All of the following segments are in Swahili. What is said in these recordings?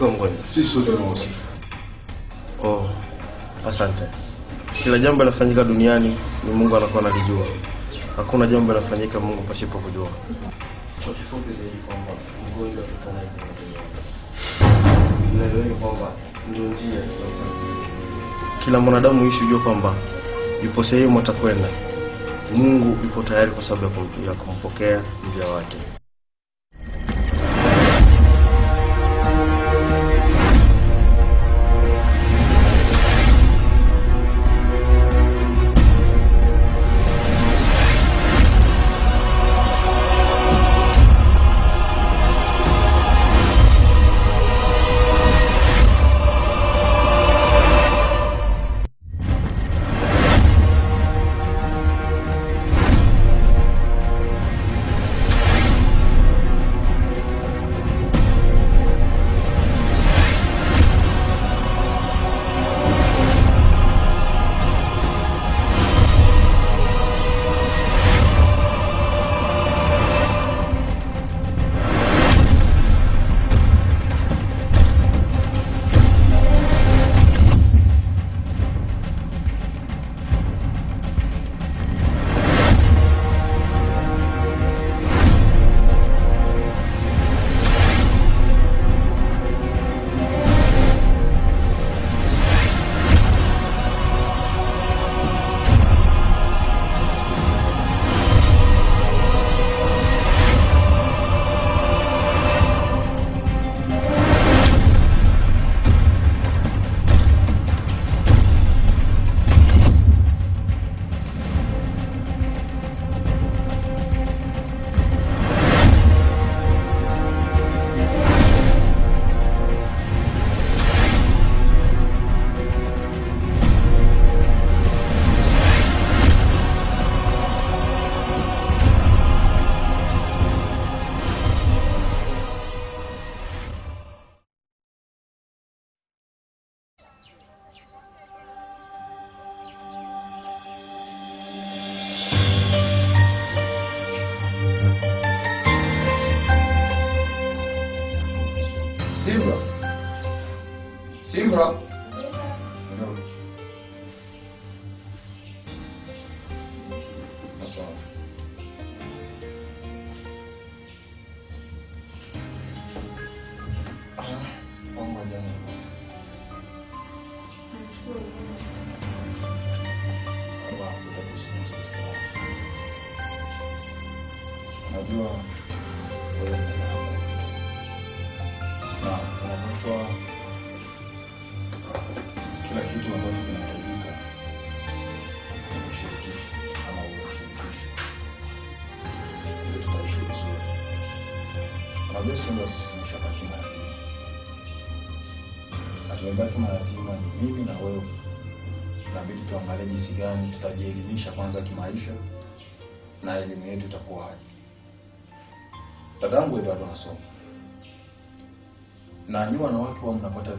mgonjwa? Sisi sote wahusika. Oh, asante. Kila jambo linafanyika duniani ni Mungu anakuwa analijua. Hakuna jambo linafanyika Mungu pasipo kujua. Kwa kifupi zaidi kwamba mgonjwa tutanaye kwenye dunia. Naeleweni kwamba ndio njia kila mwanadamu ishi ujue kwamba yupo sehemu atakwenda. Mungu yupo tayari kwa sababu ya kumpokea mja wake.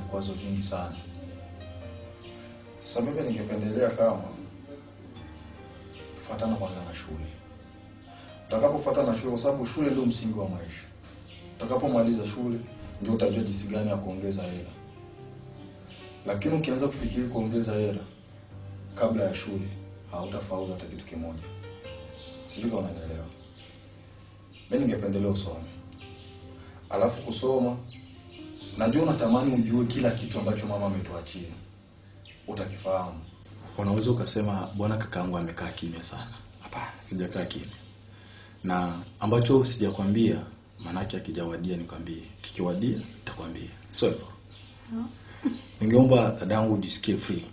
Vikwazo vingi sana. Sasa mimi ningependelea kama fuatana kwanza na shule. utakapofuata na shule, kwa sababu shule ndio msingi wa maisha. Utakapomaliza shule ndio utajua jinsi gani ya kuongeza hela, lakini ukianza kufikiri kuongeza hela kabla ya shule hautafaulu hata kitu kimoja. Sijui kama unanielewa. Mimi ningependelea usome, alafu kusoma Najua unatamani ujue kila kitu ambacho mama ametuachia, utakifahamu. Unaweza ukasema bwana, kakaangu amekaa kimya sana. Hapana, sijakaa kimya, na ambacho sijakwambia maanake akijawadia nikwambie, kikiwadia nitakwambia, sio hivyo? Ningeomba dadangu ujisikie free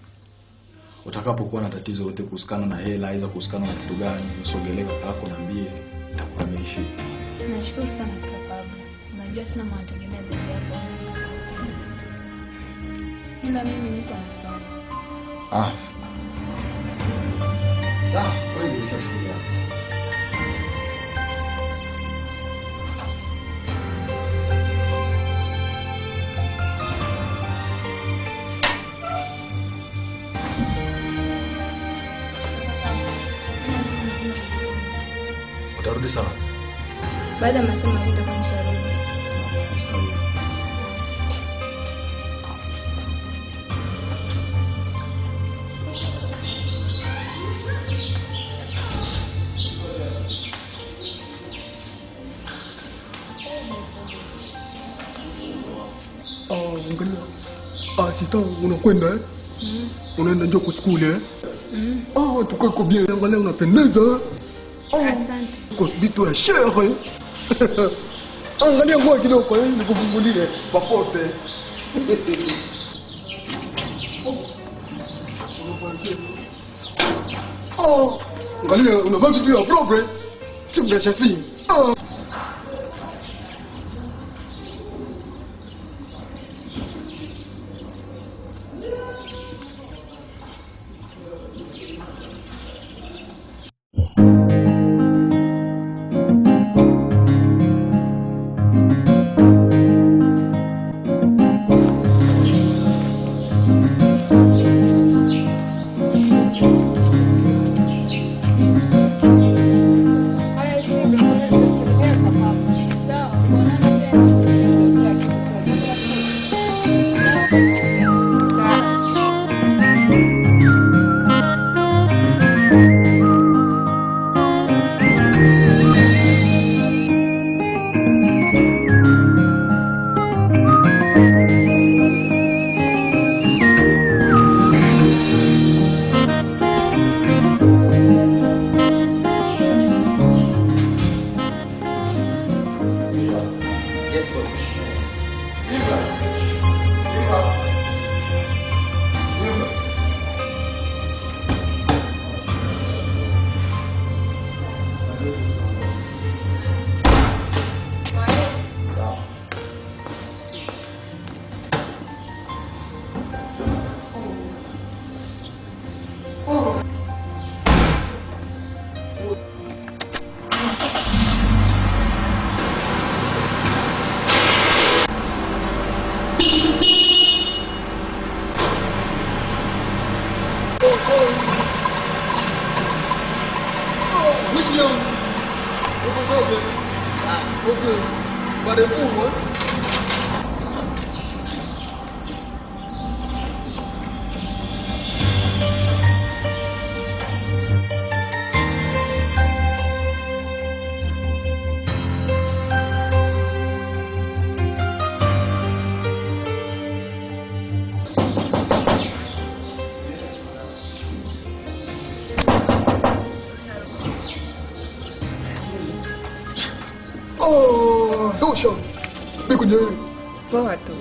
utakapokuwa na tatizo yote kuhusikana na hela, aidha kuhusikana na kitu gani, msogelee kaka yako, niambie, nitakuhamishia. Nashukuru sana kaka. Unajua sina mategemeo zaidi yako. Ila mimi niko nasoma. Ah. Sawa, wewe shule. Utarudi sawa? Baada ya masomo nitakuwa assistant unakwenda eh? Mm. unaenda njoo kwa skuli eh? Mm. Oh, tukako bien angalia unapendeza Oh. Asante. Kwa vitu ya shere angalia ngoa kidogo eh, nikufungulie papote Oh, angalia unavaa vitu ya propre si mreshasi oh.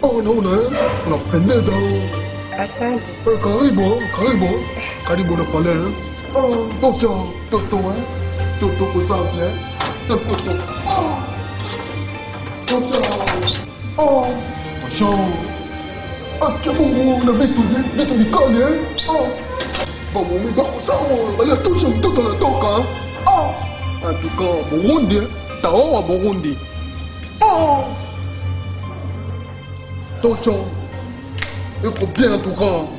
Poa tu. Oh, naona eh. Unapendeza. Asante. Eh, karibu, karibu. Karibu na pale. eh. Oh, dosha. Toto eh. Toto kwa safi eh. Toto. Oh. Dosha. Oh. Dosha. Acha Mungu na vitu vitu vikali eh. Oh. Vamos me dar sawa. Angalia tosha mtoto anatoka. Oh. Atuka Burundi. eh. Taoa Burundi. Tosha. Iko bien en tout cas.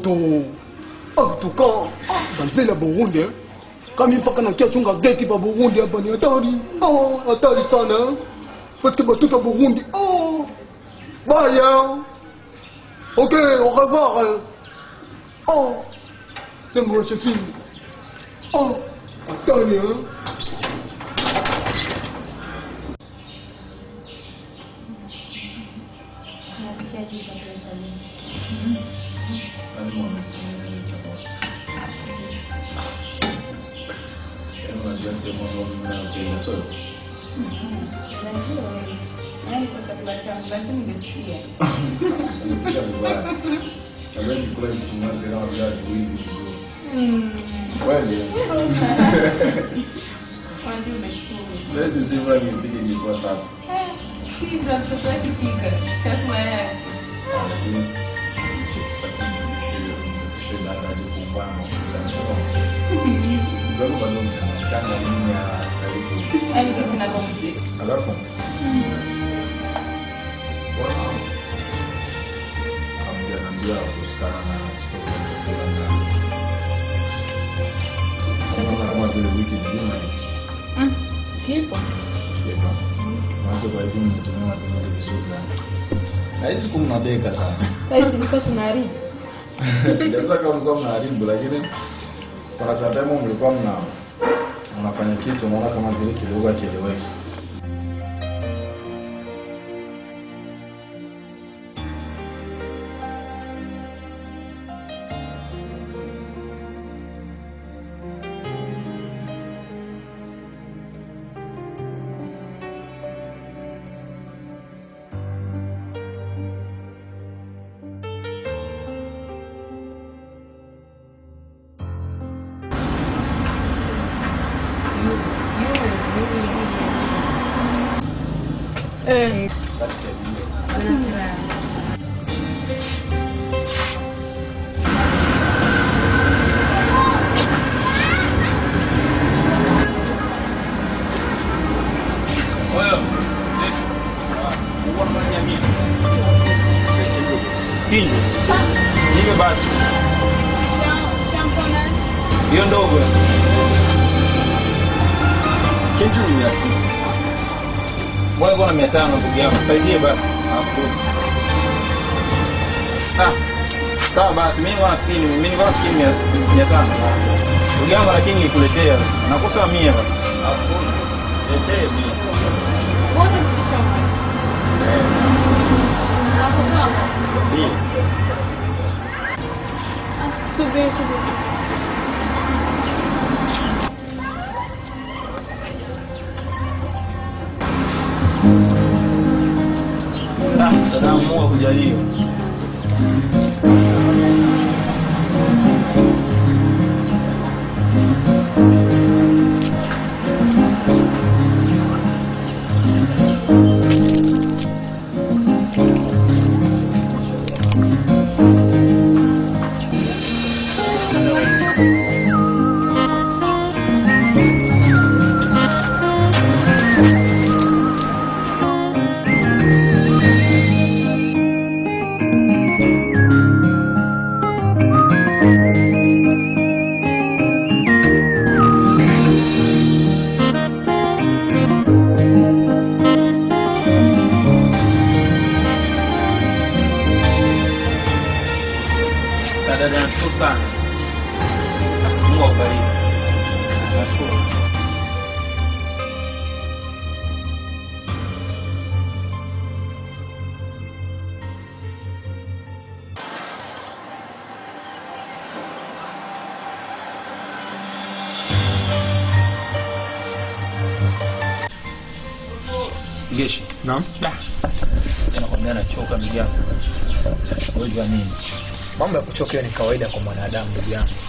Batoto. En tout cas, banze la Burundi. eh. Kami mpaka nakia chunga geti pa Burundi hapa ni hatari. Ah, hatari sana. eh. Parce que batoto wa Burundi. Oh. Baya. Ok, au revoir. eh. Oh. C'est Yaani kwa chakula changu lazima ungesikia. nipika vibaya. Chakula kikula kitumia tena wajua viwili vizuri. Kweli. Kwanza umeshukuru. Leo Simba nipike kilikuwa safi. Eh, Simba mtoto wake pika chakula yake. Ah, amjaniambia kuhusikana na story ya chakula na Naona kama vile wiki nzima kipo Kipo. Jema. Maana kwa hivyo mmetumia matumizi vizuri sana. Na hizi kumnadeka sana. Sasa tulikuwa tunaharibu. Sijasa kama mlikuwa mnaharibu lakini kuna saa time mlikuwa mna mnafanya kitu unaona kama vile kidogo akieleweki.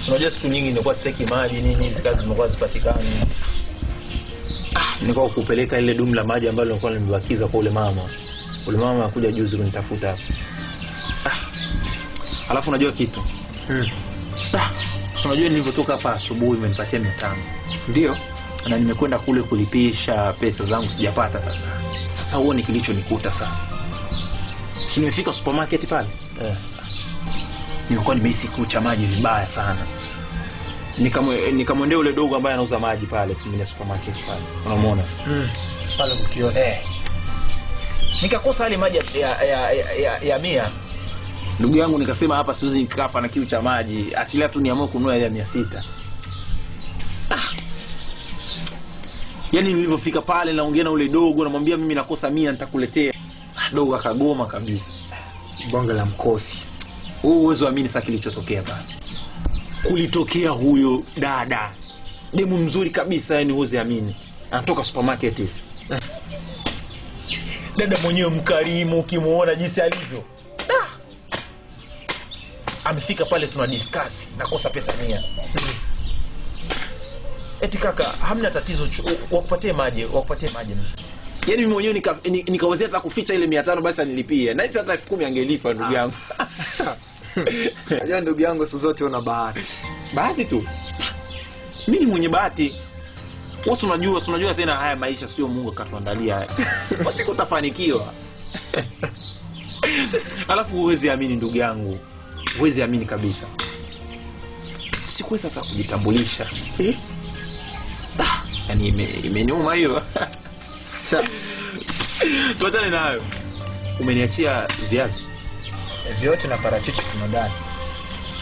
Unajua siku nyingi nilikuwa siteki maji nini, hizi kazi zimekuwa zipatikani. Ah, nilikuwa kupeleka ile dumu la maji ambalo nilikuwa nimebakiza kwa ule mama. Ule mama anakuja juzi kunitafuta hapa. Ah. Alafu unajua kitu? Hmm. Ah, unajua nilivyotoka hapa asubuhi imenipatia mia tano. Ndio. Na nimekwenda kule kulipisha pesa zangu sijapata sasa. Sasa huoni kilichonikuta sasa. Si nimefika supermarket pale? Eh. Nilikuwa nimehisi kiu cha maji vibaya sana. Nikamwendea ule dogo ambaye anauza maji pale kwenye supermarket pale. Unamwona? Mm. Pale kukiosa. Eh. Nikakosa yale maji ya, ya, ya, ya, ya, mia. Ndugu yangu nikasema hapa siwezi nikafa na kiu cha maji. Achilia tu niamue kununua ya mia sita. Ah. Yaani nilivyofika pale naongea na ule dogo namwambia mimi nakosa mia nitakuletea. Ah, Dogo akagoma kabisa. Bonge la mkosi. Huu uwezo amini sasa kilichotokea pale. Kulitokea huyo dada. Demu mzuri kabisa yani huwezi amini. Anatoka supermarket hivi. Dada mwenyewe mkarimu ukimwona jinsi alivyo. Ah! Amefika pale tuna discuss nakosa pesa mia. Eti kaka, hamna tatizo, wakupatie maji, wakupatie maji. Yaani mimi mwenyewe nika- hata kuficha ile mia tano basi anilipie. Na hata elfu kumi angelipa ndugu yangu. Unajua ndugu yangu siku zote una bahati. Bahati tu. mi ni mwenye bahati. Wasi unajua si unajua tena haya maisha sio mungu akatuandalia haya. Usiku utafanikiwa alafu huwezi amini ndugu yangu. Huwezi amini kabisa. Sikuweza hata kujitambulisha. Eh? Ah, yani ime- imeniuma hiyo. Tuachane nayo umeniachia viazi vyote na parachichi tunodani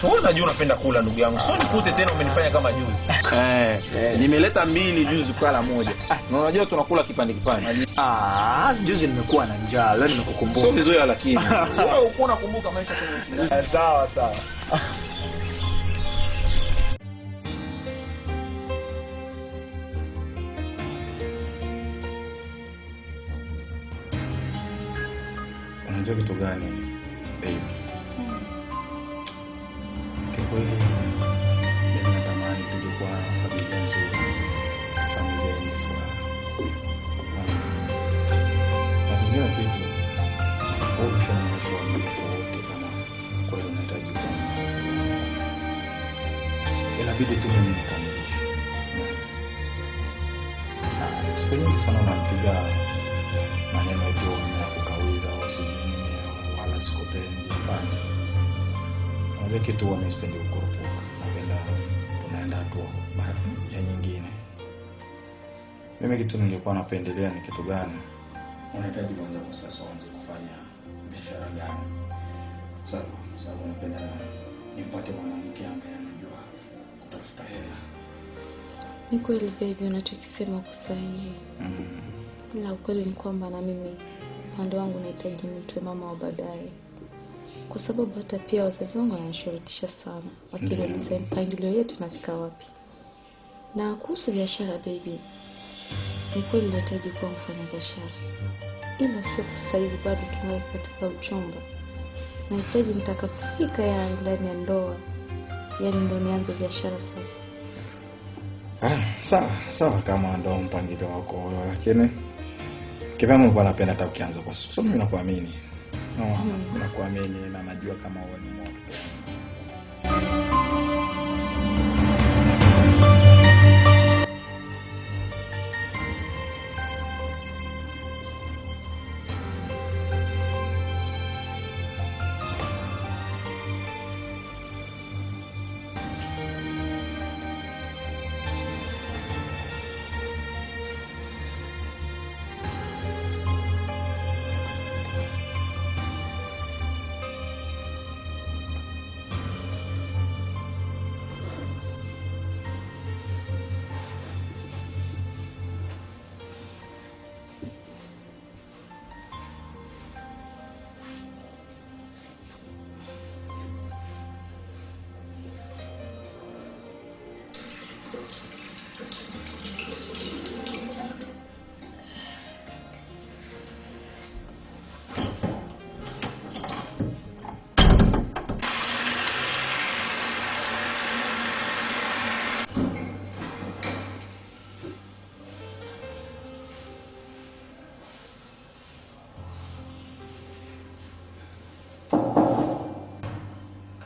so najua unapenda kula ndugu yangu. So nikute tena umenifanya kama juzi. Eh, nimeleta mbili juzi kala moja. Na unajua tunakula kipande kipande. Ah, juzi nimekuwa na njaa leo nimekukumbuka sio vizuri lakini. Wewe uko unakumbuka maisha kwenye sawa sawa. Unajua kitu gani mimi kitu ningekuwa napendelea ni kitu gani? Unahitaji kwanza kwa sasa uanze kufanya biashara gani? Sawa sababu napenda nimpate mwanamke ambaye anajua kutafuta hela. Ni kweli baby, unachokisema uko sahihi, Mm. ila ukweli ni kwamba na mimi upande wangu nahitaji nitwe mama wa baadaye, kwa sababu hata pia wazazi wangu wananishurutisha sana, wakiniuliza mpangilio yetu nafika wapi. Na kuhusu biashara baby, ni kweli nahitaji kuwa mfanya biashara, ila sio kwa sasa hivi, bado tungali katika uchumba. Nahitaji nitakapofika ya ndani ya ndoa, yani ndo nianze biashara sasa. Ah, sawa sawa kama ndo mpangilio wako huyo lakini kivyangu nilikuwa napenda hata ukianza kwa sababu mimi nakuamini. No, nakuamini na najua kama wewe ni moto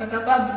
Kaka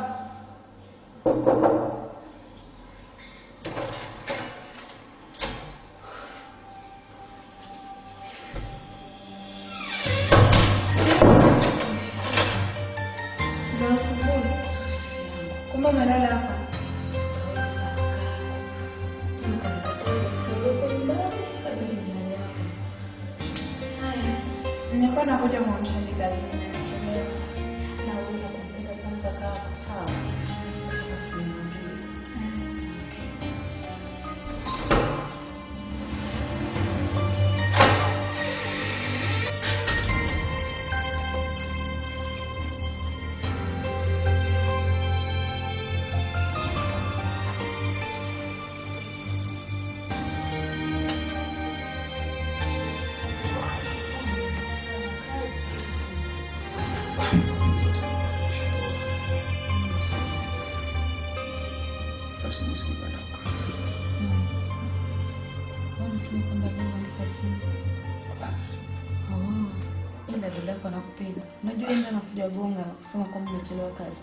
ila dada yako anakupenda. Unajua yeye anakuja gonga kusema kwamba umechelewa kazi.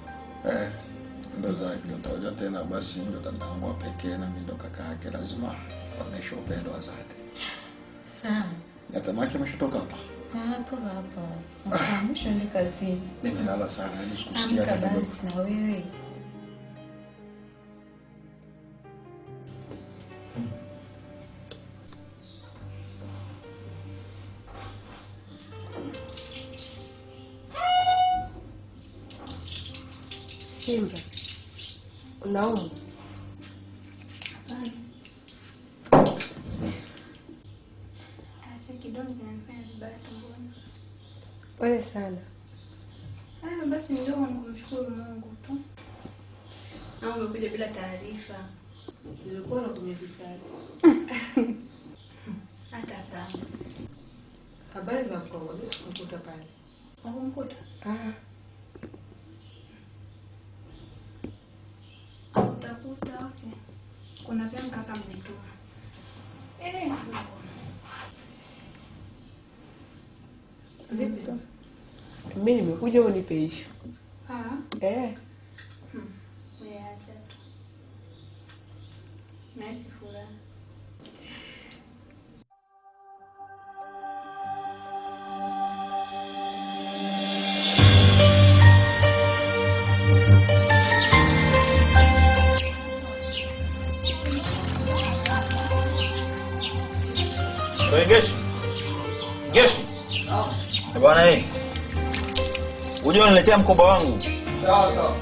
eh, ndo zake. Utaoja tena basi ndo dadangu wa pekee na mimi ndo kaka yake, lazima aoneshe upendo wa dhati. Sawa. Natamaki ameshatoka hapa. Ah, toka hapa. Mwisho ni kazini. Nimelala sana, hadi sikusikia hata kidogo. na wewe. Tumboni. Pole sana. Haya basi ndio ni kumshukuru Mungu tu. Na umekuja bila taarifa. Nilikuwa na kumezi sana. Hata kama. Habari za Mkongo, mimi sikumkuta pale. Hakumkuta? Ah, Utakuta okay. Kuna sehemu kaka mnituma. Eh, vipi sasa? Mimi nimekuja unipe ishu. ah, Eh, wewe acha tu. Nahisi furaha. Uje niletea mkoba wangu. Sawa sawa.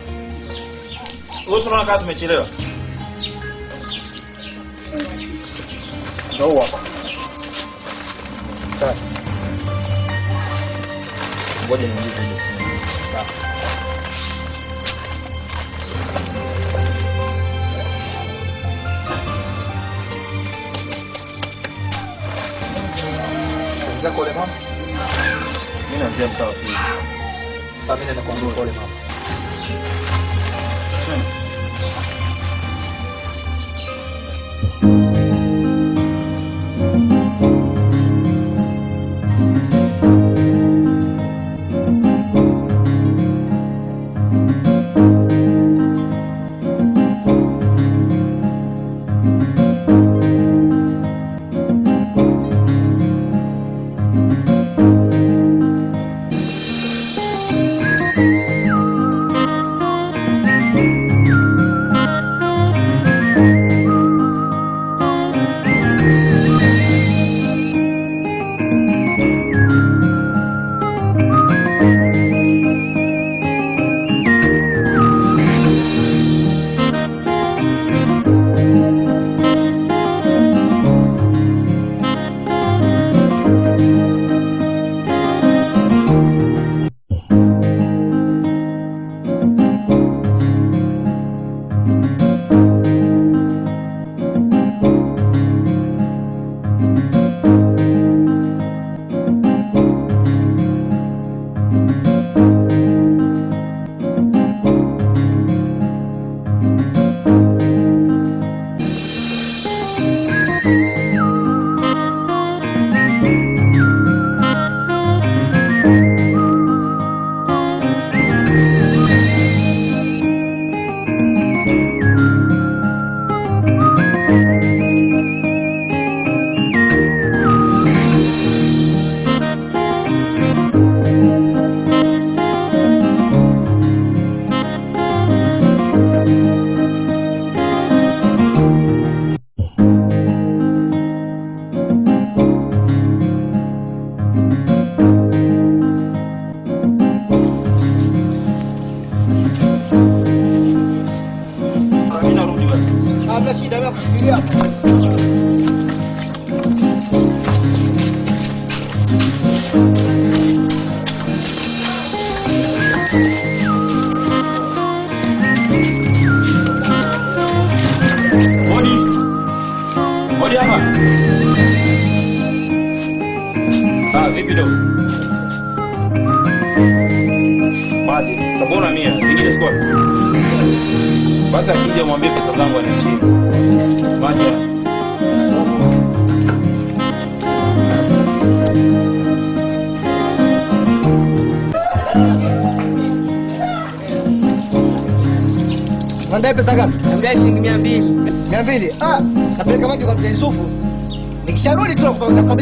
Wewe unaona kama tumechelewa. Ndio hapa. Sawa. Ngoja simu. Sawa. Zako ule. Mimi naanzia mtaa wa pili. Sasa mimi naenda kuambia pole mama. Mimi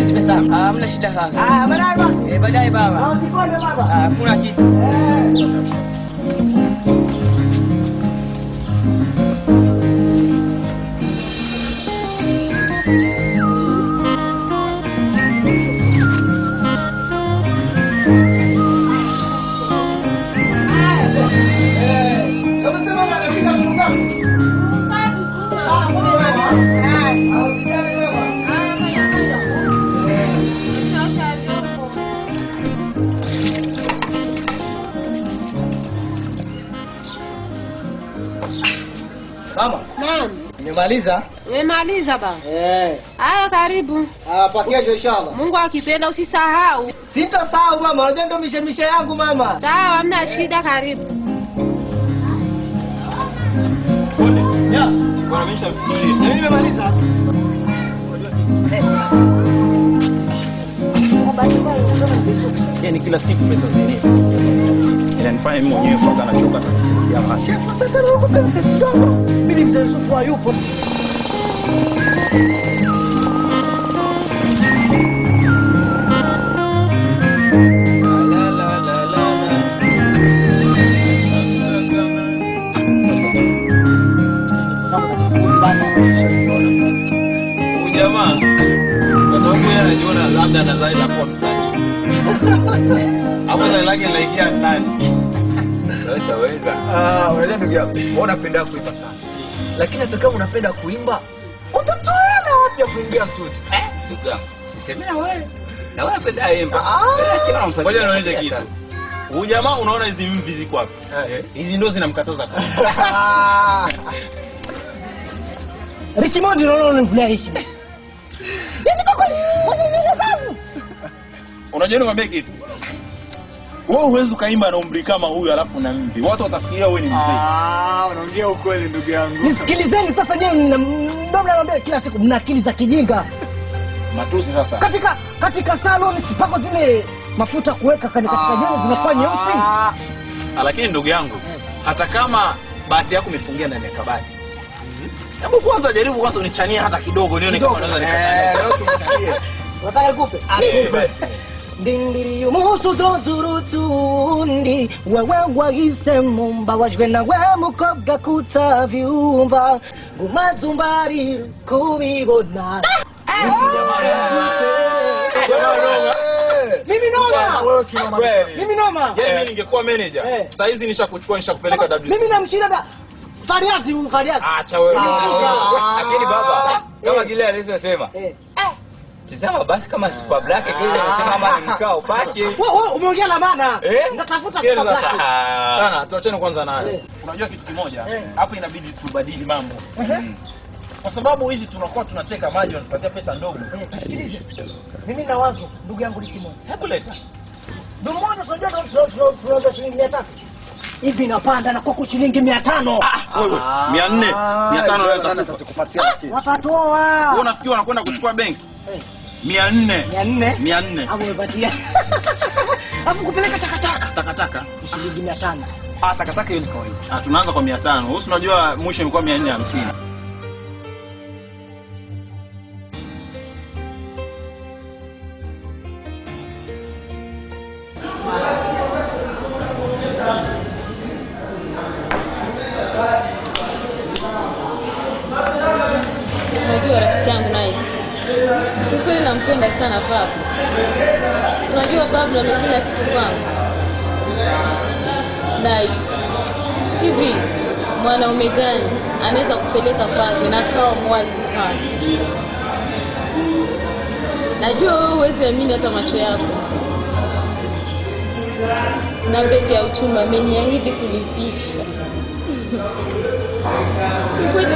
tu nakupa- nakukabidhi pesa. Ah, hamna shida kaka. Ah, baadaye basi. Eh, baadaye baba. Ah, usikonde baba. Ah, hakuna kitu. Nimemaliza. Nimemaliza baba. Eh. Haya karibu. Ah, pa kesho inshallah. Mungu akipenda usisahau. Sitasahau mama, unajua ndio mishemishe yangu mama. Sawa, hamna shida karibu. Ya. Bwana mimi nimemaliza. Yaani kila siku pesa zenyewe inanifanya mimi mwenyewe mpaka nachoka ya Mimi mzee Yusufu hayupo. Unajua ndugu yangu, unapenda kuimba sana. Lakini hata kama unapenda kuimba, utatoana ya kuingia studio? Eh, ndugu yangu, sisemi na wewe. Na wewe imba. Na. Ngoja nionyeshe kitu. Huyu jamaa unaona hizi mvi ziko wapi? Hizi ndo zinamkataza. Richmond unaona unanivulia heshima. Yaani kwa kweli. Unajua nikwambie kitu. Wewe huwezi ukaimba na umri kama huyu alafu na mvi. Watu watafikiria wewe ni mzee. Ah, unaongea ukweli ndugu yangu. Nisikilizeni sasa nyinyi ndio mnaambia kila siku mna akili za kijinga. Matusi sasa. Katika katika salon sipako zile mafuta kuweka kani katika nywele zinakuwa nyeusi. Ah, Lakini ndugu yangu, hata kama bahati yako imefungia ndani ya kabati. Hebu kwanza jaribu kwanza unichania hata kidogo nione kama naweza nikachania. Unataka nikupe? Akupe. Ndindiri y'umuhusu utundi wewe wahise mumba wajwe nawe mukobwa kutavyumva ngumaze umbari kubibona Mimi noma. Mimi noma. Mimi ningekuwa manager. Saa hizi nishakuchukua nishakupeleka WC. Mimi namshinda da Fariazi huyu Fariazi. Acha wewe. Baba, kama kile alivyosema. Tizama basi kama super black kile anasema mama ni mkao pake. Wewe wewe umeongea na maana. Eh? Nitatafuta super black. Sana, tuachane kwanza naye. Unajua kitu kimoja, hapo inabidi tubadili mambo. Kwa sababu hizi tunakuwa tunateka maji wanatupatia pesa ndogo. Sikilize. Mimi na wazo ndugu yangu Litimo. Hebu leta. Ndio mmoja ndio tunauza shilingi 300. Hivi inapanda na kuku shilingi 500. Wewe, 400, 500 wewe utakupa. Atakupatia lakini. Watatoa. Wewe unafikiri wanakwenda kuchukua benki? 400. 400. 400. Hapo umepatia. Alafu kupeleka takataka Takataka. shilingi mia tano takataka hiyo ni kawaida. Ah, tunaanza kwa 500. Wewe si unajua mwisho ilikuwa 450. Unajua nampenda sana Pablo. Unajua Pablo ndo kila kitu kwangu. Nice, hivi mwanaume gani anaweza kupeleka pale na kawa mwazi pale? Najua wewe huwezi amini hata macho yako. Na beki ya uchumba ameniahidi kulipisha. Kweli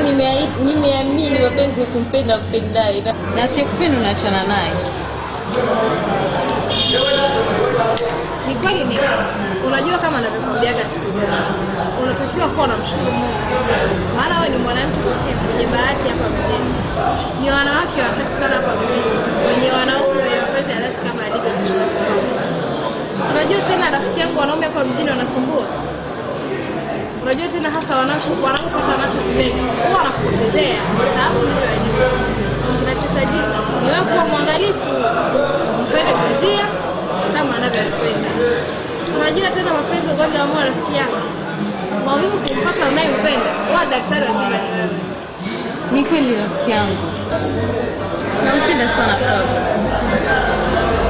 nimeamini mapenzi ya kumpenda mpendaye na- na sikupenda unaachana naye. Ni kweli Nix, unajua kama anavyokuambiaga siku zote, unatakiwa kuwa unamshukuru Mungu, maana wewe ni mwanamke pekee mwenye bahati hapa mjini. Ni wanawake wachache sana hapa mjini wenye wanaume wenye mapenzi ya dhati kama alivyo mchumba wako. Si unajua tena, rafiki yangu, wanaume hapa mjini wanasumbua. Unajua tena hasa wanapopata wanachokipenda huwa wanakupotezea, kwa sababu ndio walivyo. Kinachohitajika ni wewe kuwa mwangalifu, mpende kuzia kama anavyokwenda Si Unajua tena mapenzi ugonjwa wa moyo, rafiki yangu, maumivu kumpata unayempenda, huwa daktari wa tiba ni wewe. Ni kweli rafiki yangu, nampenda sana Pablo,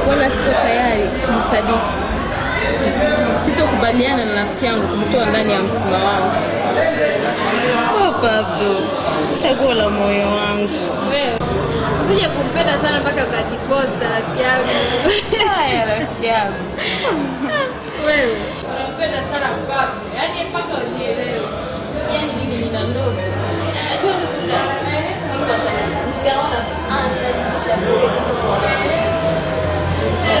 wala siko tayari kumsadiki. Sitokubaliana na nafsi yangu kumtoa ndani ya mtima wangu. Oh, Pablo, chaguo la moyo wangu. Usije kumpenda sana mpaka ukajikosa, rafiki yangu. Haya, rafiki yangu. Wewe unampenda sana Pablo, yaani mpaka ujielewe. Yaani mimi nina ndoto. Najua ata- kule.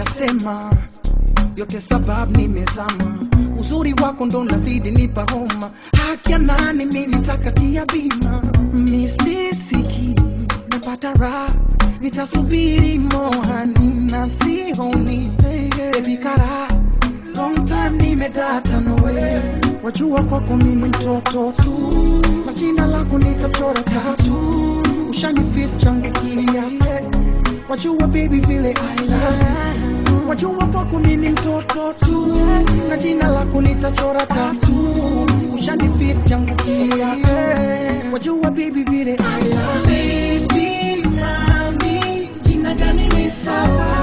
nishasema yote sababu nimezama. Uzuri wako ndo nazidi nipa homa haki ya nani mimi takatia bima. Misisiki napata raha. Nitasubiri mohani na sihoni baby kara. Long time nimedata nawe wajua kwako mimi mtoto tu. Na jina lako nitachora tatu. Ushanifit changu kia wajua baby vile I love. Wajua kwako mimi mtoto tu. Na jina lako nitachora tatu. Ushanifit changu kia wajua baby vile I love. Baby nami jina gani ni sawa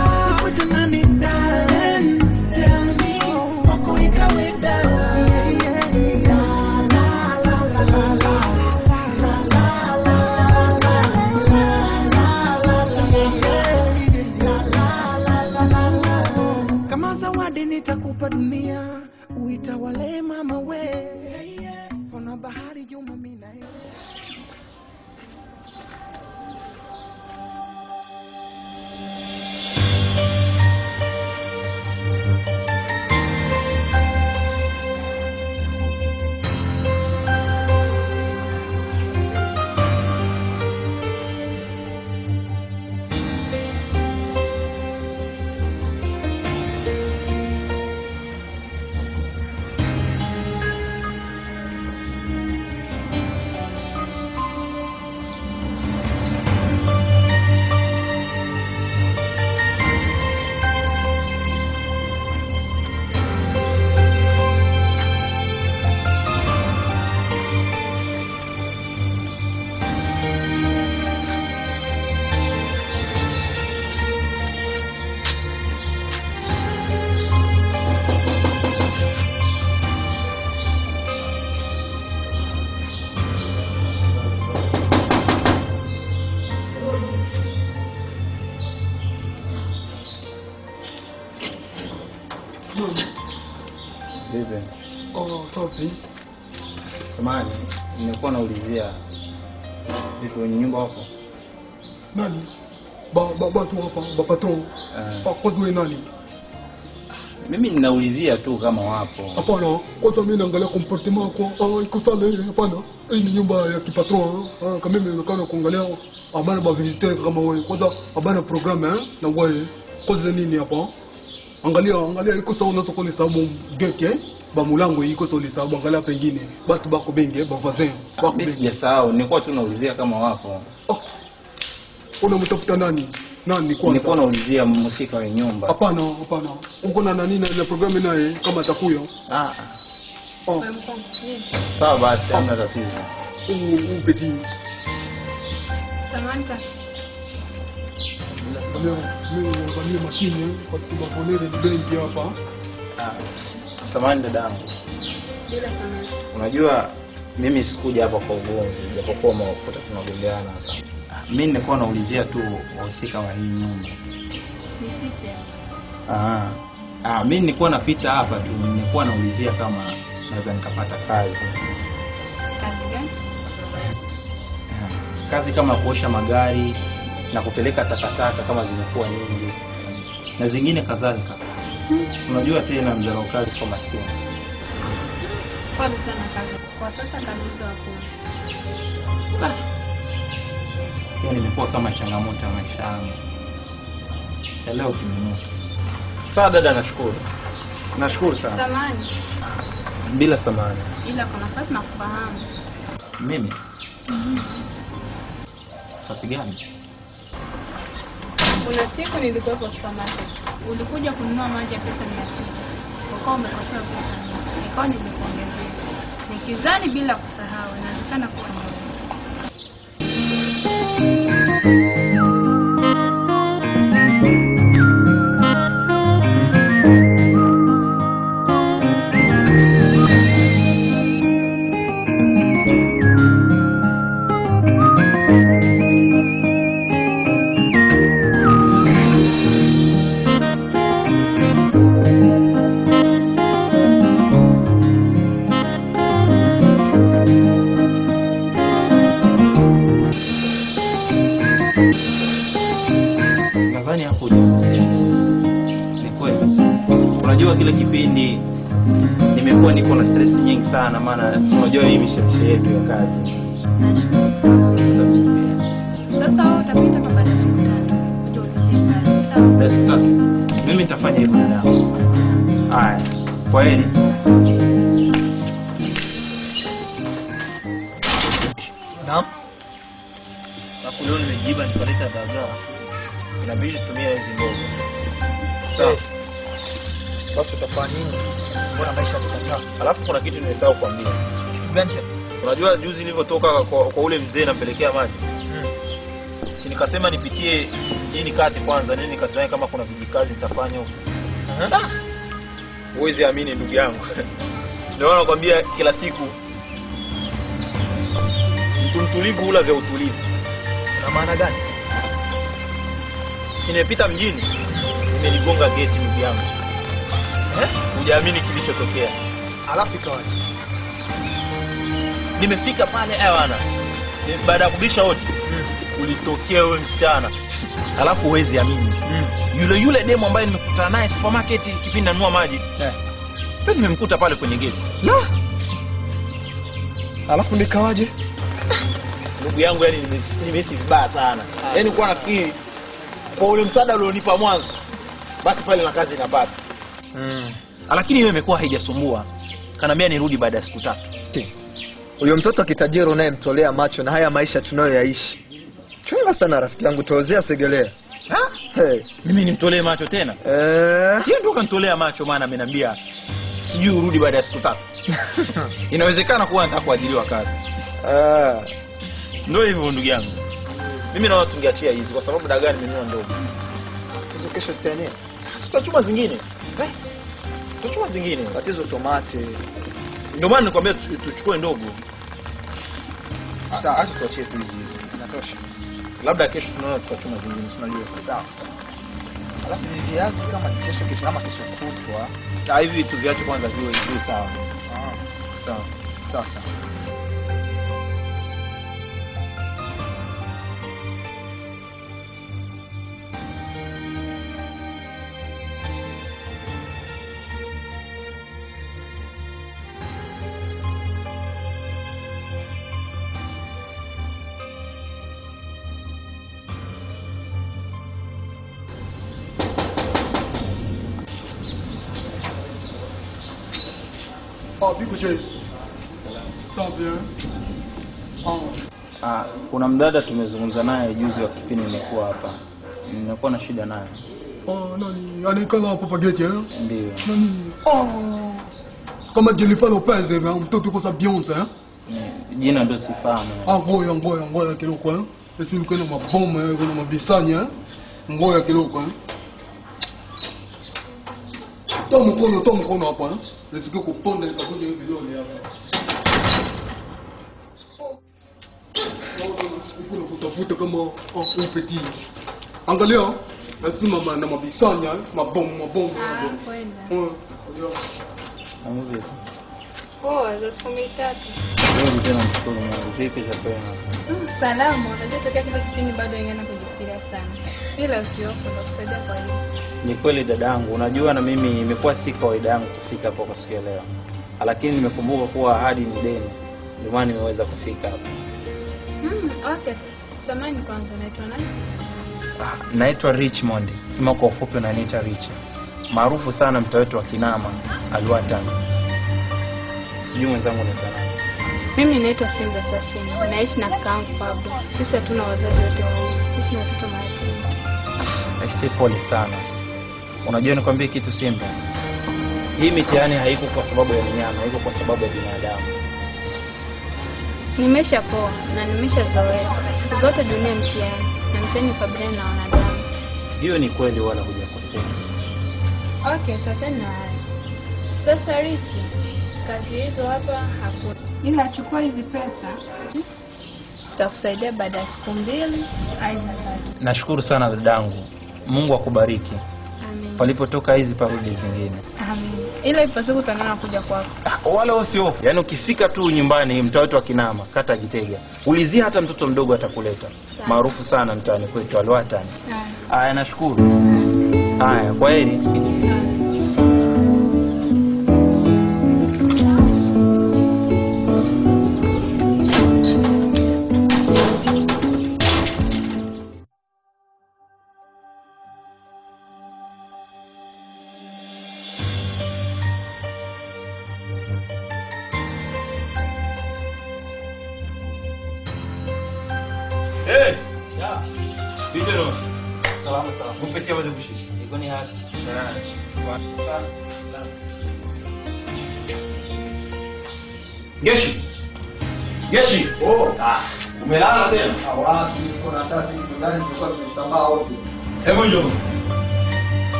Ba ba batu hapa, ba patron. Ah, kwanza wewe nani? Mimi ninaulizia tu kama wapo. Hapana, kwanza mimi naangalia comportement yako. Ah, iko hii, hapana. Hii ni nyumba ya kipatron. Ah, kama mimi nakaa kuangalia habari ba visitor kama wewe. Kwanza habari programme eh na wewe. Kwanza nini hapa? Angalia, angalia iko sawa unaweza kuona sababu geke ba mulango iko sawa sababu angalia pengine watu bako bengi ba voisin. Ah, Mimi sijasahau, nilikuwa tu naulizia kama wapo. Unamtafuta nani? Nani kwanza? Nilikuwa naulizia mhusika wa nyumba. Hapana, hapana. Uko na nani na, ile programu naye kama atakuyo? Ah, Oh, sawa basi, hamna tatizo. huu upeti. Samantha, Leo mimi naangalia makini kwa sababu Mavonere ni benki hapa. Ah, samahani dadangu, bila samani. unajua mimi sikuja hapa kwa ugomvi, japokuwa umekuta tunagombeana hapa. Ah, Mimi nilikuwa naulizia tu wahusika wa hii nyumba. Ni sisi. Ah, ah, mimi nilikuwa napita hapa tu, nilikuwa naulizia kama naweza nikapata kazi. Kazi gani? kazi kama kuosha magari na kupeleka takataka kama zimekuwa nyingi na zingine kadhalika. Si unajua tena mzarau kazi kwa maskini. Pole sana kaka. Kwa sasa kazi hizo hakuna. Hiyo nimekuwa kama changamoto ya maisha yangu. Ya leo kimenuka. Sawa dada, nashukuru. Nashukuru sana. Samani, Bila samani. ila kwa nafasi na kufahamu. Mimi nafasi gani? Kuna siku nilikuwa kwa supermarket. Ulikuja kununua maji ya pesa mia sita. Ukawa umekosea pesa. Nikawa nimekuongezea. Nikizani bila kusahau, inawezekana kuwa thank you. Sana, maana unajua hii mishemishe yetu ya kazi. Sasa wewe utapita baada ya siku tatu. Siku. Mimi nitafanya hivyo dada. Haya, kwa heri. Naam. Alafu leo nimejiba nikaleta dagaa. Inabidi tumia hizi mboga. Sawa. Basi utafanya nini? Mbona maisha yamekataa? Alafu kuna kitu nimesahau kuambia. Gani tena? Unajua juzi nilivyotoka kwa, kwa ule mzee nampelekea maji. Si nikasema nipitie mjini kati kwanza, nini nikatazama kama kuna vijikazi nitafanya huko. Huwezi uh -huh. amini ndugu yangu. Ndio maana nakwambia kila siku mtu mtulivu hula vya utulivu. Na maana gani? Si nimepita mjini, nimeligonga geti ndugu yangu. Eh? Hujaamini kilichotokea. Alafu ikawaje? Nimefika pale eh bwana. Ni- Baada ya kubisha hodi ulitokea wewe msichana. Alafu huwezi amini. mm. Yule yule demo ambaye nimekutana naye supermarket kipindi nanunua maji. Eh. Yeah. nimemkuta pale kwenye geti. La. Alafu nikawaje? Ndugu yangu yani nimehisi vibaya sana. yani, kuwa nafikiri kwa ule msaada ulionipa mwanzo basi pale na kazi inapata. Mm. Lakini hiyo imekuwa haijasumbua. Kanaambia nirudi baada ya siku tatu. Huyo mtoto akitajiri unayemtolea macho na haya maisha tunayoyaishi. Chunga sana rafiki yangu, toozea segelea. Hey. Mimi nimtolee macho tena? Eh. Yeye ndio kanitolea macho maana ameniambia sijui urudi baada ya siku tatu. Inawezekana kuwa nataka kuajiriwa kazi. Ah. Ndio hivyo ndugu yangu. Mimi naona tungeachia hizi kwa sababu dagaa nimenunua ndogo. Sisi kesho sitania. Tutachuma zingine. Eh? Tutachuma zingine. Tatizo tomate. Ndio maana nikwambia tuchukue ndogo. Sawa, acha tuachie tu hizi hizi. Zinatosha. Labda kesho tunaona tutachuma zingine, tunajua. unajua. Sawa sawa. Alafu ni viazi kama ni kesho kesho kama kesho kutwa. Ah, hivi tuviache kwanza viwe hivi, sawa. Ah. Sawa. Sawa sawa. Bien. Ah. Kuna mdada tumezungumza naye juzi wa kipindi nilikuwa hapa. Nimekuwa na shida naye. Oh, nani anaikala hapo pageti eh? Ndio. Nani? Oh. Kama Jennifer Lopez hivi, ah, mtoto yuko sa Beyonce eh? Jina ndio sifahamu. Ah, ngoja ngoja ngoja kiloko eh. Esi mkono mabomu eh, kuna mabisanya eh. Ngoja kiloko eh. Toa mkono, toa mkono hapa eh. Nisikie kuponda nikakuja hivi vidole hapa. Kuna kutafuta kama oh, upeti. Angalia. Esi na mabisanya, eh, mabomu mabomu. Ah, kwenda. Oh, angalia. Namuzi tu. Poa, za siku mitatu. Wewe tena mshukuru Mungu. Vipi chapema? Mm, Salama, unajua tokea kile kipindi bado ingana kujifikiria sana, ila usiofu kwa hiyo. Ni kweli dadangu, unajua na mimi imekuwa si kawaida yangu kufika hapo kwa siku ya leo, lakini nimekumbuka kuwa ahadi ni deni, ndio maana nimeweza kufika hapa. Mm, okay. Samani kwanza, naitwa nani? Ah, Naitwa Richmond, kama kwa ufupi unaniita Rich, maarufu sana mtaa wetu wa Kinama Alwatan. Sijui mwenzangu naitwa nani? Mimi naitwa Simba Sashini, naishi na kakaangu Pablo. Sisi hatuna wazazi wote wawili, sisi ni watoto mayatima. Aisee, pole sana. Unajua nikwambie kitu Simba, hii mitihani haiko kwa sababu ya mnyama, haiko kwa sababu ya binadamu. Nimeshapoa na nimeshazoea siku zote dunia mtihani, na mtihani ukabiliana na wanadamu. Hiyo ni kweli, wala hujakosea. Okay, tuachane na haya. Sasa Richi, kazi hizo hapa hakuna, ila chukua hizi pesa zitakusaidia baada ya siku mbili aiza tatu. Nashukuru sana dadangu, Mungu akubariki. Palipotoka hizi parudi zingine. Amin. Ila ipo siku kuja kwako. Ah, Wala usiofu, yaani ukifika tu nyumbani mtaa wetu wa Kinama, kata Gitega, ulizia hata mtoto mdogo atakuleta, maarufu sana mtaani kwetu Alwatani. Haya, nashukuru. Haya, kwa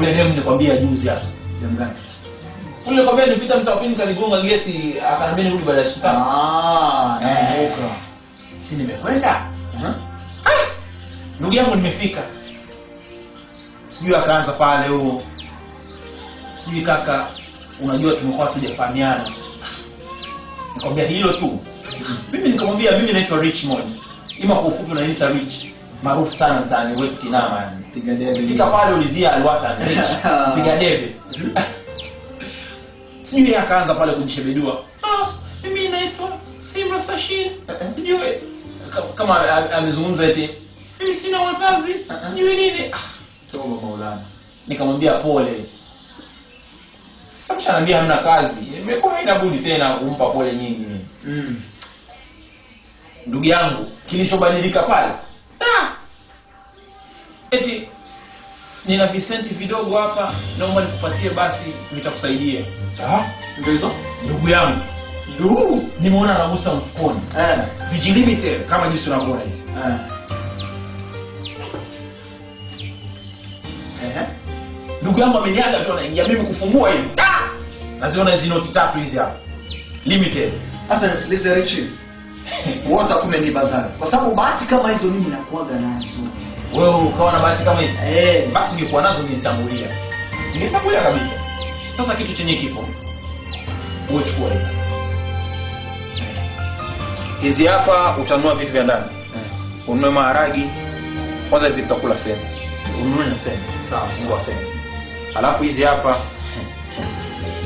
Ule leo nikwambia juzi hapa. Jambo gani? Ule nikwambia nipita mtaa pini kanigonga geti akaniambia nirudi baada ya siku tano. Ah, nakumbuka. Si nimekwenda? Ah, Ndugu yangu nimefika. Sijui akaanza pale huo. Sijui kaka, unajua tumekuwa tujafahamiana. Nikwambia hilo tu. Mimi nikamwambia mimi naitwa Richmond. Ima kwa ufupi unaniita Rich. Maarufu sana mtaani wetu Kinama yani. Piga debe. Fika pale ulizia Alwata. Piga debe. Sijui akaanza pale kujishebedua. Ah, mimi naitwa Simba sashin Sijui kama amezungumza eti mimi sina wazazi, sijui nini. Ah, Toba Maulana. nikamwambia pole. Sasa mshaniambia hamna kazi. Imekuwa haina budi tena kumpa pole nyingi. Mm. Ndugu yangu, kilichobadilika pale. Ah! Eti nina visenti vidogo hapa, naomba nikupatie basi vitakusaidia. Ah, ndio hizo? Ndugu yangu. Du, nimeona anagusa mfukoni. Eh. Vijilimited kama jinsi tunavyoona hivi. Eh. Eh. Ndugu yangu ameniaga tu anaingia mimi kufungua hivi. Ah! Naziona hizi noti tatu hizi hapa. Limited. Sasa nisikilize Richi. Wote kumeniba sana. Kwa sababu bahati kama hizo mimi nakuaga nazo. Wewe ukawa na bahati kama hizi? Eh. Basi ungekuwa nazo ungenitambulia. Ungenitambulia kabisa. Sasa kitu chenye kipo. Wewe chukua hivi. Hizi hapa utanua vitu vya ndani. Ununue maharagi. Kwanza hivi tutakula sema, ununue na sema sawa sawa sema alafu hizi hapa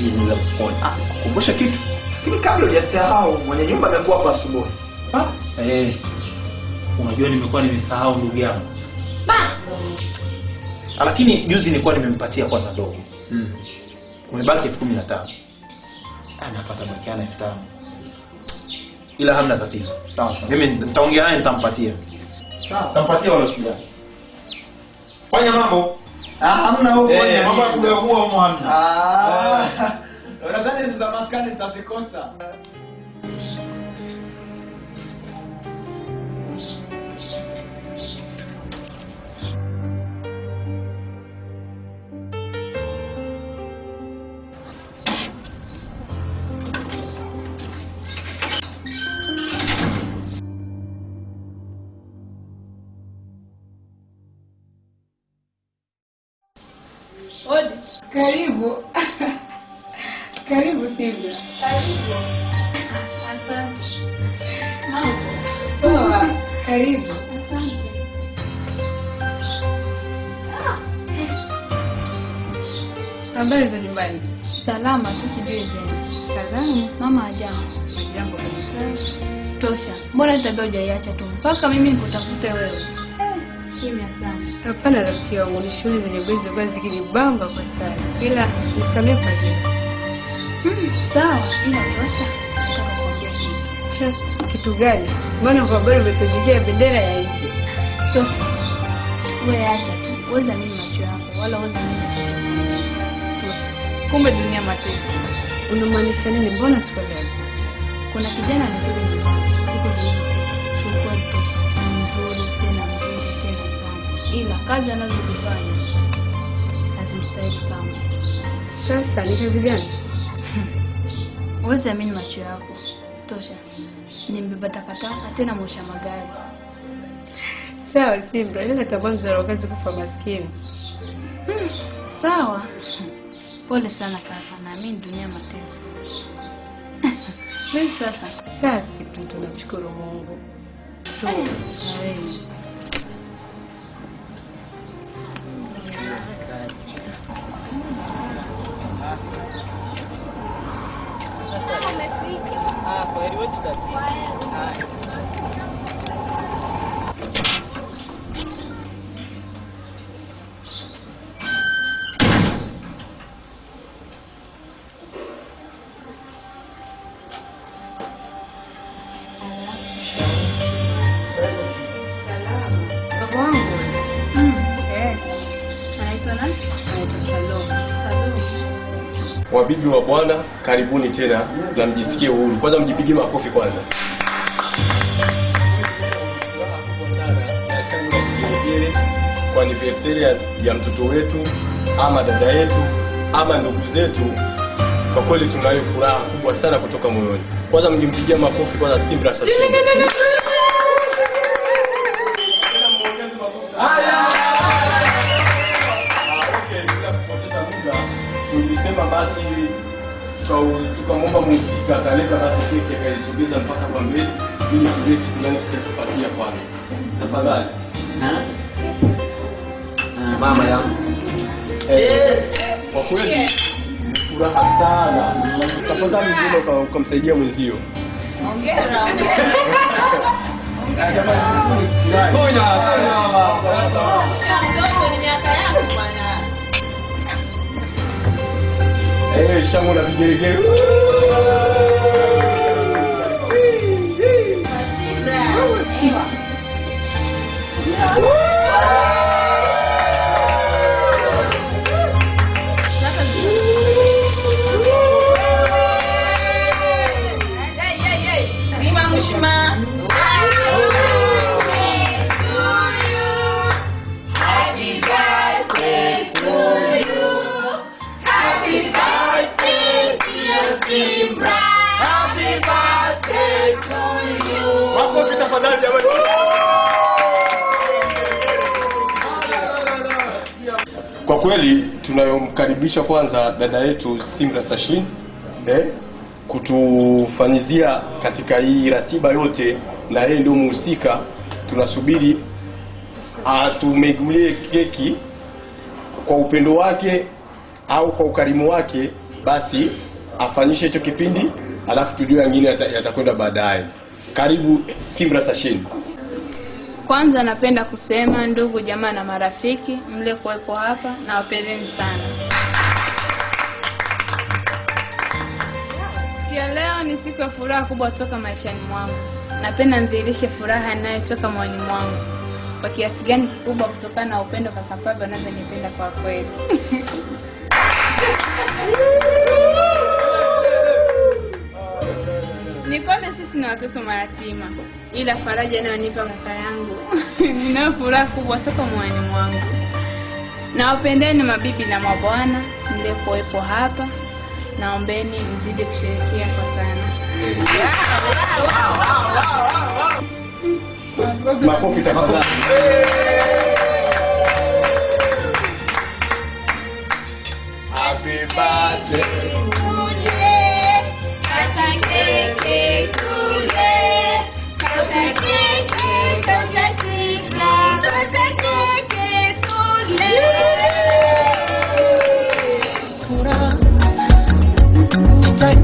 hizi ni za mfukoni ah kumbusha kitu lakini kabla hujasahau mwenye nyumba amekuwa hapa asubuhi eh unajua nimekuwa nimesahau ndugu yangu Ah, lakini juzi nilikuwa nimempatia kwanza dogo mm. kumebaki elfu kumi na tano Anapata napata bakiana elfu tano ila hamna tatizo sawa sawa mimi nitaongea naye nitampatia sawa nitampatia wala shida. fanya mambo Ah, hamna huko. Eh, mambo ya kugavua huko hamna. Ah. Unadhani hizi za maskani nitazikosa? Karibu. Karibu Silvia. Karibu. Asante. Poa. Karibu. Asante. Habari za nyumbani? Salama tu, sijui zenu. Salama. Mama ajambo. Jambo kabisa. Tosha. Mbona tabia hujaiacha tu mpaka mimi nikutafute wewe? Kimya sana. Hapana rafiki yangu, ni shughuli zenye bwezi kwa zikinibamba kwa sana, ila nisamee kwa hiyo. Hmm, sawa, ila tosha. Nataka kitu. Gani? Maana kwa habari umetujikia bendera ya nchi. Tosha. Wewe acha tu. Weza mimi macho yako wala weza mimi. Kumbe dunia mateso. Unamaanisha nini? Mbona sikuelewi? Kuna kijana amekuja Ila kazi anazozifanya hazimstahili kama. Sasa ni kazi gani? Huwezi amini macho yako. Tosha. Ni mbeba takataka tena mwosha magari. Sawa Simba, ila natambua mzara wakazi kufa maskini. Hmm, sawa. Pole sana kaka, naamini dunia mateso. Mimi sasa? Safi tu, tunamshukuru Mungu. Tu, na wewe. Baba Wabibi wa bwana, karibuni tena na mjisikie uhuru. Kwanza mjipigie makofi kwanza. Kwa anniversary ya, mtoto wetu ama dada yetu ama ndugu zetu, kwa kweli tunayo furaha kubwa sana kutoka moyoni. Kwanza mjimpigia makofi kwanza Simba Sashini. Tukamwomba basi keki akaisogeza mpaka kwa mbele ili kile kitu gani tutakipatia kwanza. Tafadhali. Mama yangu. Yes. Kwa kweli furaha sana. Tafadhali ndio kwa ukamsaidia mwenzio. Hongera. Konya, Mtoto ni miaka yako bwana. Eh, shangwe na vigelegele. Senhor. Kweli tunayomkaribisha kwanza dada yetu Simra Sashin eh, kutufanyizia katika hii ratiba yote, na yeye ndio muhusika. Tunasubiri atumegulie keki kwa upendo wake au kwa ukarimu wake, basi afanyishe hicho kipindi, alafu tujue yangine yata- yatakwenda baadaye. Karibu Simra Sashini. Kwanza napenda kusema ndugu jamaa na marafiki mle kuwepo hapa na wapendeni sana. Siku ya leo ni siku ya furaha kubwa toka maishani mwangu. Napenda nidhihirishe furaha inayotoka moyoni mwangu kwa kiasi gani kikubwa kutokana na upendo kaka Pablo anavyonipenda kwa kweli. Ni kweli sisi ni watoto mayatima, ila faraja inayonipa kaka yangu ninayo furaha kubwa toka moyoni mwangu. Nawapendeni mabibi na mabwana mliokuwepo hapa, naombeni mzidi kusherekea kwa sana. Makofi tafadhali. Happy birthday.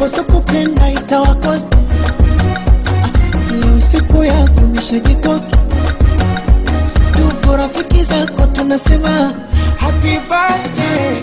poso itawakosa, ni leo ya yako nishajikoki tuko rafiki zako tunasema happy birthday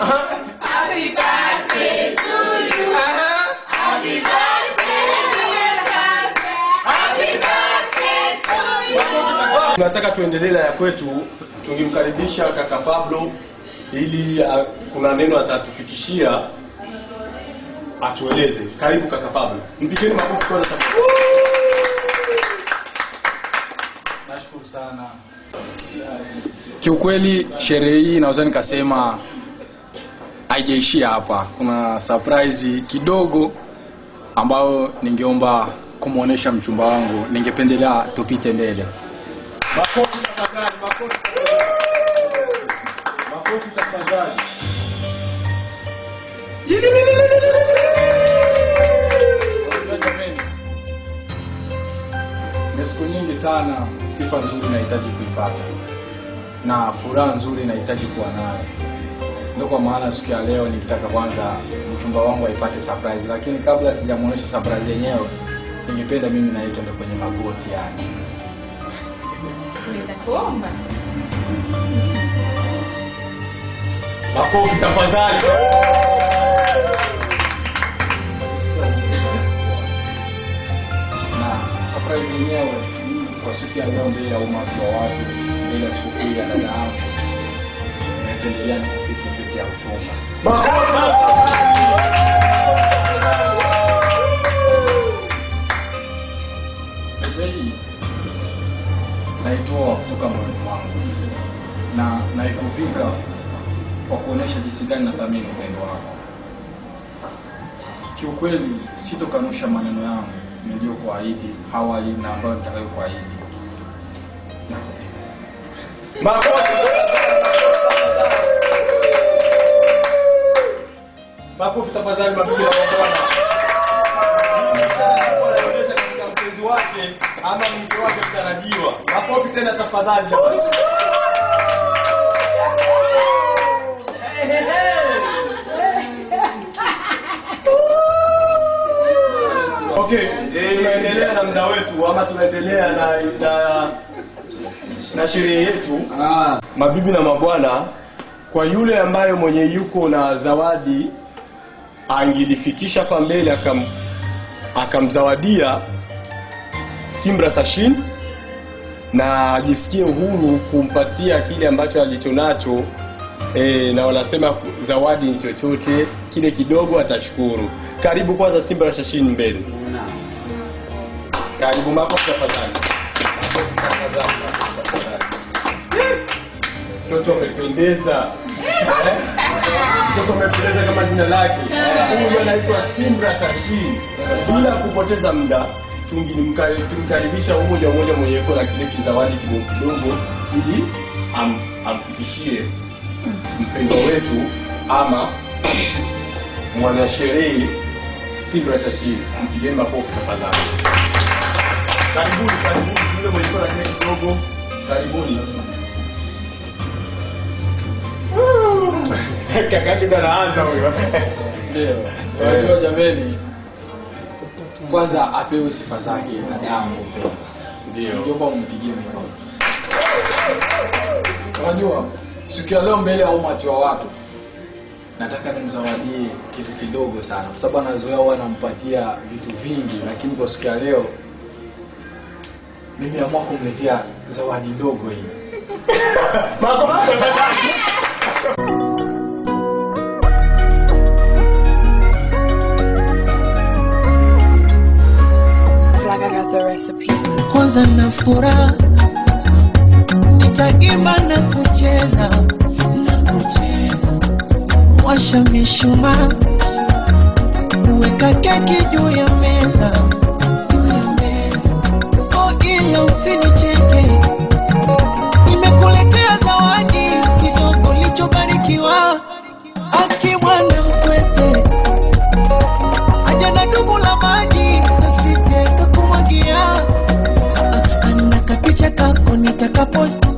Happy birthday to you. Happy birthday to you. Happy birthday to you. Tunataka tuendelee na ya kwetu, tungemkaribisha kaka Pablo ili uh, kuna neno atatufikishia atueleze. Karibu kaka Pablo, mpigeni makofi kwanza. Nashukuru sana. Kiukweli sherehe hii naweza nikasema haijaishia hapa. Kuna surprise kidogo ambayo ningeomba kumwonyesha mchumba wangu. Ningependelea tupite mbele. Makofi tafadhali, makofi makofi tafadhali. Ni siku nyingi sana sifa nzuri inahitaji kuipata na furaha nzuri inahitaji kuwa nayo. Ndio kwa maana siku ya leo nikitaka kwanza mchumba wangu aipate surprise, lakini kabla sijamuonyesha surprise yenyewe, ningependa mimi na yeye kwenye magoti yani. Nitakuomba. Makofi tafadhali. na surprise yenyewe kwa siku ya leo mbele ya umati wa watu, mbele ya sikukuu ya dada yangu, nimependelea nikupike keki ya uchumba. Naitoa kutoka moyoni mwangu na naikuvika kwa kuonyesha jinsi gani nathamini upendo wako. Kiukweli sitokanusha maneno yangu niliyokuahidi awali na ambayo nitakayokuahidi. Nakupenda sana. Makofi. Tafadhali mabibi na mabwana. Anaonyesha katika mpenzi wake ama mke wake mtarajiwa. Makofi tena tafadhali. Okay, tunaendelea na muda wetu ama tunaendelea na na, na sherehe yetu. Mabibi na mabwana, kwa yule ambaye mwenye yuko na zawadi angilifikisha hapa mbele akam, akamzawadia Simra Sashin na ajisikie uhuru kumpatia kile ambacho alichonacho e, na wanasema zawadi ni chochote kile kidogo atashukuru. Karibu kwanza Simba Sashin mbele. Karibu mako tafadhali. Mtoto amependeza. Mtoto amependeza kama jina lake. Huyu anaitwa Simra Sashi. Bila kupoteza muda tungilimka- umoja umoja mwenye na kile kizawadi kidogo kidogo ili am, amfikishie mpendwa wetu ama mwanasherehe Simra Sashi. Mpigeni makofi tafadhali. Karibuni, karibuni yule mwenye na kile kidogo. Karibuni. Kakati ndo anaanza huyo. Ndio. Jameni, kwanza apewe sifa zake na damu. Ndio. Ningeomba umpigie mikono. Unajua, siku ya leo mbele ya umati wa watu nataka nimzawadie kitu kidogo sana, kwa sababu anazoea huwa anampatia vitu vingi, lakini kwa siku ya leo mimi amua kumletea zawadi ndogo hii. Kwanza na furaha nitaimba na kucheza na kucheza, washa mishumaa, weka keki juu ya meza juu ya meza. Oh, ila usinicheke, nitaka nitakaposti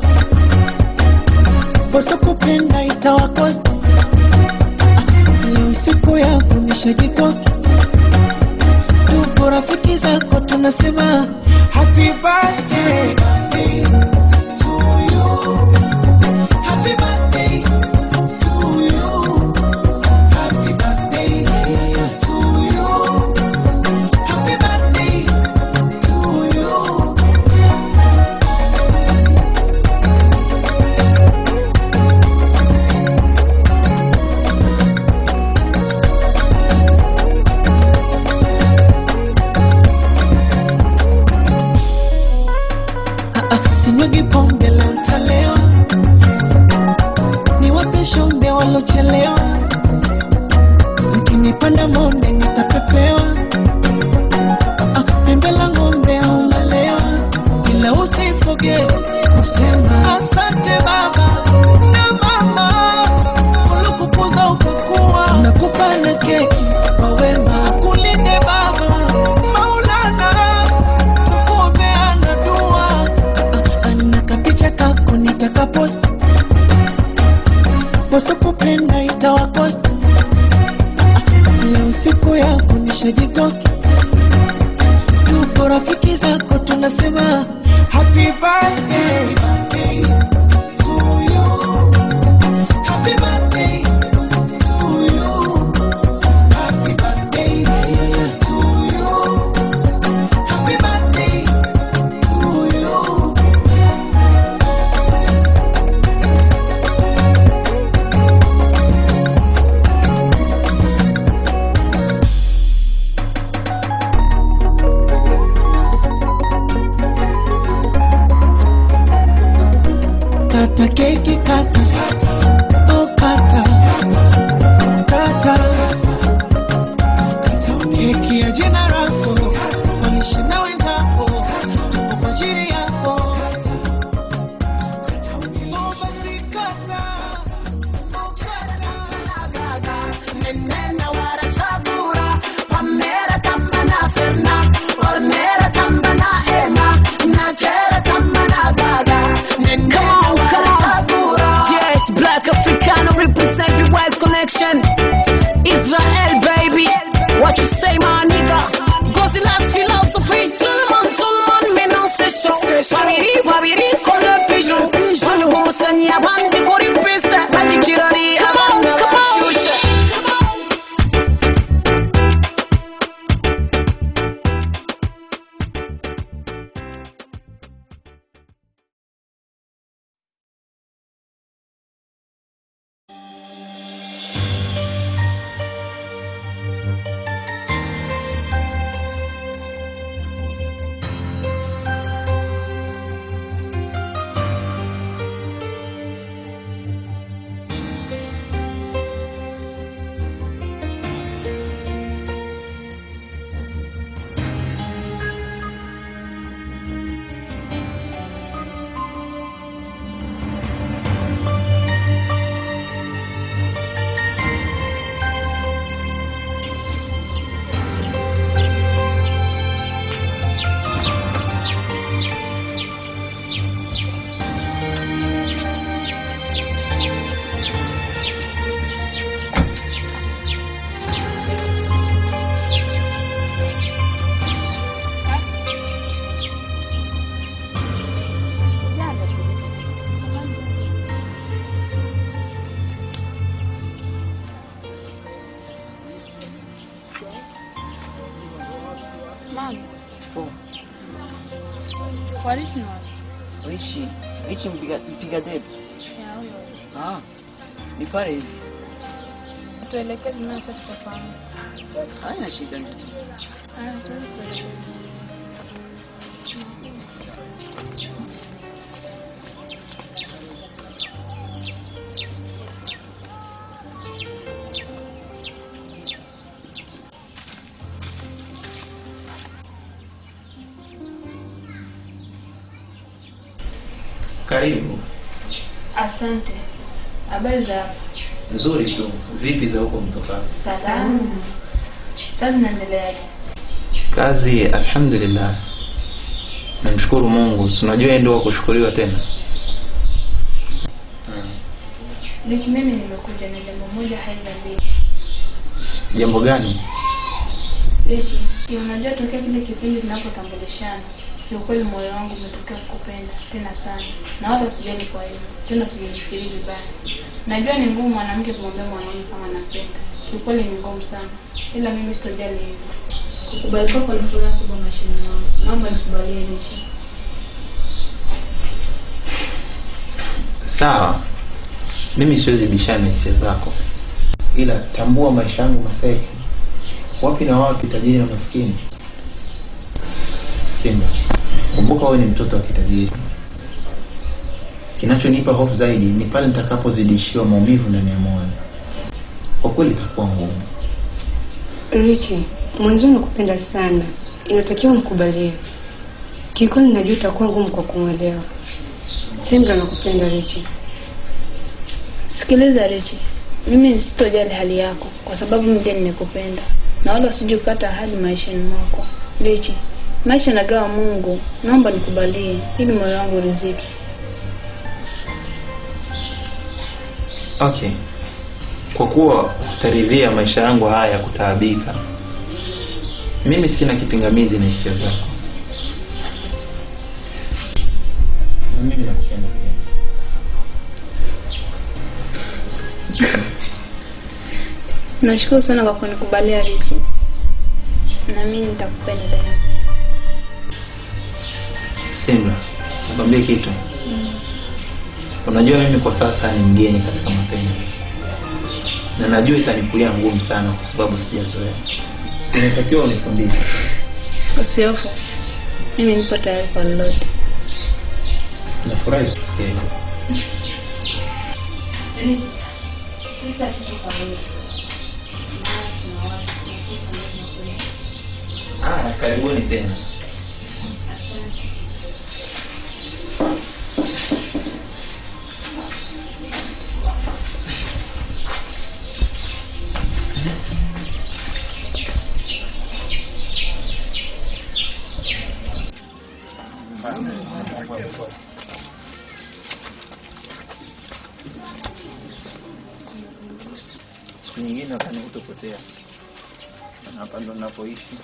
boso kupenda itawakosti leo siku yangu nishajikoki ndugu rafiki zako tunasema happy birthday பண்ணமோ Asante. Habari za hapo? Nzuri tu. Vipi za huko mtoka? Salama. Kazi inaendeleaje? Kazi alhamdulillah. Namshukuru Mungu. Si unajua yeye ndio kushukuriwa tena. Niki mimi nimekuja na jambo moja haiza mbili. Jambo gani? Rich, si unajua tokea kile kipindi tunapotambulishana, kiukweli moyo wangu umetokea kukupenda tena sana, na wala sijali kwa hivyo, tena sijajifikiri vibaya. Najua ni ngumu mwanamke kumwambia mwanaume kama anapenda, kiukweli ni ngumu sana, ila mimi sitojali hivyo. Kukubali kwako ni furaha kubwa maishani mwangu, naomba nikubalie hichi. Sawa. Mimi siwezi bishana hisia zako. Ila tambua maisha yangu maseki. Wapi na wapi tajiri na maskini. Simba. Kumbuka wewe ni mtoto wa kitajiri. Kinachonipa hofu zaidi ni pale nitakapozidishiwa maumivu ndani ya moyo. Kwa kweli itakuwa ngumu. Richi, mwanzo nakupenda sana, inatakiwa mkubalie. Kiukweli najua itakuwa ngumu kwa kumwelewa. Simba nakupenda Richi. Sikiliza Richi, mimi sitojali hali yako kwa sababu mimi ninakupenda nimekupenda na wala usije kukata ahadi maishani mwako. Richi, maisha nagawa Mungu, naomba nikubalie ili moyo wangu uridhike. Okay, kwa kuwa utaridhia maisha yangu haya ya kutaabika, mimi sina kipingamizi na hisia zako, na mimi nakupenda pia. Nashukuru sana kwa kunikubalia Richi, na mimi nitakupenda daima. simla nakwambia kitu. Unajua mimi kwa sasa ni mgeni katika mapenzi, na najua itanikulia ngumu sana kwa sababu sijazoea. Inatakiwa unifundishe. Usihofu, mimi nipo tayari kwa lolote. Nafurahi kusikia hivyo. Pamoja. Haya, karibuni tena. Hapa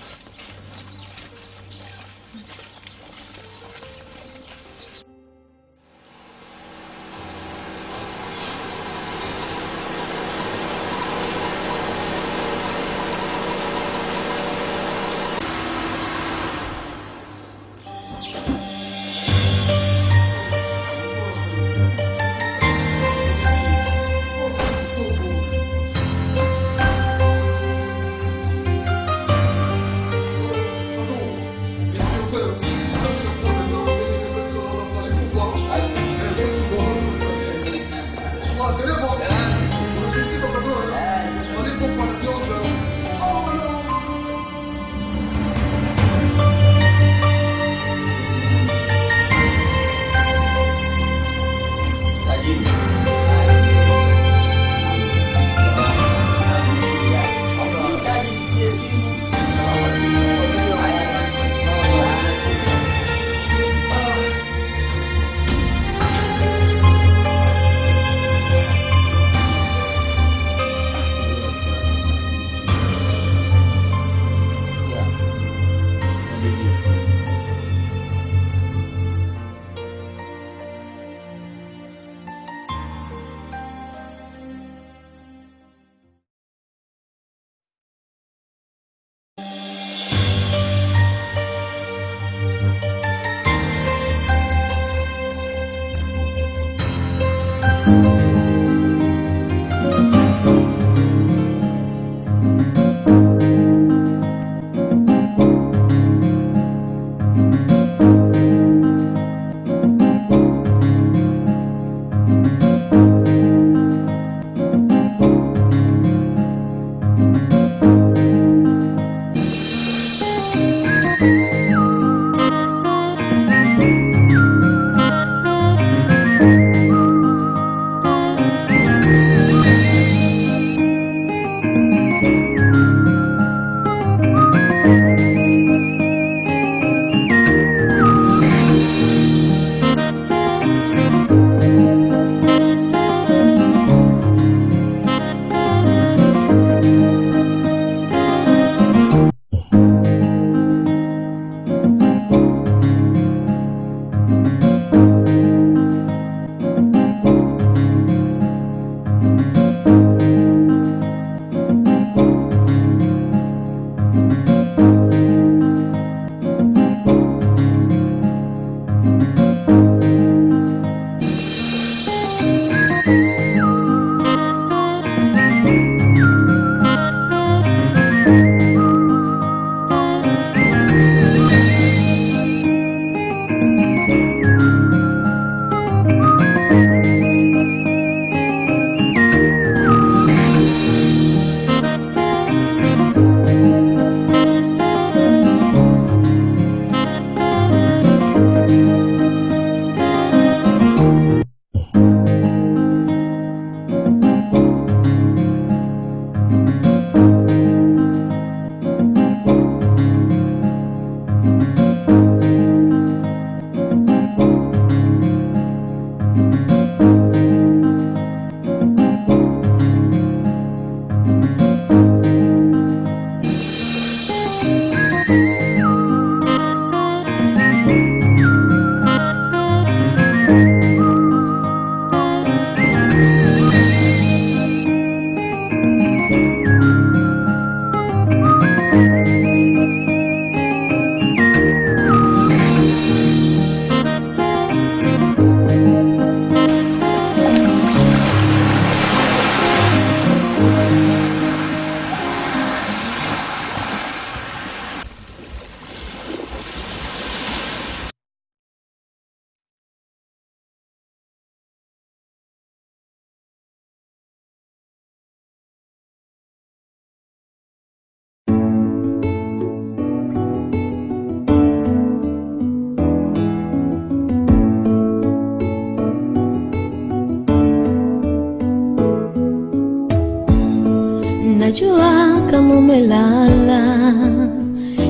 Najua kama umelala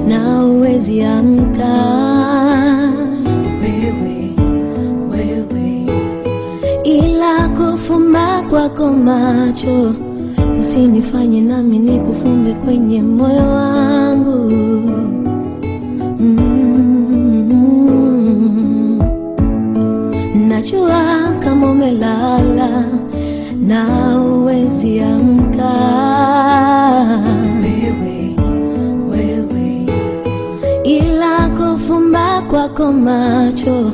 na uwezi amka. Wewe, wewe, ila kufumba kwako macho usinifanye nami nikufumbe kwenye moyo wangu. Mm. Najua kama umelala na uwezi amka. Wewe, wewe, ila kufumba kwako macho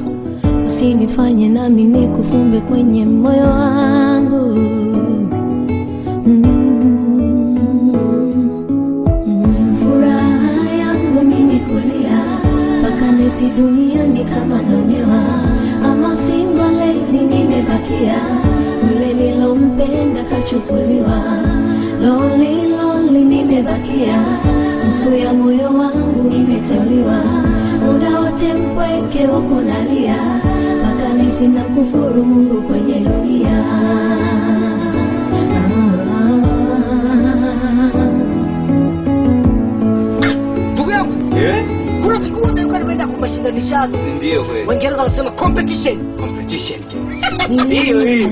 usinifanye nami nikufumbe kwenye moyo wangu. Mm. Mpaka nisi duniani kama naonewa, ama single lady nimebakia, yule nilompenda kachukuliwa, lonely lonely nimebakia, nusu ya moyo wangu imeteuliwa, muda wote mpweke huku nalia, mpaka nisi na kufuru Mungu kwenye dunia. kwa mashindanishano Ndio kweli. waingereza wanasema competition. Competition. Ndio hiyo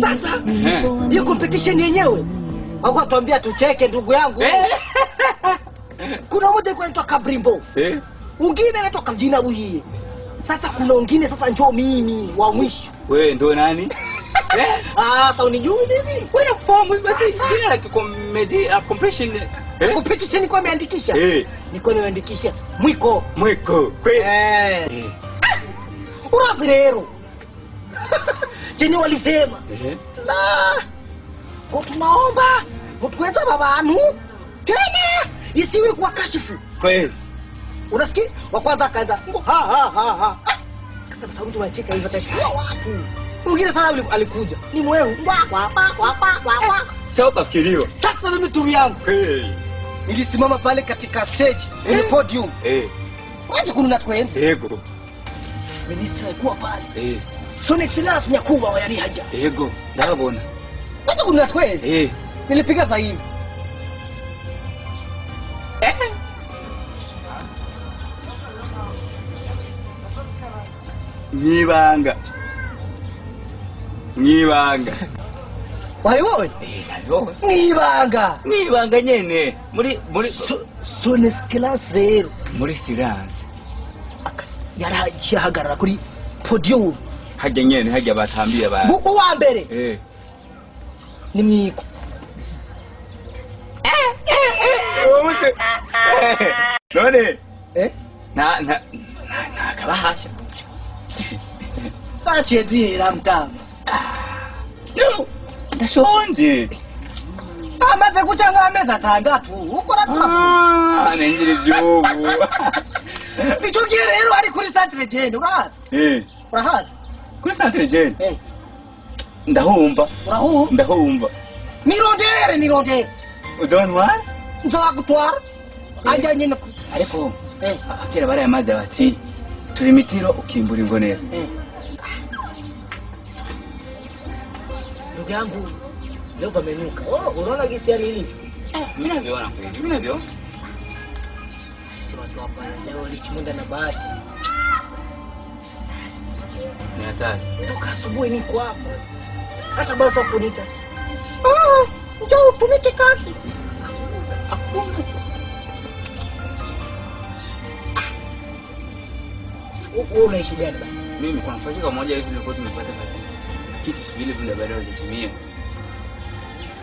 sasa Ehe. hiyo competition yenyewe akuwa tuambia tucheke ndugu yangu. Kuna moja ikuwa anaitwa kabrimbo. Eh? ungine anaitwa kamjina buhie sasa kuna ungine sasa njoo mimi wa mwisho. Wewe ndo nani? Ah, sasa unijui mimi? Wewe nakufahamu basi jina la comedy competition. Eh? competition kwa ameandikisha Eh. niko nimeandikisha mwiko. Mwiko kweli? Eh. rero chenye walisema Eh. la ko tunaomba mtuweza babantu tena isiwe kuwa kashifu Kweli. unasikia wa kwanza kaenda ha ha ha ha Ah! kasema sauti wanacheka hivyo atashtua watu mwingine sana alikuja ni mwehu kwa kwa, kwa, kwa, kwa, kwa, kwa. Sasa mimi turi yangu hey. nilisimama pale katika stage kwenye podium Eh. waje kununa twenzi Ego. minister alikuwa pale Eh. soni egiseranse nyakubahwa yari hajya yego ndabona bajya kugura twese eh. nilipiga sasa hivi eh? mwibanga mwibanga wayibonye eh, mwibanga mwibanga nyene. Muri muri so, sones class rero. Muri silence. Yarahagarara kuri podium. hajya nyine hajya batambiye abantu. Uwa mbere? Eh. Ni mwiku eh, eh, none. Ntakaba hashya zaciye zihera mutamba ndashonje. Amaze guca nk'amezi atandatu ubwo uratuma nengere iby'ubu ni cyo gihe rero ari kuri santire genda urahazi urahazi Kuri santire jene Ndahumva. urahumva Ndahumva. nirondere nirondere Uzantwara? nzagutwara ajya nyine Ariko abakera barayamaze bati turi mitiro ukimbura ingonera. ndugu yangu leo pamenuka oh, unaona gisi hali ilivyo Mimi naviona kweli. Mimi naviona. si watu hapa leo lichimunda na bahati Ni hatari. toka asubuhi niko hapa hata basi wakunita ah, njoo utumike kazi hakuna Ah. wewe unaishi gani basi Mimi kuna mfashika moja hivi nilikuwa tumepata kazi. Kitu sivile vile baada hujatimia.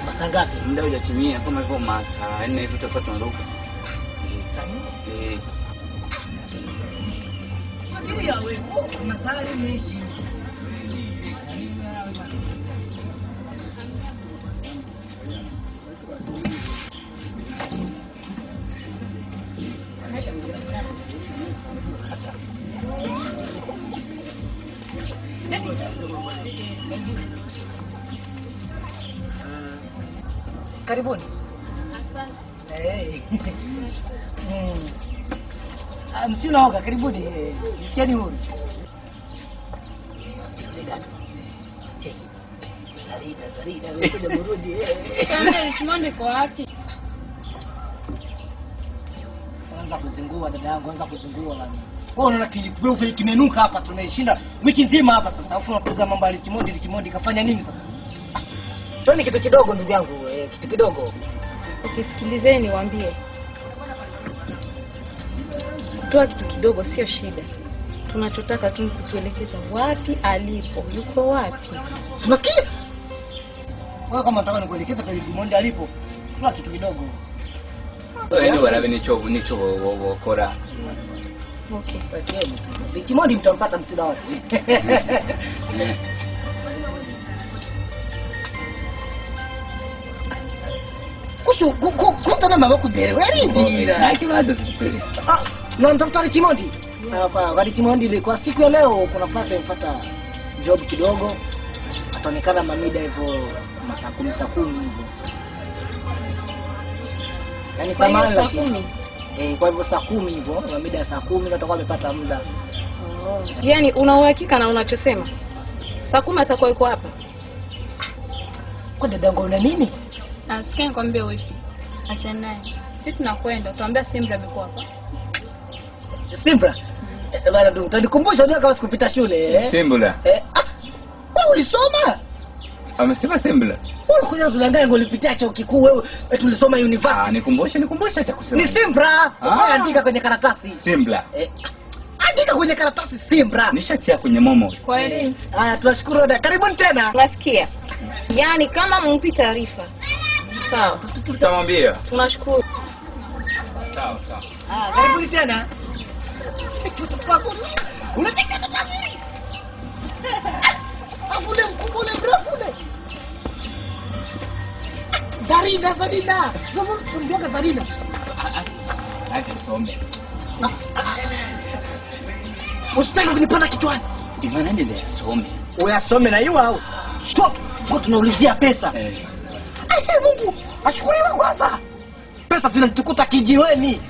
masaa ngapi Muda hujatimia kama hivyo masaa 4 hivi tutafuta tunaruka. Eh. Lakini ya wewe masali meishi Karibuni. Hey. Mm. Ah, Msina hoga, karibuni. Jisikieni huru. Anza kuzingua dada yangu, anza kuzingua unaona kimenuka hapa, wiki nzima hapa sasa. Unapuza mambo ya Richmond, Richmond kafanya nini sasa? Toni kitu kidogo ndugu yangu, eh, kitu kidogo. Niwaambie kutoa kitu kidogo sio shida. Tunachotaka tu kutuelekeza wapi alipo, yuko wapi. Unasikia? Wewe kama unataka nikuelekeze kwa Richmond alipo, toa kitu kidogo. Wewe ndio warabe nicho nicho wokora. Okay. Richmond mtampata msiba wote. Kushu kuko kuko na. Nta kibazo tutari. Ah, na mtafuta Richmond. Ah, Kwa kwa Richmond ile kwa siku ya leo kuna nafasi ya kupata job kidogo. Ataonekana mamida hivyo masaa kumi saa kumi hivyo. Yaani samani saa lakini. Eh, kwa hivyo saa kumi hivyo, mamida ya saa kumi ndio atakuwa amepata muda. Yaani una uhakika na unachosema? Saa kumi atakuwa yuko hapa. Kwa dadangu una nini? Nasikia nikwambia wifi. acha naye. Sisi tunakwenda, tuambia Simba amekuwa hapa. Simpra. Eh, Bana ndugu, utanikumbusha unajua kama sikupita shule eh? Sembula. Eh, ah, wewe ulisoma? Amesema Simbla. Wewe unakuja ngo ulipitia chuo kikuu wewe eh, tulisoma Ah, nikumbusha, nikumbushe nikumbushe cha kusema. Ni Simbla. Ah. Wewe andika kwenye karatasi. Simbla. Eh, andika kwenye karatasi Simpra. Nishatia kwenye momo. Kwa elimu. Haya, tunashukuru dada. Karibuni tena. Nasikia. Yaani kama mumpi taarifa. Sawa. Tutamwambia. Tunashukuru. Sawa sawa. Ah, karibuni tena. Cheki watoto wazuri. Unacheka watoto wazuri. Afu ule mkubwa ule mrefu ule. Zarina, Zarina. Sasa tunambiaga Zarina. Acha some. Usitaki kunipanda kichwani. Imana endelea some. Uyasome na hiyo au? Stop. Tuko tunaulizia pesa. Eh. Aise Mungu, ashukuriwe kwanza. Pesa zinatukuta kijiweni.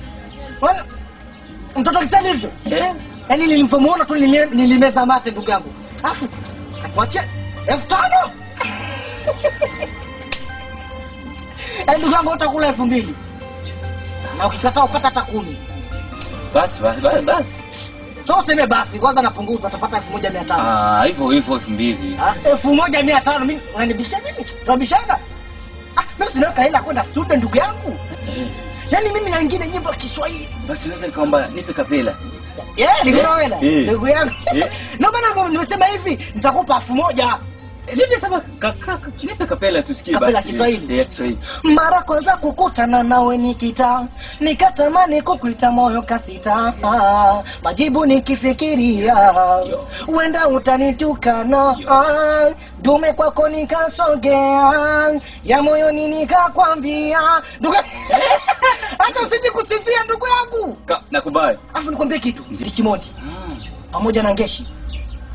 Wana- Mtoto akisema hivyo? Eh. Yaani nilimfomuona tu nilimeza mate ndugu yangu. Alafu katuachia elfu tano. Yaani ndugu yangu utakula elfu mbili. Na ukikataa upata hata kumi. Basi basi basi. So useme basi kwanza napunguza utapata elfu moja mia tano. Ah, hivyo hivyo elfu mbili. Ah, elfu moja mia tano mimi unanibisha nini? Tunabishana? Ah, mimi sinaweka hela kwenda studio ndugu yangu. Yaani mimi na wengine nyimbo ya Kiswahili. Basi naweza nikaomba nipe kapela. Yeah, niko na Eh, eh. Ndugu yangu. Eh. Ndio maana nimesema hivi, nitakupa elfu moja. Nipe saba kaka nipe kapela tusikie basi. Kapela Kiswahili? Eh, Kiswahili. Mara kwanza kukutana nawe nikita, nikatamani kukuita moyo kasita, Ah, majibu nikifikiria, wenda utanitukana, Ah, dume kwako nikasogea, ya moyoni nikakwambia, ndugu acha usiji kusizia ndugu yangu. Nakubali. Afu nikwambie kitu, Richmond pamoja na Ngeshi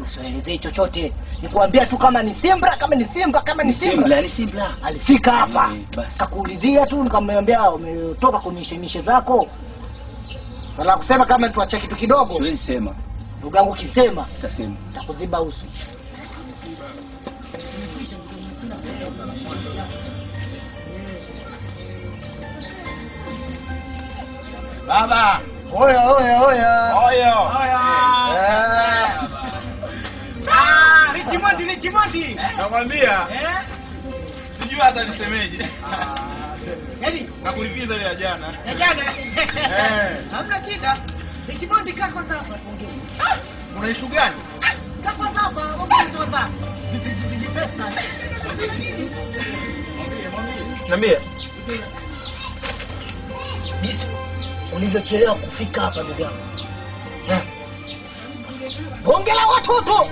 usielezee chochote, nikuambia tu kama ni Simba, kama ni Simba, kama ni Simba. Simba, ni Simba. Alifika hapa Eh, kakuulizia tu, nikamwambia umetoka kwenye mishemishe zako. Sala kusema kama tuache kitu kidogo, Siwezi sema. ndugu yangu, kisema Sitasema. takuziba uso. Baba. Oya, oya, oya. oya Eh. Ah, Richmond, Richmond. Nakwambia. Sijui hata nisemeje. Yaani Nakulipiza ile ya jana. ya jana. Eh. Hamna shida. Richmond kaa kwanza hapa tuongee. Una issue gani? Kaa kwanza hapa, mbona unatoa? hapa. pesa. Niambie. Jinsi ulivyochelewa kufika hapa ndugu yangu. Bonge la watoto.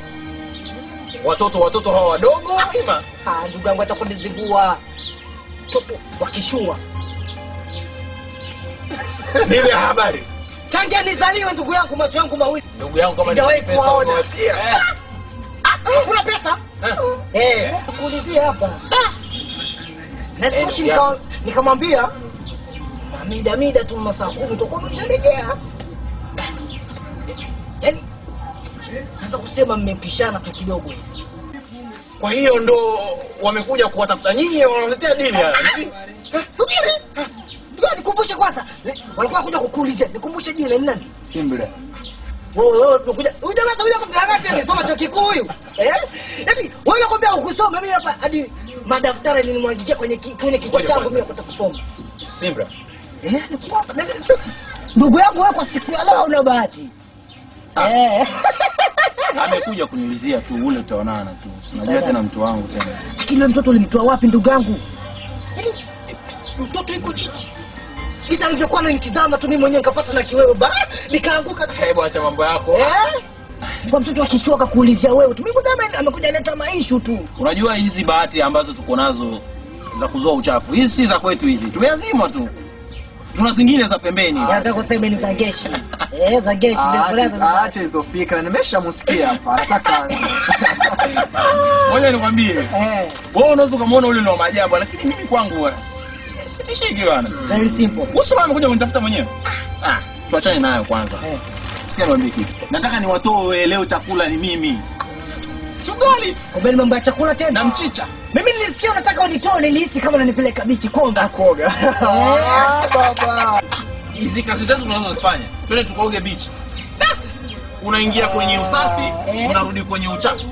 Watoto watoto hawa wadogo ima. Ah, ndugu yangu hata kunizingua. Toto wakishua. nile habari. Tangia nizaliwe ndugu yangu macho yangu mawili. Ndugu yangu kama Sijawahi kuwaona. umewatia. Ah, kuna pesa? Eh, kuulizia hapa. Na sikushi Eh, nika- nikamwambia mida mida tu masaa kumi tutakuwa tumesharejea. Yaani naweza kusema mmepishana tu kidogo hivi. Kwa hiyo ndo wamekuja kuwatafuta nyinyi wanaletea dini haya. Subiri. Ndugu, nikumbushe nikumbushe kwanza. Walikuwa kuja kukuulizia nikumbushe jina ni nani Simbla wewe wewe tunakuja huyu jamaa sasa kudanganya tena soma chuo kikuu huyu. Eh? Eti wewe unakwambia ukusoma mimi hapa hadi madaftari nilimwangikia kwenye kwenye kichwa changu mimi kwenda kusoma. Simbra. eh ndugu yangu wewe kwa siku ya leo una bahati eh Amekuja kuniulizia tu ule utaonana tu. Unajua tena mtu wangu tena. lakini wewe mtoto ulimtoa wapi ndugu yangu Yaani, mtoto yuko chichi Kisa alivyokuwa ananitizama tu mimi mwenyewe nikapata na kiwewe ba nikaanguka Hebu acha mambo yako. eh kwa mtoto akishua kuulizia wewe tu mimi kudama amekuja leta maishu tu Unajua hizi bahati ambazo tuko nazo za kuzoa uchafu. Hizi si za kwetu hizi. Tumeazima tu. Tuna zingine za pembeni. nataka kusema ni za geshi eh za geshi ndio Aache- Acha hizo fikra nimeshamsikia hapa nataka Ngoja nikwambie. Wewe unaweza kumuona ule ni wa maajabu lakini mimi kwangu wa- si- si- sitishiki bwana. Very simple. Usema amekuja kunitafuta mwenyewe. Ah, tuachane nayo kwanza. Eh. Sikia niambie kitu. Nataka niwatoe leo chakula ni mimi. Si ugali. Kumbe mambo ya chakula tena. Na mchicha. Mimi nilisikia unataka unitoe nilihisi kama unanipeleka bichi konga. Koga. baba. Hizi kazi zetu tunazozifanya. Twende tukaoge beach. Unaingia kwenye usafi, unarudi kwenye uchafu.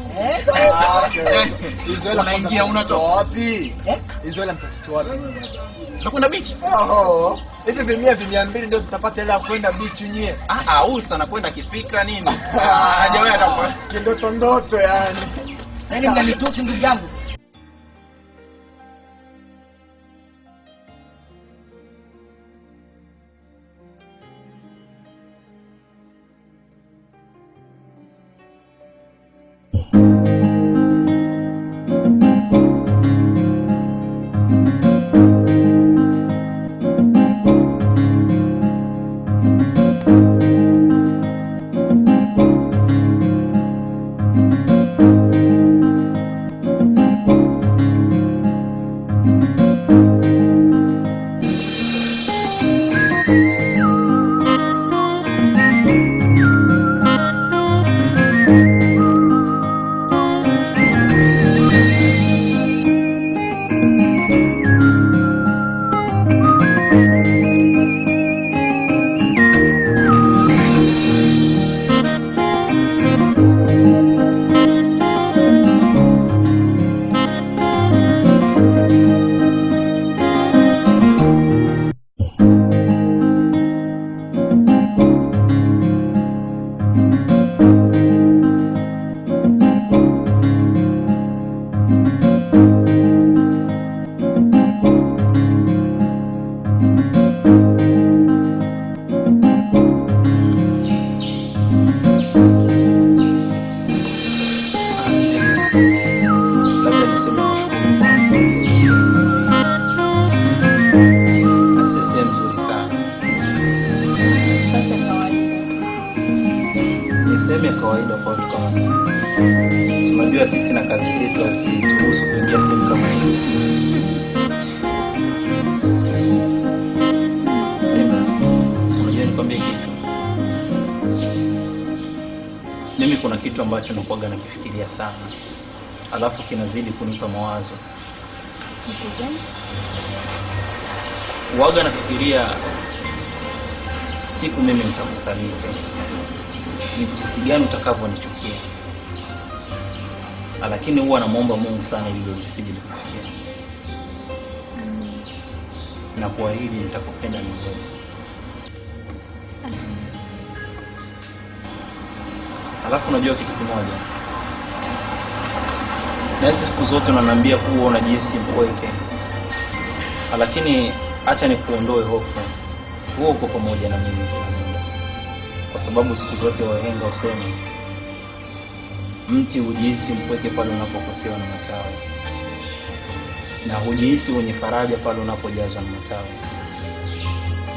Unaingia unatoka wapi hizo hela mtazitoa wapi za bichi. beach oho hivi vimia vimia mbili ndio tutapata hela ya kwenda bichi nyie Ah, ah, huyu sana kwenda kifikra nini? Ah, hajawahi atakwa kindoto ndoto yani Yaani mnanitusi ndugu yangu. Kinazidi kunipa mawazo. Waga nafikiria siku mimi nitakusaliti. Ni jinsi gani utakavyonichukia. Lakini huwa namwomba mungu sana ili lisije likufikia na kuahidi nitakupenda milele alafu unajua kitu kimoja nahisi siku zote unaniambia kuwa unajihisi mpweke. Lakini acha nikuondoe hofu. Huo uko pamoja na mimi. Kwa sababu siku zote wahenga husema mti hujihisi mpweke pale unapokosewa na matawi. Na hujihisi wenye faraja pale unapojazwa na matawi.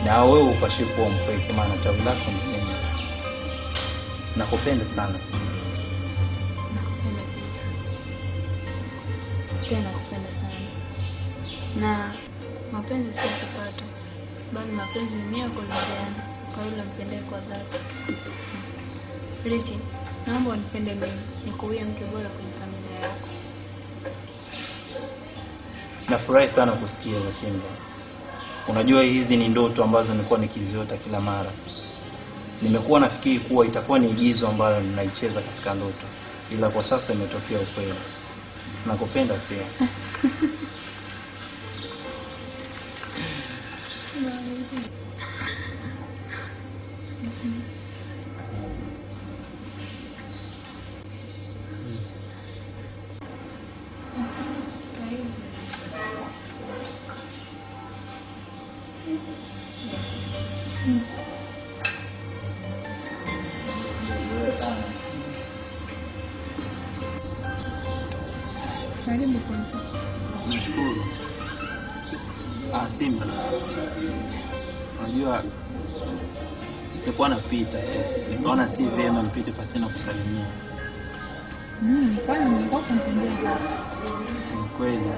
Na wewe upashi kuwa mpweke maana tawi lako ni mimi nakupenda sana mapenzi kuliziana kwa yule mpendaye kwa dhati richi naomba unipende mimi nikuwie mke bora kwenye familia yako nafurahi sana kusikia hilo simba Unajua hizi ni ndoto ambazo nilikuwa nikiziota kila mara. Nimekuwa nafikiri kuwa itakuwa ni igizo ambayo ninaicheza katika ndoto, ila kwa sasa imetokea ukweli. Nakupenda pia. vyema na kusalimia. Mm, kweli.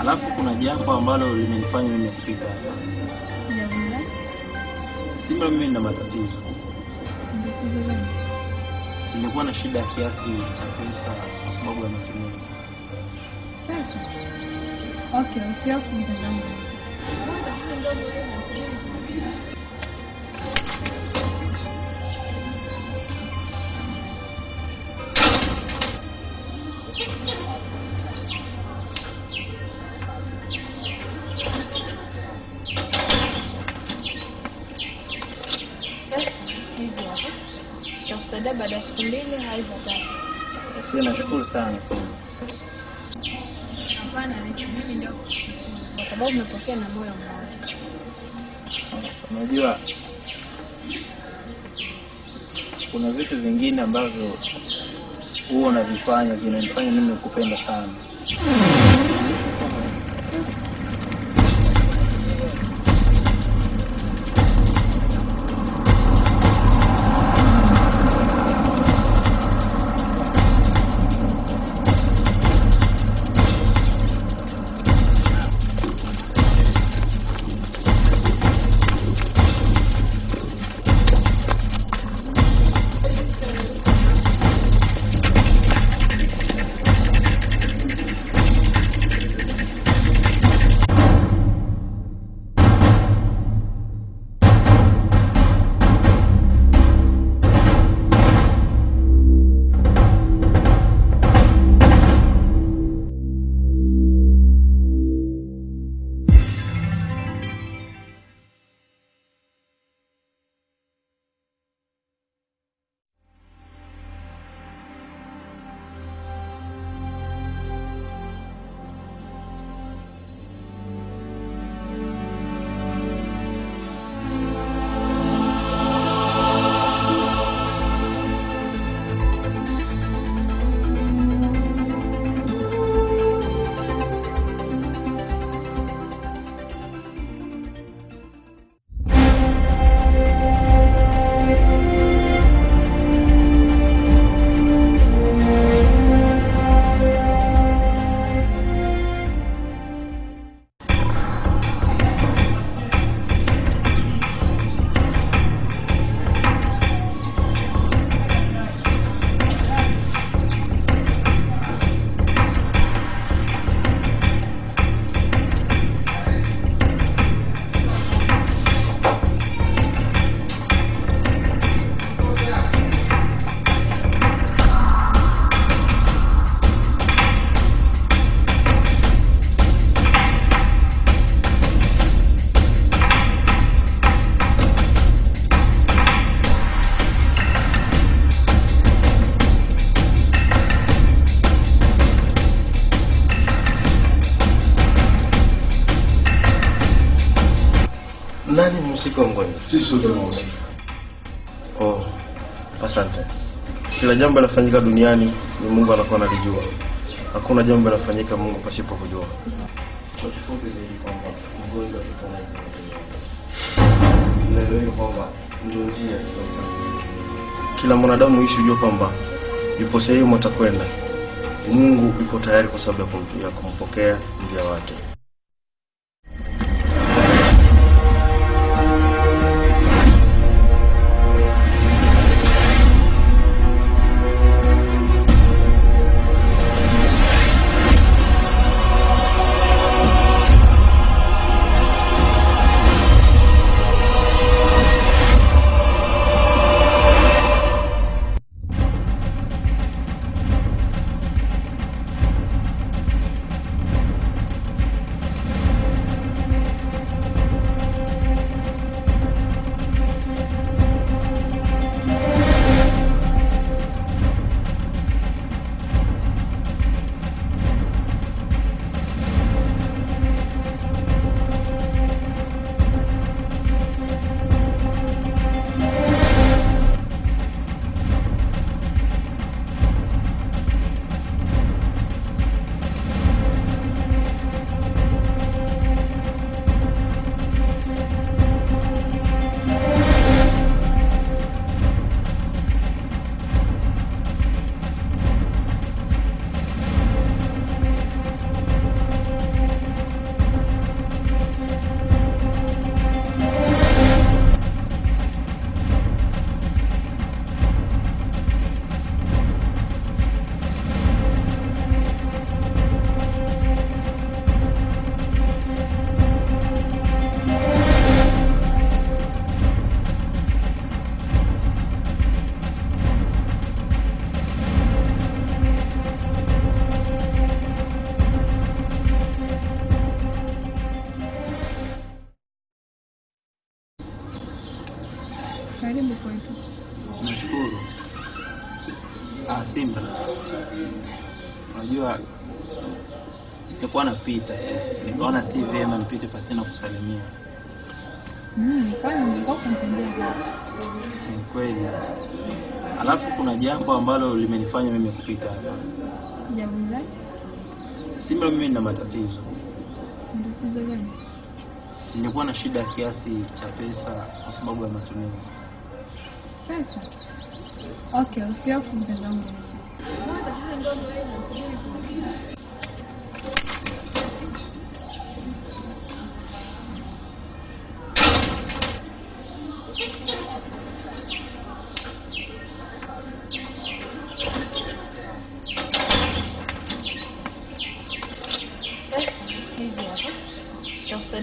Alafu kuna jambo ambalo limenifanya mimi kupita hapa. Simba, mimi nina matatizo. Nilikuwa na shida ya kiasi cha pesa kwa sababu ya matumizi. Okay, usiafu mpenzi ya siku mbili haiza tatu. Si nashukuru sana sana. Hapana, mimi ndio kwa sababu na moyo mmoja. Unajua kuna vitu vingine ambavyo huwa unavifanya vinanifanya mimi kupenda sana. Si mgonjwa? Sisi sote tunahusika. Oh, asante. Kila jambo linafanyika duniani ni Mungu anakuwa analijua. Hakuna jambo linafanyika Mungu pasipo kujua. Kwa kifupi zaidi kwamba mgonjwa duniani. Naelewa kwamba ndio njia. Kila mwanadamu ishi ujue kwamba yupo sehemu atakwenda. Mungu yupo tayari kwa sababu ya ya kumpokea mja wake. kupita, nikaona si vyema nipite pasina kusalimia. Mm, ni kweli. Alafu kuna jambo ambalo limenifanya mimi kupita hapa. Jambo gani? Simba, mimi nina matatizo. Matatizo gani? Nilikuwa na shida ya kiasi cha pesa kwa sababu ya matumizi. Pesa? Okay, usihofu mpenzi wangu.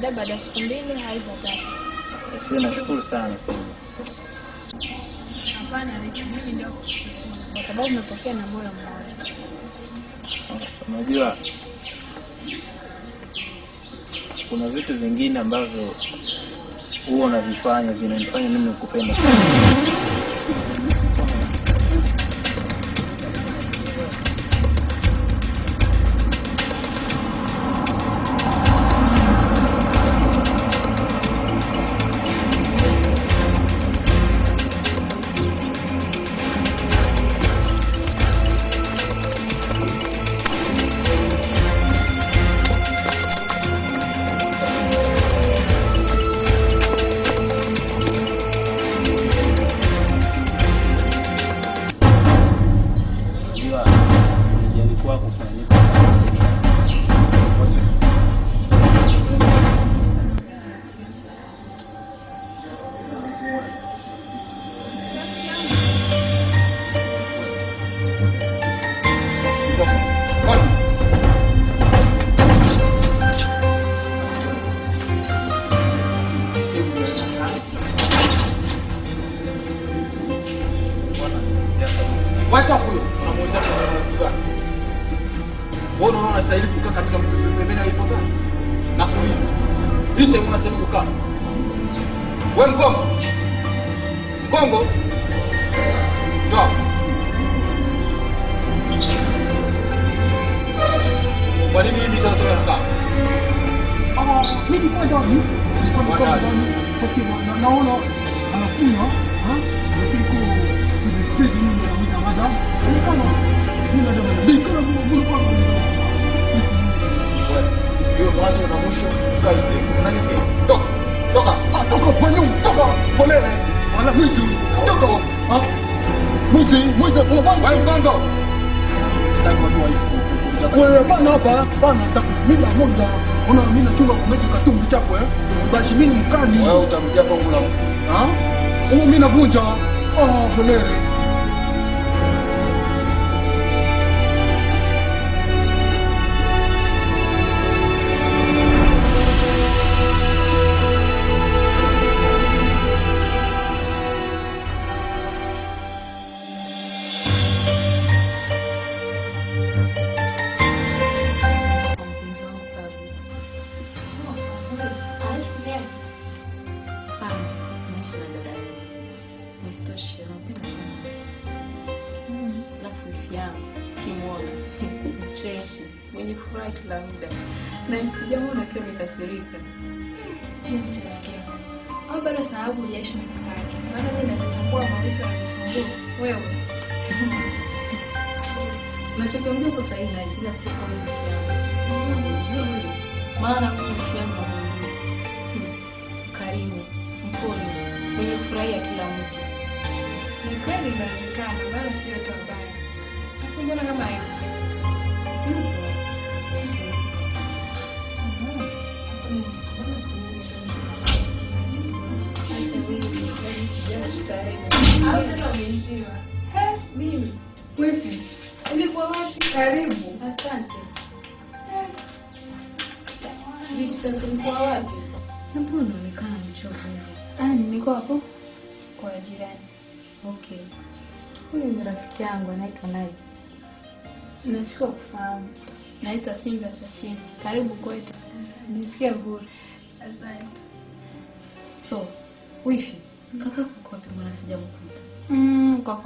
baadaye baada ya siku mbili hai za tatu. Sisi nashukuru sana sana. Hapana, mimi ndio kwa sababu nimepokea na moyo mmoja. Unajua kuna vitu vingine ambavyo huwa unavifanya vinanifanya mimi kupenda sana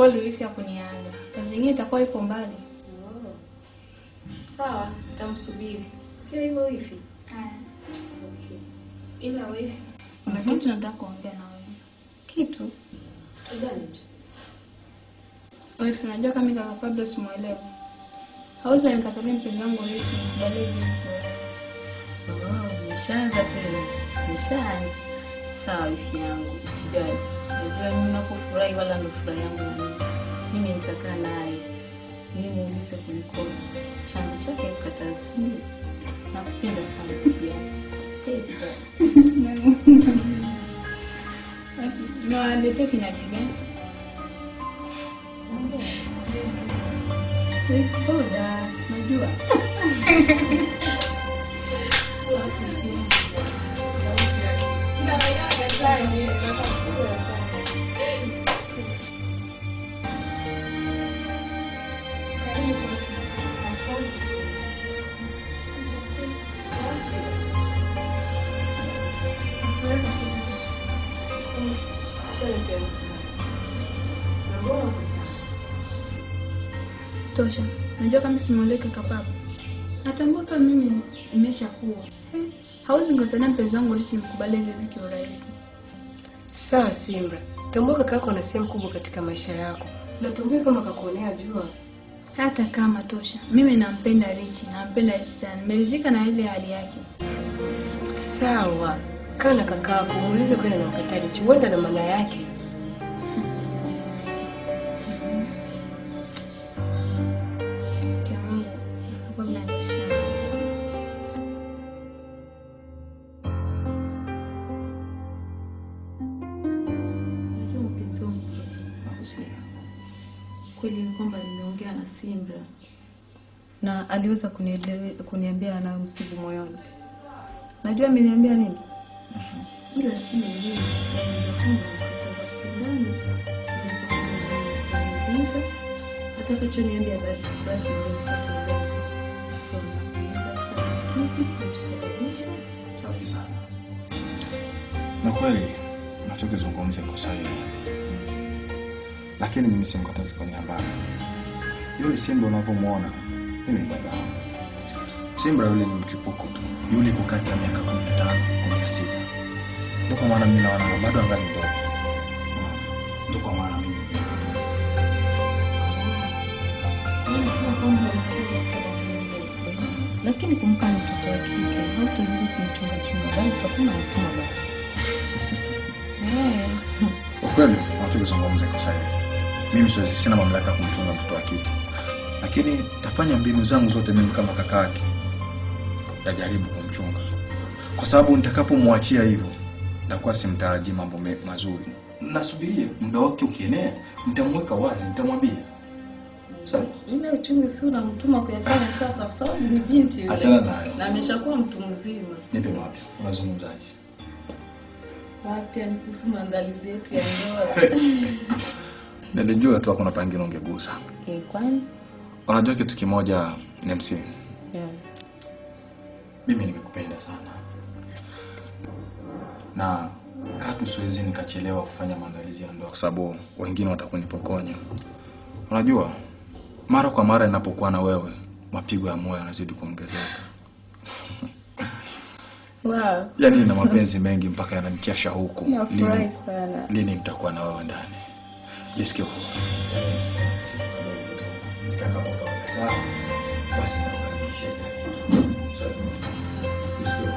Mm, kweli wifi hakuniaga. Kazi nyingine itakuwa ipo mbali. Sawa, tamsubiri. Sio hivyo wifi? Ila wifi, kuna kitu nataka kuongea na wewe. Kitu gani? Wifi, unajua kama kaka Pablo simuelewa. Hauza nikatalia mpenzi wangu wifi nikubalie hivi. Oh, nishaanza tena. Nishaanza. Sawa wifi yangu, usijali. Najua mimi unapofurahi wala ndo furaha yangu na mimi. Mimi nitakaa naye. ni muulize kuliko chanzo chake kukataza, si ndio? Nakupenda sana pia. Nawaletea kinywaji gani? Soda, si unajua. Tosha. Najua kama simuelewi kaka Natambua kama mimi nimeshakuwa. Eh, Hauwezi nikatalia mpenzi wangu Richi nikubalie hivi vitu urahisi. Sawa Simba, tambua kakako na ana sehemu kubwa katika maisha yako. Natambua kama kakuonea jua. Hata kama Tosha, mimi nampenda Richi, nampenda Richi sana. Nimeridhika na ile hali yake. Sawa, kaa na kaka muulize kwenda na mkatarichi, huenda na maana yake. Aliweza kuniambia na msibu moyoni. Najua ameniambia nini, ila si atakachoniambia basi Safi sana. Na kweli nachokizungumza iko sahihi, lakini mimi simkatazi kwenye habari. Yule Simba unavyomwona mimi baba. Simba yule ni mchipuko tu, yule iko kati ya miaka kumi na tano kumi na sita ndio kwa maana mimi naona bado angali mdogo, ndio kwa maana mimi lakini kumkaa mtoto wa kike, hautazidi kumtunga chuma bali utakuwa unamtuma basi. Kwa kweli unachokizungumza kwa sahihi. Mimi siwezi, sina mamlaka ya kumchunga mtoto wa kike, lakini tafanya mbinu zangu zote mimi kama kaka yake yajaribu kumchunga, kwa sababu nitakapomwachia hivyo nitakuwa simtaraji mambo mazuri. Nasubiria muda wake ukienea, nitamweka wazi, nitamwambia sawa. Ile uchungu si unamtuma kuyafanya sasa, kwa sababu ni binti yule. Achana nayo. na ameshakuwa mtu mzima. Nipe mapya, unazungumzaje? Wapya ni kuhusu maandalizi yetu ya ndoa. Nilijua tu hakuna pangine ungegusa. Eh, kwani? Unajua kitu kimoja MC, Yeah. mimi nimekupenda sana na katu siwezi nikachelewa kufanya maandalizi ya ndoa kwa sababu wengine watakunipokonya. Unajua, mara kwa mara ninapokuwa na wewe, mapigo ya moyo yanazidi kuongezeka. Wow. Yaani nina mapenzi mengi mpaka yananitia shauku. Lini, sana. lini nitakuwa na wewe ndani? Jisikie huru. Nitakapotoka sawa, basi nakukaribisha ndani. Sawa. Jisikie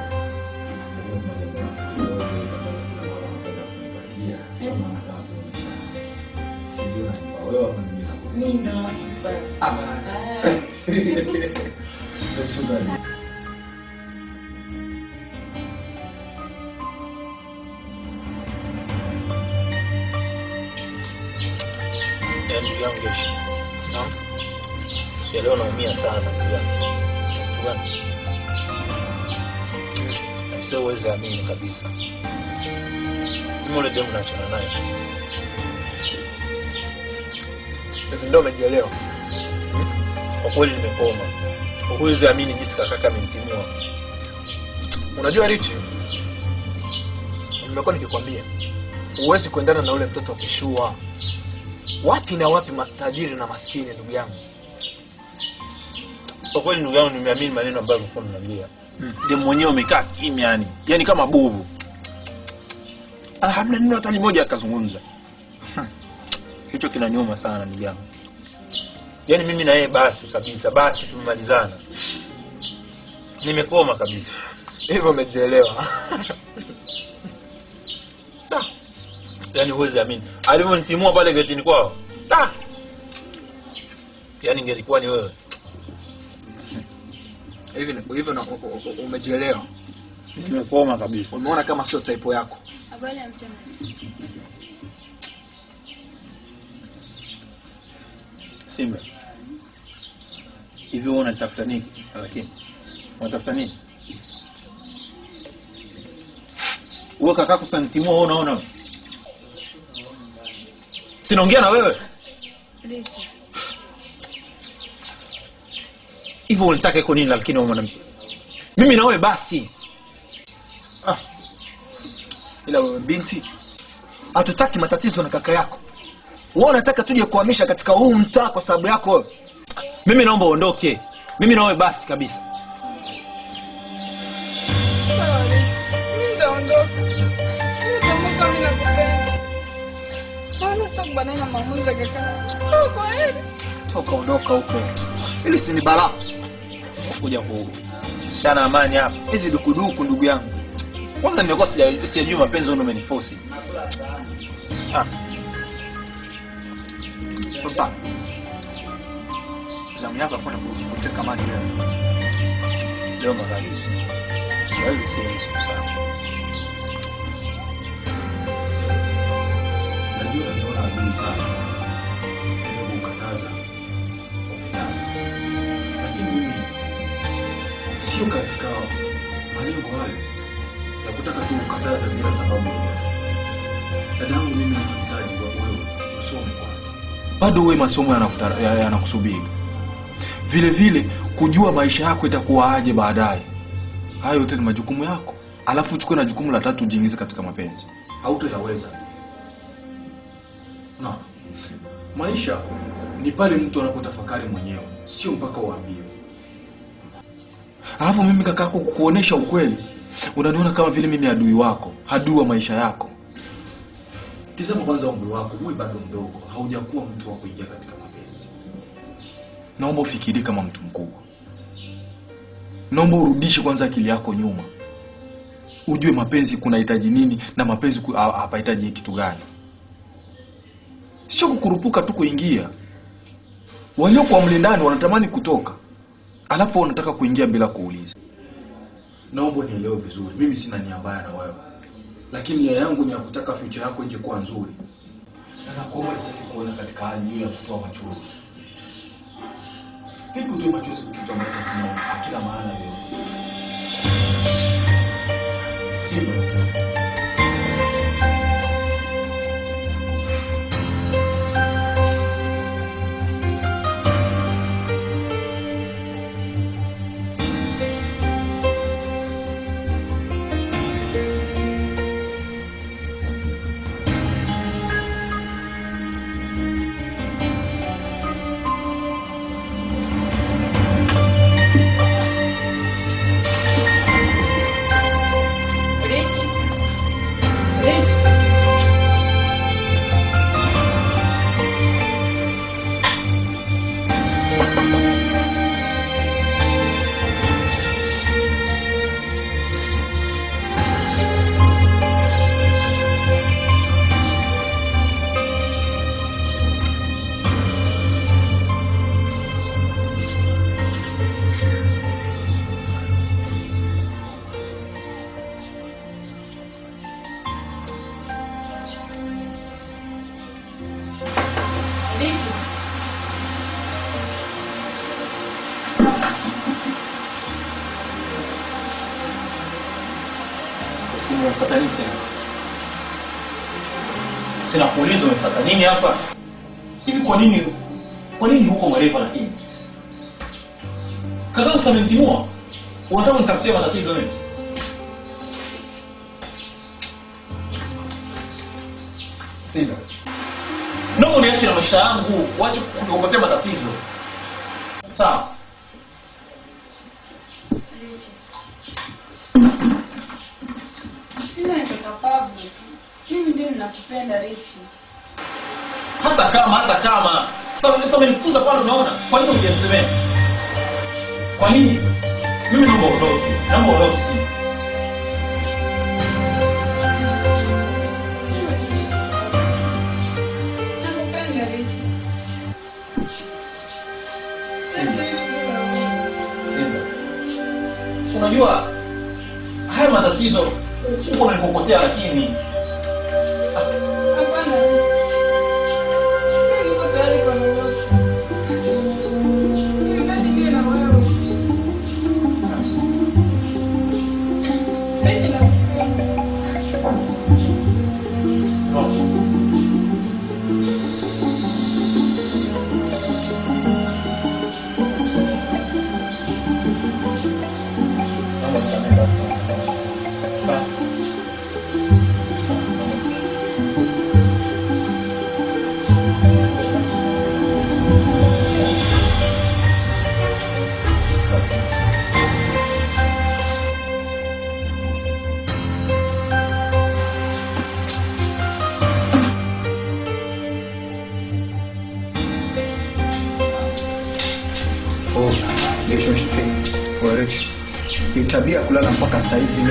huru. Mimi ndo nakupa. ya ndugu yangu Yeshi. Naam. Sio leo naumia sana? Afisa uwezi amini kabisa. Ule demu naachana naye. Ndio umejielewa. Kwa kweli nimekoma. Huwezi amini jinsi kakaka amenitimua. Unajua Richi? Nimekuwa nikikwambia huwezi kuendana na ule mtoto wa kishua wapi na wapi matajiri na maskini ndugu yangu Kwa kweli ndugu yangu, nimeamini maneno ambayo ulikuwa unaniambia. Ndio mm. mwenyewe umekaa kimya yani, yani kama bubu. Ah, hamna neno hata limoja akazungumza. Hicho kinaniuma sana ndugu yangu. Yaani mimi na yeye basi kabisa, basi tumemalizana. Nimekoma kabisa. Hivyo umejielewa. Yaani huwezi amini. Alivyonitimua pale getini kwao. Ta. Yaani ingelikuwa ni wewe. Hivi hivyo na- umejielewa Nimeforma kabisa. umeona kama sio type yako Habari ya mchana. Simba. Hivi wewe unatafuta nini? Lakini unatafuta nini? Wewe kaka kusantimua wewe unaona? Sinaongea na wewe. Richi. Hivyo unataka iko nini lakini wewe mwanamke? Mimi na wewe basi. ila wewe binti hatutaki matatizo na kaka yako. Wewe unataka tuje kuhamisha katika huu mtaa kwa sababu yako wewe? Mimi naomba uondoke. Mimi na wewe basi kabisa. Toka ondoka huko. Ili si ni balaa Kuja kushana amani hapa. hizi dukuduku ndugu yangu Kwanza nimekuwa sija- sijajua mapenzi wewe umeniforce. Ah, sasa zamu yako afuna kuteka maji leo leo magharibi. Wewe si siku sana. Najua najiona adui sana, sio katika malengo hayo ya kutaka tu kukataza bila sababu. Dada yangu, mimi nahitaji kwa wewe usome kwanza, bado wewe masomo yanakusubiri ya- ya vile vile kujua maisha yako itakuwa aje baadaye. Hayo yote ni majukumu yako, alafu uchukue na jukumu la tatu ujiingize katika mapenzi, hautoyaweza. Na Maisha ni pale mtu anapotafakari mwenyewe, sio mpaka uambiwe. Alafu mimi kakako, kukuonesha ukweli, unaniona kama vile mimi adui wako, adui wa maisha yako. Tizama kwanza umri wako, uwe bado mdogo, haujakuwa mtu wa kuingia katika mapenzi. Naomba ufikirie kama mtu mkubwa. Naomba urudishe kwanza akili yako nyuma, ujue mapenzi kunahitaji nini na mapenzi hapahitaji kitu gani sio kukurupuka tu kuingia. Waliokuwa mle wanatamani kutoka, alafu unataka kuingia bila kuuliza. Naomba nielewe vizuri, mimi sina nia mbaya na wewe, lakini nia yangu ni ya kutaka future yako ije kuwa nzuri, na nakuomba nisiki kuona katika hali hiyo ya kutoa machozi. Vipi utoe machozi kwa kitu ambacho akila maana yoyote? Sivyo? Hivi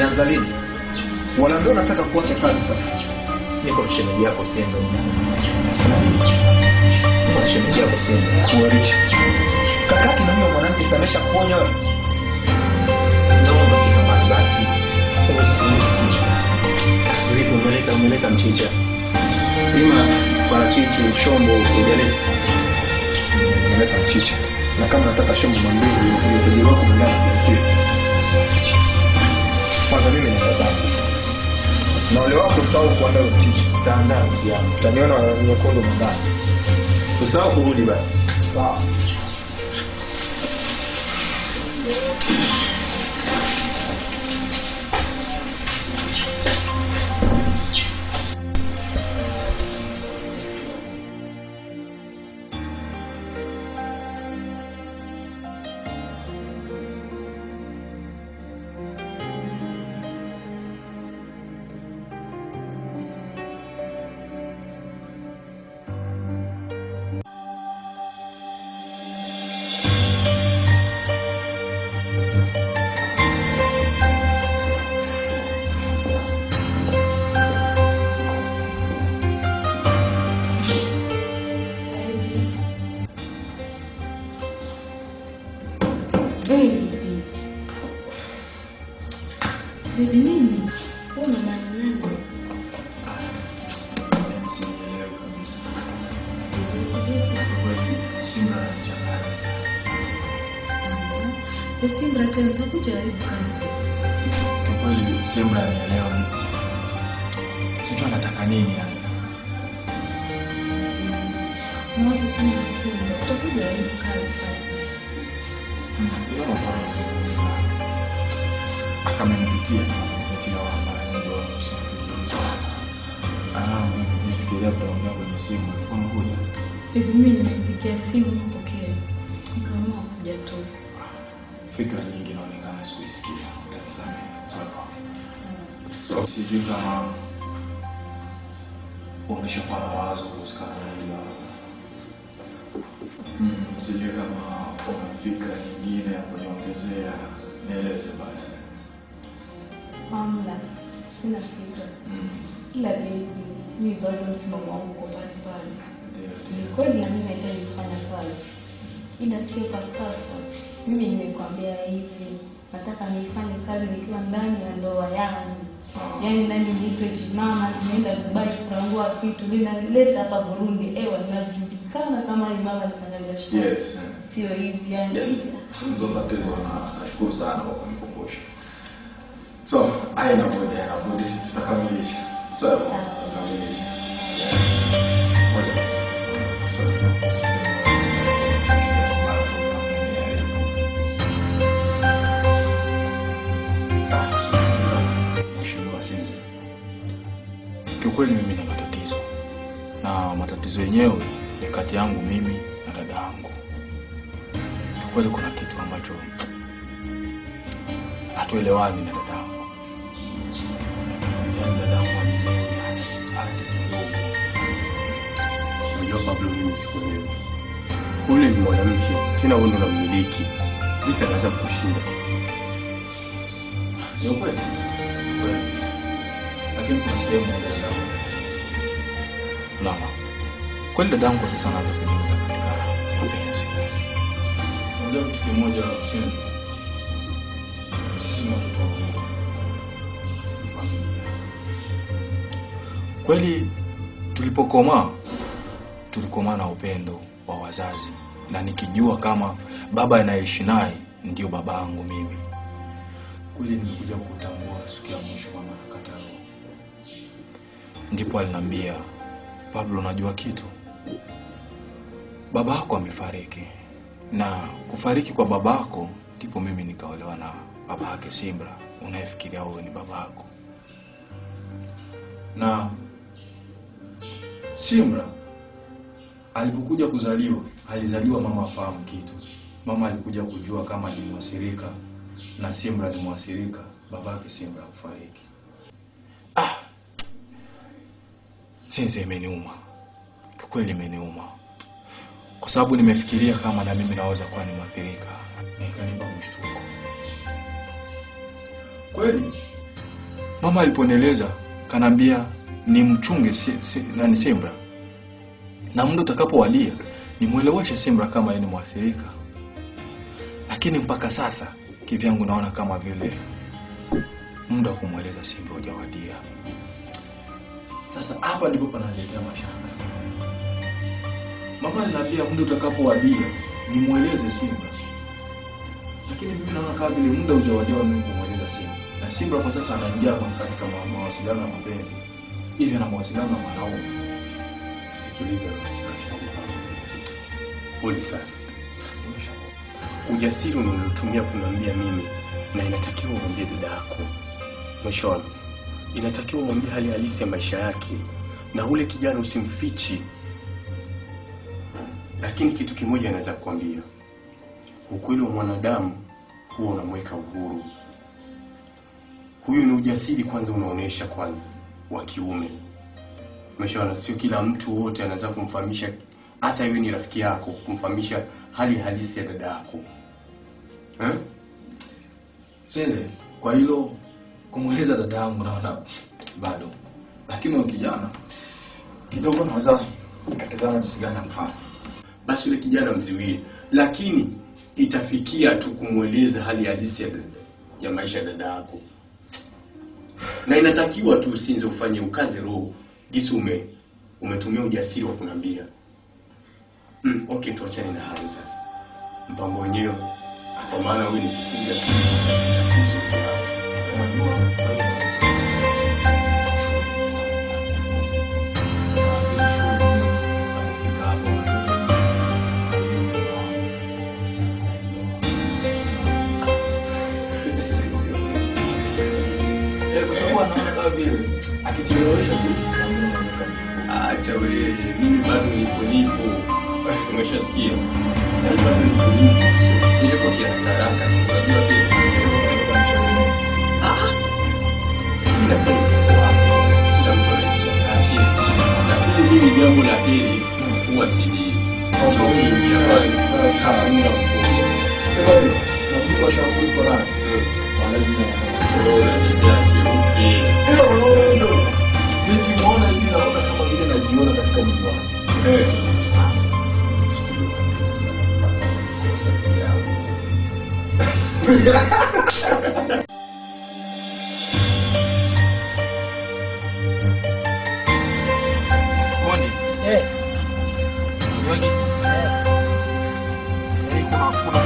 mpaka saa usifikiri sana. Ah, nifikiria kuongea kwenye simu ngoja. Baby mimi nimempigia simu mpokee. Nikaamua kuja tu. Fikra nyingi inaonekana sikuisikia. Sijui kama umeshakuwa na wazo kuhusikana na hilo. Mm, sijui kama una fikra nyingine ya kuniongezea, nieleze basi. Hamna, sina fikra. Ila baby, mimi bado msimamo wangu uko pale pale. Ni kweli na mimi nahitaji kufanya kazi, ila sio kwa sasa. Mimi nimekwambia hivi, nataka nifanye kazi nikiwa ndani ya ndoa yangu, yaani nani nipe mama, nimeenda Dubai kutangua vitu, ninaleta hapa Burundi, ewa ninajulikana kama ni mama nifanya biashara. Yes. Sio hivi yani. Hizo tatizo na nashukuru sana kwa kunikumbusha. So, aina moja na budi tutakamilisha. So, tutakamilisha. Moja. Kiukweli mimi na matatizo na matatizo yenyewe ni kati yangu mimi na dada yangu. Kweli kuna kitu ambacho hatuelewani na dada yangu. Yaani dada yangu kidogo. Ule ni mwanamke tena, wewe ndio unamiliki, vipi anaweza kushinda? Ni ukweli kweli, lakini kuna sehemu unaona, kweli dadangu kwa sasa anaanza kujiuza katika mapenzi. Unajua kitu kimoja, sisi ni watoto wa familia. Kweli tulipokomaa tulikomaa na upendo wa wazazi, na nikijua kama baba anayeishi naye ndio baba yangu mimi kweli nimekuja kutambua siku ya mwisho mama akakata roho. Ndipo aliniambia Pablo, najua kitu, baba yako amefariki, na kufariki kwa baba yako ndipo mimi nikaolewa na baba yake Simbra, unayefikiria wewe ni baba yako. Na Simbra alipokuja kuzaliwa, alizaliwa mama afahamu kitu. Mama alikuja kujua kama ni mwasirika na Simbra ni mwasirika, babake Simbra kufariki. Ah, sasa imeniuma. Kwa kweli, imeniuma. Kwa sababu nimefikiria kama na mimi naweza kuwa ni nikanipa mshtuko. Kweli. Mama aliponieleza kanaambia ni mchunge si, si, nani Simbra, na muda utakapowalia nimweleweshe Simbra kama yeye ni mwathirika, lakini mpaka sasa kivyangu naona kama vile muda wa kumweleza Simbra hujawadia. Sasa hapa ndipo panaletea mashaka. Mama aliniambia muda utakapowadia nimweleze Simba, lakini mimi naona kama vile muda hujawadia wa mimi kumweleza Simba, na Simba kwa sasa anaingia katika ma- mawasiliano ya mapenzi, hivyo na mawasiliano na mwanaume. Sikiliza pole sana. Ujasiri unaotumia kuniambia mimi, na inatakiwa umwambie dada yako. Mwishoni, inatakiwa umwambie hali halisi ya maisha yake, na ule kijana usimfichi. Lakini kitu kimoja anaweza kukwambia, ukweli wa mwanadamu huwa unamweka uhuru. Huyu ni ujasiri kwanza, unaonyesha kwanza wa kiume. Umeshaona, sio kila mtu wote anaweza kumfahamisha, hata iwe ni rafiki yako, kumfahamisha hali halisi ya dada yako eh? Seze, kwa hilo kumweleza dada yangu naona bado, lakini huyo kijana kidogo naweza nikatazama jinsi gani amfanya. Basi yule kijana mziwili, lakini itafikia tu kumweleza hali halisi ya, ya maisha ya dada yako, na inatakiwa tu usinze ufanye ukaze roho jinsi ume umetumia ujasiri wa kunambia. Mm, okay, tuachane na hayo sasa, mpango wenyewe, kwa maana wewe ni kifunga bado nipo nipo. Umeshasikia? Yaani bado nipo nipo. Ile kwa kiharaka haraka. Unajua tu. Lakini jambo la heri huwa sili. Nikimwona hivi naona kama vile najiona katika mwili wangu.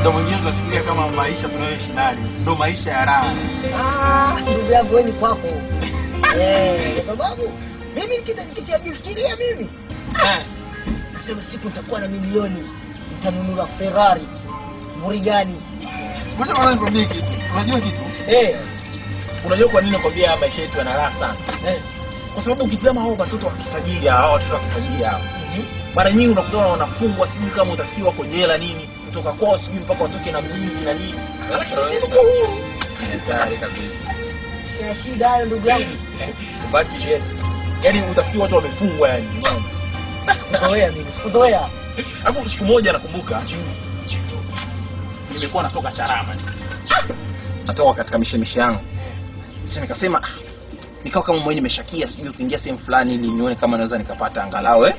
Muda mwingine tunafikiria kama maisha tunayoishi ndani ndo maisha ya raha. Ah, ndugu yangu ni kwako. Eh, kwa sababu mimi nikijifikiria mimi. Nasema siku nitakuwa na milioni, nitanunua Ferrari. Burigani. Ngoja bwana nikwambie kitu. Unajua kitu? Eh. Unajua kwa nini nakwambia maisha yetu yana raha sana? Kwa sababu ukitazama hao watoto wa kitajiri hao watoto wa kitajiri hao mara nyingi unakutana wanafungwa sijui kama utafikiwa wako jela nini kutoka kwao sijui mpaka watoke na mlinzi na nini. Lakini sisi tuko huru. Hatari kabisa. Sina shida hayo ndugu yangu. baki yetu yani utafikiri watu wamefungwa yani unaona? Sikuzoea mimi, sikuzoea. alafu siku moja nakumbuka nimekuwa natoka charama. Natoka katika mishemishe yangu. Sasa nikasema ah, nikawa kama mwenye nimeshakia sijui kuingia sehemu fulani ili nione kama naweza nikapata angalau eh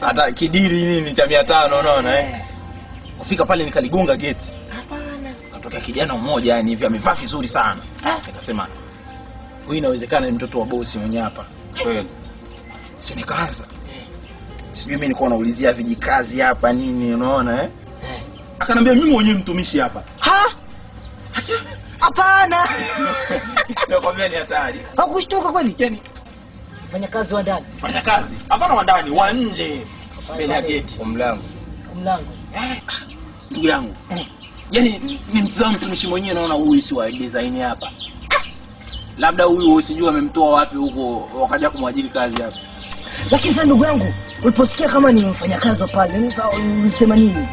hata kidiri nini cha mia tano unaona eh kufika pale nikaligonga geti. Katokea kijana mmoja yani hivi amevaa vizuri sana. Nikasema huyu inawezekana ni mtoto wa bosi mwenye hapa. Kweli? Si nikaanza. Sijui mimi nilikuwa naulizia vijikazi hapa nini unaona eh? Akanambia mimi mwenyewe mtumishi hapa. Ha? Hapana. nakwambia ni hatari. Hakushtuka kweli? Yaani fanya kazi wa ndani. fanya kazi hapana wa ndani wa nje. Mbele ya geti. Kwa mlango. Mlango. Ndugu yangu yani ni mtizama mtumishi mwenyewe naona huyu si wa design hapa ah. labda huyu usijua amemtoa wapi huko wakaja kumwajiri kazi hapa Lakini sasa ndugu yangu, uliposikia kama ni mfanyakazi wa pale, ni sawa ulisema nini?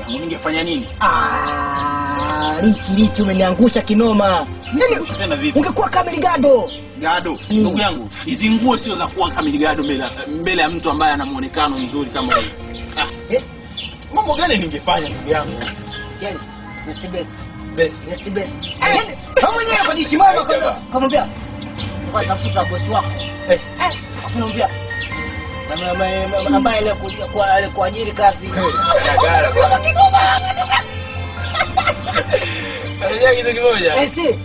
Yangu ningefanya nini Ah, Richi Richi umeniangusha kinoma. Nini? tena vipi ungekuwa kamili gado. gado ndugu yangu hizi nguo sio za kuwa kamili gado mbele mbele ya mtu ambaye ana muonekano mzuri kama huyu ah. Mambo gani ningefanya ndugu yangu Yaani best best. best Best best. Yaani kama mwenyewe kwanza kamwambia kwa tafuta bosi wako. Eh. Afu namwambia ambaye alikuajiri kazi. Kitu kimoja Eh, si.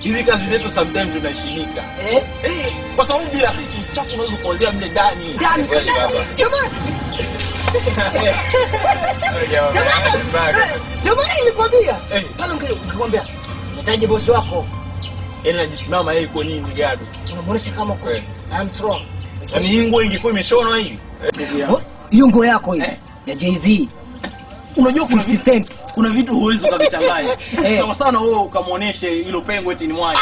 hizi kazi zetu sometimes tunashimika Eh? Eh, kwa sababu bila sisi uchafu unaweza kuozea mle ndani Ndani. Jamani, Jamani nilikwambia. Eh. Pale ungekwambia nitaje bosi wako. Yaani najisimama yeye iko nini gado Unamuonesha kama uko I'm strong. yaani hii nguo ingekuwa imeshonwa hii, Hiyo nguo yako hiyo ya Jay-Z. unajua kuna 50 cent. kuna vitu huwezi ukavichanganya Eh. sawa sana wewe ukamuoneshe hilo pengo eti ni mwani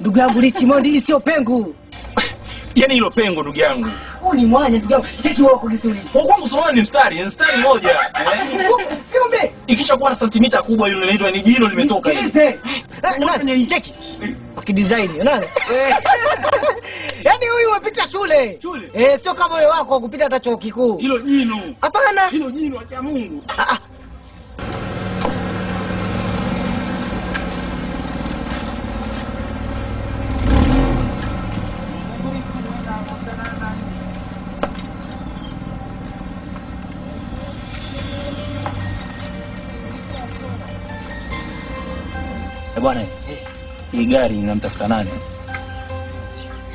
Ndugu yangu Richmond, hii sio pengu. Yaani hilo pengo ndugu yangu Huu ni mwanya ndugu yangu. Cheki wako kisuri. kwa kwangu suruali ni mstari ni mstari moja eh. Ikisha ikishakuwa na sentimita kubwa hilo linaitwa ni jino limetoka hivi Nisikilize. Eh, nani cheki. Wakidesign, unaona? Yaani huyu umepita shule. Shule? Eh, sio kama wewe wako kupita hata chuo kikuu. hilo jino Hapana. hilo jino acha Mungu Eh, bwana hii gari inamtafuta nani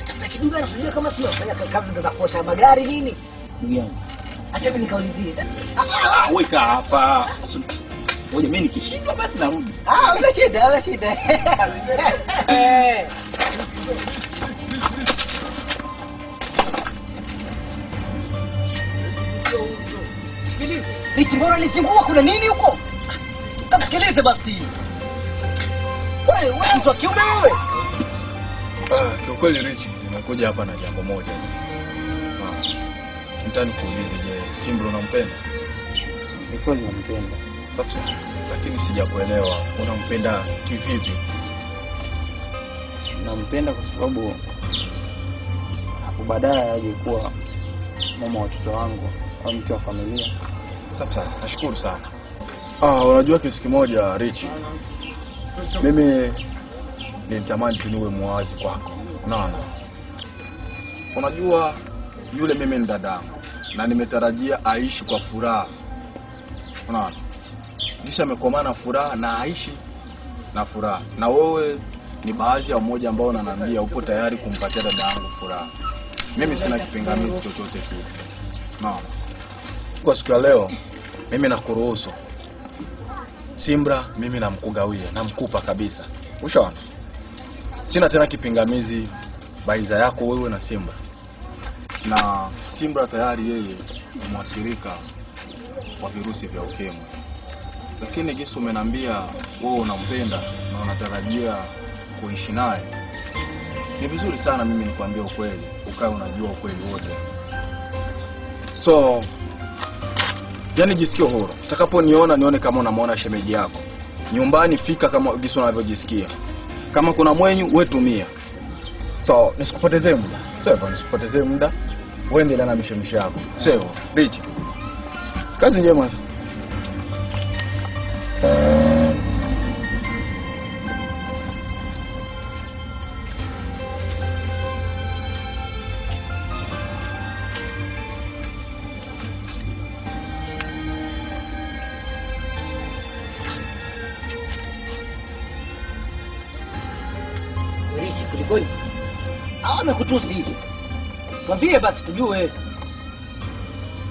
Tafuta kiduga anasujua kama sio fanya kazi za kuosha magari nini? ndugu yangu Acha mimi nikaulizie. Weka hapa ngoja mimi nikishindwa basi narudi Ah, una shida, una shida. Eh. Sikilize. Richi mbona kuna nini huko? Kamsikilize basi. Wewe, wewe mtu wa kiume wewe. Ah, kiukweli Richi, nimekuja hapa na jambo moja. Ah, Nitani kuulize, je, Simbro unampenda? Ni kweli nampenda. Safi sana. Lakini sijakuelewa, unampenda kivipi? Nampenda kwa sababu hapo baadaye aje kuwa mama wa watoto wangu au mke wa familia. Safi sana, nashukuru sana. Ah, unajua kitu kimoja Richi, mimi nilitamani tu niwe mwazi kwako. Unaona, unajua yule mimi ni dadangu na nimetarajia aishi kwa furaha. Unaona, kisha amekomaa na furaha na aishi na furaha, na wewe ni baadhi ya mmoja ambao unaniambia upo tayari kumpatia dada yangu furaha. Mimi sina kipingamizi chochote kile. Unaona, kwa siku ya leo mimi nakuruhusu Simbra, mimi namkugawia, namkupa kabisa. Ushaona, sina tena kipingamizi baiza yako wewe na Simbra, na Simbra tayari yeye ni mwathirika wa virusi vya ukimwi, lakini gesi umeniambia wewe unampenda na unatarajia kuishi naye, ni vizuri sana mimi nikwambia ukweli, ukae unajua ukweli wote. So yaani jisikie huru. Utakaponiona nione kama unamwona shemeji yako. Nyumbani fika kama gisi unavyojisikia. Kama kuna mwenyu wewe tumia. So nisikupotezee muda. Sio nisikupotezee muda. Uendelea na mishemishe yako. Sio rich. Kazi njema Twambie basi tujue.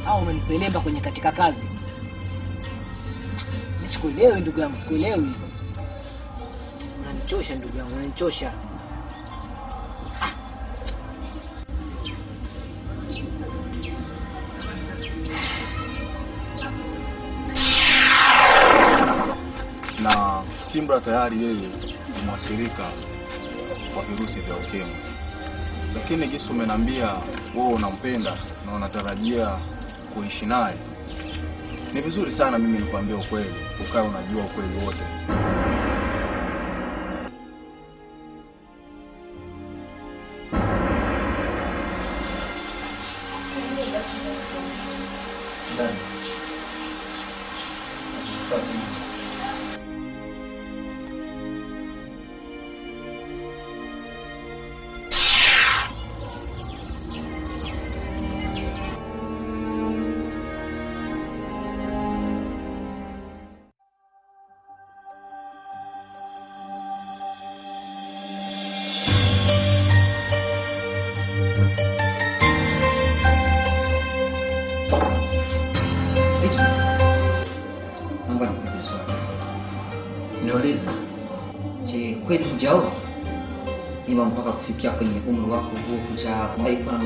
Au umenipelemba kwenye katika kazi? Sikuelewi ndugu yangu, sikuelewi. Unanichosha ndugu yangu, unanichosha. na Simbra tayari yeye ni mwathirika wa virusi vya ukimwi, lakini Yesu umeniambia wewe unampenda na unatarajia kuishi naye. Ni vizuri sana mimi nikwambia ukweli, ukae unajua ukweli wote.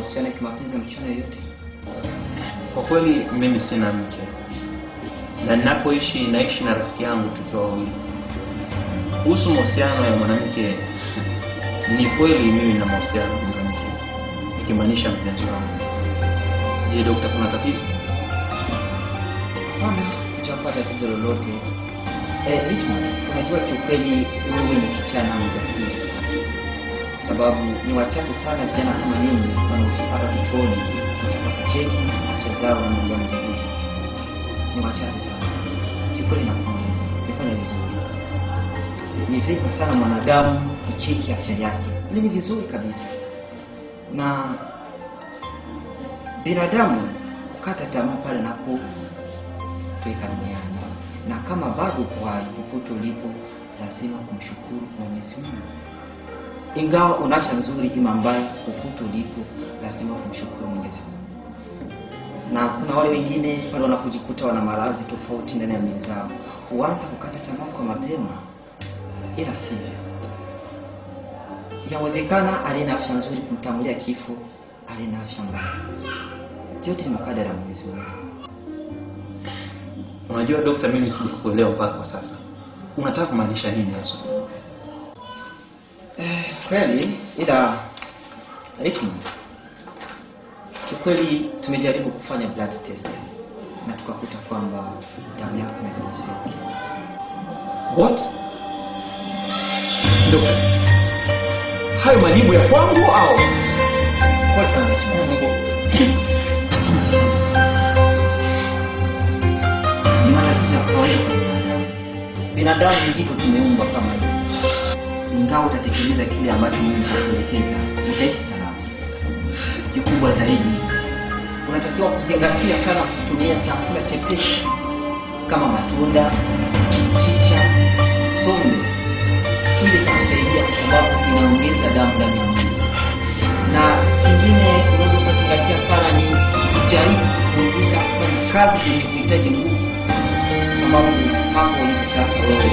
Mahusiano ya kimapenzi na msichana yoyote? Kwa kweli mimi sina mke, na ninapoishi naishi na rafiki yangu tukiwa wawili. Kuhusu mahusiano ya mwanamke, ni kweli mimi na mahusiano na mwanamke, ikimaanisha mpenzi wangu. Je, dokta, kuna tatizo? Hapana, hujakuwa tatizo lolote. Eh, Richmond, unajua kiukweli wewe ni kijana mjasiri sana, sababu ni wachache sana vijana kama nyinyi wanaofika kituoni kutaka kucheki afya zao na mambo mzuri. Ni wachache sana. Kiukweli nakupongeza, umefanya vizuri. Ni vyema sana mwanadamu kucheki afya yake, ili ni vizuri kabisa, na binadamu ukata tamaa pale napo tuweka duniani, na kama bado kwa popote ulipo, lazima kumshukuru Mwenyezi Mungu. Ingawa una afya nzuri ima mbaya, popote ulipo, lazima kumshukuru Mwenyezi Mungu. Na kuna wale wengine pale wanapojikuta wana maradhi tofauti ndani ya miili zao, huanza kukata tamaa kwa mapema, ila sivyo. Yawezekana aliye na afya nzuri kumtangulia kifo aliye na afya mbaya. Yote ni makadara ya Mwenyezi Mungu. Unajua dokta, mimi sijakuelewa mpaka kwa sasa. Unataka kumaanisha nini hasa? Kweli, ila Richmond, kikweli tumejaribu kufanya blood test na tukakuta kwamba damu yako na virusi vya. What? Ndio hayo majibu ya kwangu au? Pole sana Richmond. Ni matatizo ya kawaida. Binadamu ndivyo tumeumbwa kama hivyo. Ingawa utatekeleza kile ambacho Mungu atakuelekeza, utaishi salama. Kikubwa zaidi, unatakiwa kuzingatia sana kutumia chakula chepesi kama matunda, chicha, sombe, ili itakusaidia kwa sababu inaongeza damu ndani ya mwili. Na kingine unaweza ukazingatia sana ni kujaribu kupunguza kufanya kazi zenye kuhitaji nguvu, kwa sababu hapo ulipo sasa wewe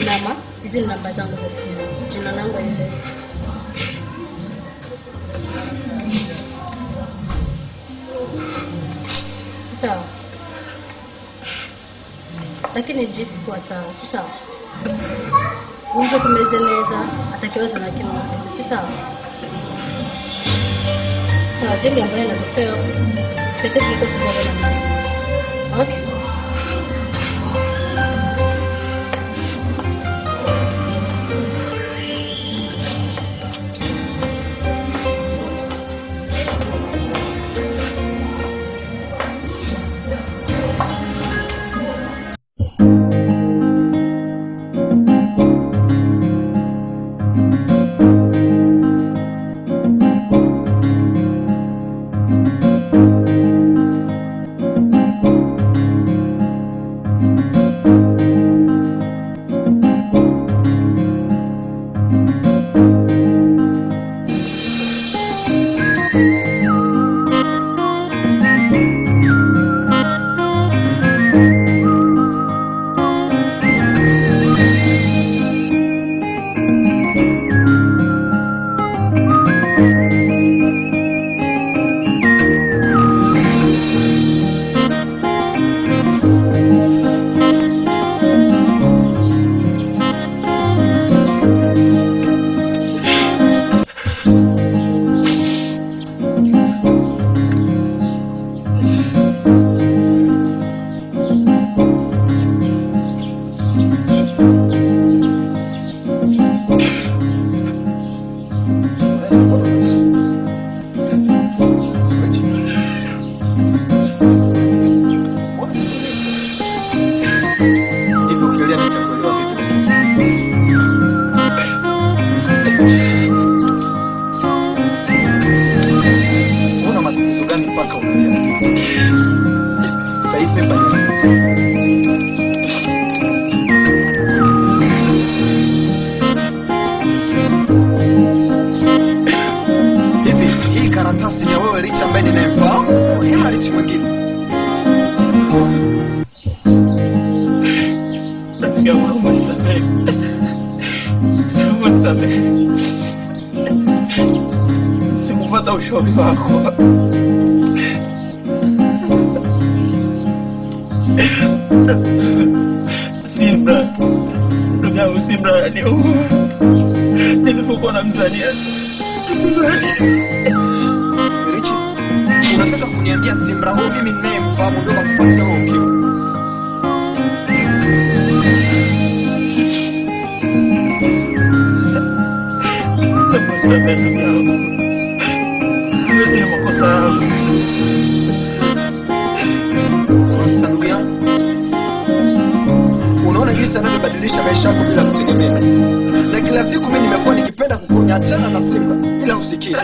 kama hizi ni namba zangu za simu. Nisamehe unaona jinsi anavyobadilisha maisha yako bila kutegemea, na kila siku mimi nimekuwa nikipenda kukuonya achana na Simba ila usikia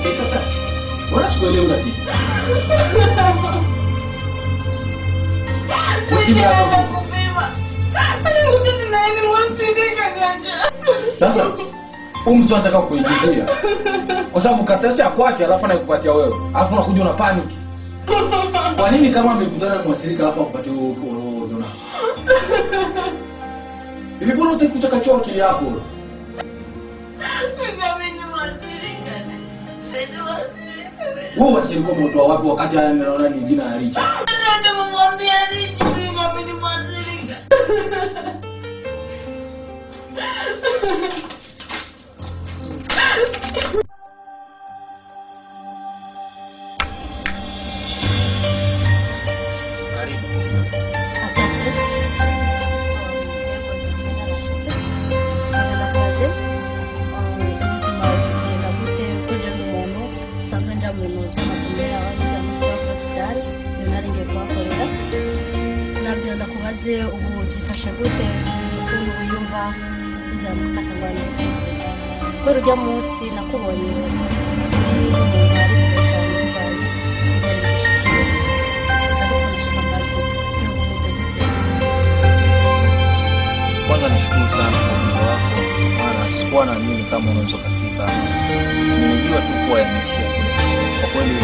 mimi ndo andike karatasi. Wala sikuelewi lakini. Usimu. Sasa huyu mtu anataka kuigizia kwa sababu karatasi ya kwake alafu anakupatia wewe alafu unakuja una panic. Kwa nini kama amekutana na mwasirika alafu akupatia wewe wewe Hivi bora utakuta kachoa akili yako. Wewe wasirika umetoa wapi wakati anaona ni jina ya Richard? Kubaze ubu byifashe gute ubu wiyumva bizamuka mu katangwana kubera ujya munsi nakubonye Kwanza nishukuru sana kwa mungu wako, maana sikuwa naamini kama unaweza ukafika. Nimejua tu kuwa yameishia. Kwa kweli,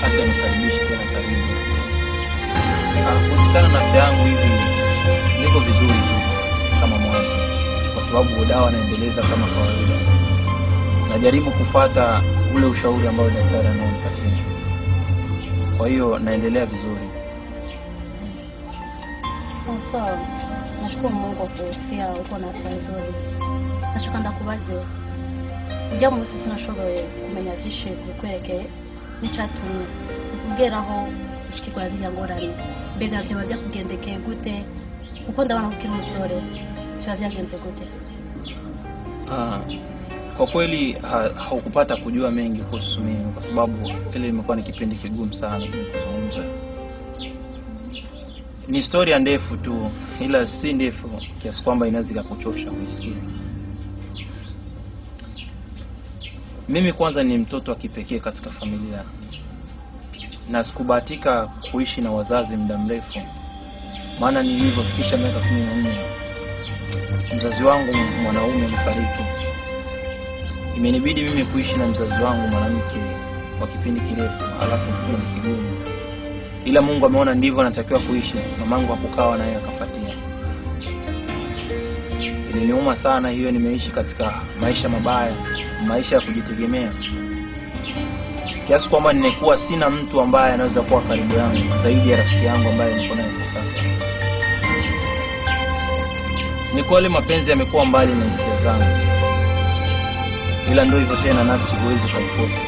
Hasa nikaribishe tena karibu. Ah, Kuhusikana na afya yangu hivi, niko vizuri kama mwanzo, kwa sababu dawa naendeleza kama kawaida. Najaribu kufata ule ushauri ambao daktari anaonipatia, kwa hiyo naendelea vizuri. Oh, sawa. Nashukuru mungu kusikia uko na afya nzuri. Nachoka kubaze ujya munsi sinashoboye kumenya vyinshi bikwerekeye n'icatumye kugeraho ngorane mbega gute kukira umusore vyagenze gute Ah, kwa kweli ha- haukupata kujua mengi kuhusu mimi kwa sababu kile limekuwa ni kipindi kigumu sana kuzungumza. Ni historia ndefu tu, ila si ndefu kiasi kwamba inaweza ikakuchosha kuisikia. Mimi kwanza ni mtoto wa kipekee katika familia na sikubahatika kuishi na wazazi muda mrefu, maana nilivyofikisha miaka kumi na nne mzazi wangu mwanaume alifariki. Imenibidi mimi kuishi na mzazi wangu mwanamke kwa kipindi kirefu, alafu kuwa ni kigumu, ila Mungu ameona ndivyo anatakiwa kuishi. Mamangu hakukawa naye akafatia. Iliniuma sana hiyo, nimeishi katika maisha mabaya, maisha ya kujitegemea kiasi kwamba nimekuwa sina mtu ambaye anaweza kuwa karibu yangu zaidi ya rafiki yangu ambaye niko naye kwa sasa. Ni kweli mapenzi yamekuwa mbali na hisia zangu, ila ndio hivyo tena, nafsi huwezi ukaifosi,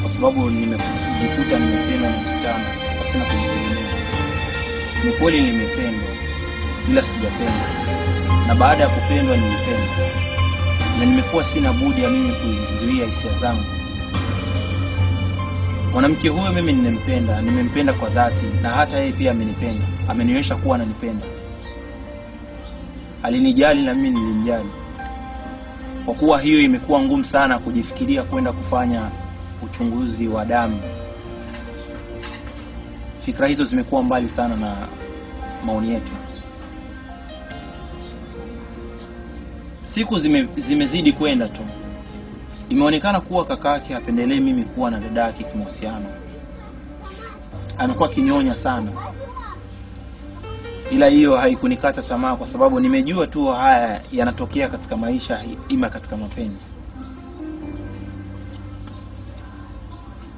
kwa sababu nimejikuta nimependwa na msichana pasina kujitegemea. Ni kweli nimependwa, ila sijapendwa, na baada ya kupendwa nimependwa, na nimekuwa sina budi ya mimi kuzizuia hisia zangu. Mwanamke huyo mimi nimempenda, nimempenda kwa dhati, na hata yeye pia amenipenda, amenionyesha kuwa ananipenda alinijali na mimi nilimjali. Kwa kuwa hiyo imekuwa ngumu sana kujifikiria kwenda kufanya uchunguzi wa damu, fikra hizo zimekuwa mbali sana na maoni yetu. Siku zime, zimezidi kwenda tu, imeonekana kuwa kaka yake hapendelei mimi kuwa na dada yake kimahusiano, anakuwa kinyonya sana. Ila hiyo haikunikata tamaa kwa sababu nimejua tu haya yanatokea katika maisha ima katika mapenzi.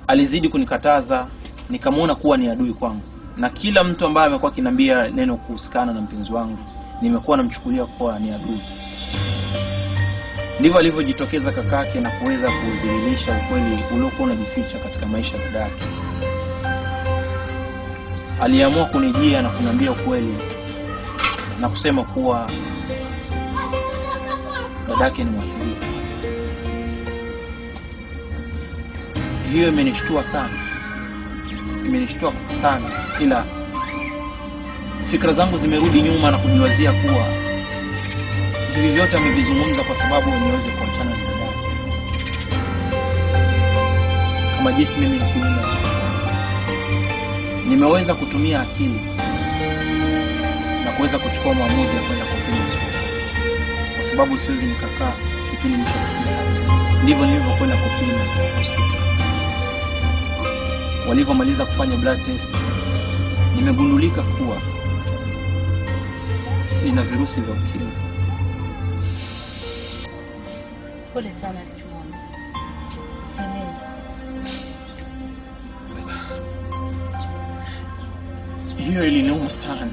Alizidi kunikataza nikamwona kuwa ni adui kwangu. Na kila mtu ambaye amekuwa akiniambia neno kuhusikana na mpenzi wangu nimekuwa namchukulia kuwa ni adui ndivyo alivyojitokeza kakake na kuweza kudhihirisha ukweli uliokuwa unajificha katika maisha ya dada yake aliamua kunijia na kuniambia ukweli na kusema kuwa dadake ni mwathirika. Hiyo imenishtua sana, imenishtua sana, ila fikra zangu zimerudi nyuma na kujiwazia kuwa hivi vyote amevizungumza kwa sababu niweze kuachana na dada kama jinsi mimi ni nimeweza kutumia akili na kuweza kuchukua maamuzi ya kwenda hospitali, kwa sababu siwezi nikakaa kipindi nishasikia. Ndivyo nilivyokwenda kupima hospitali. Walivyomaliza kufanya blood test, nimegundulika kuwa nina virusi vya ukimwi. Pole sana. Usilie. Hiyo iliniuma sana,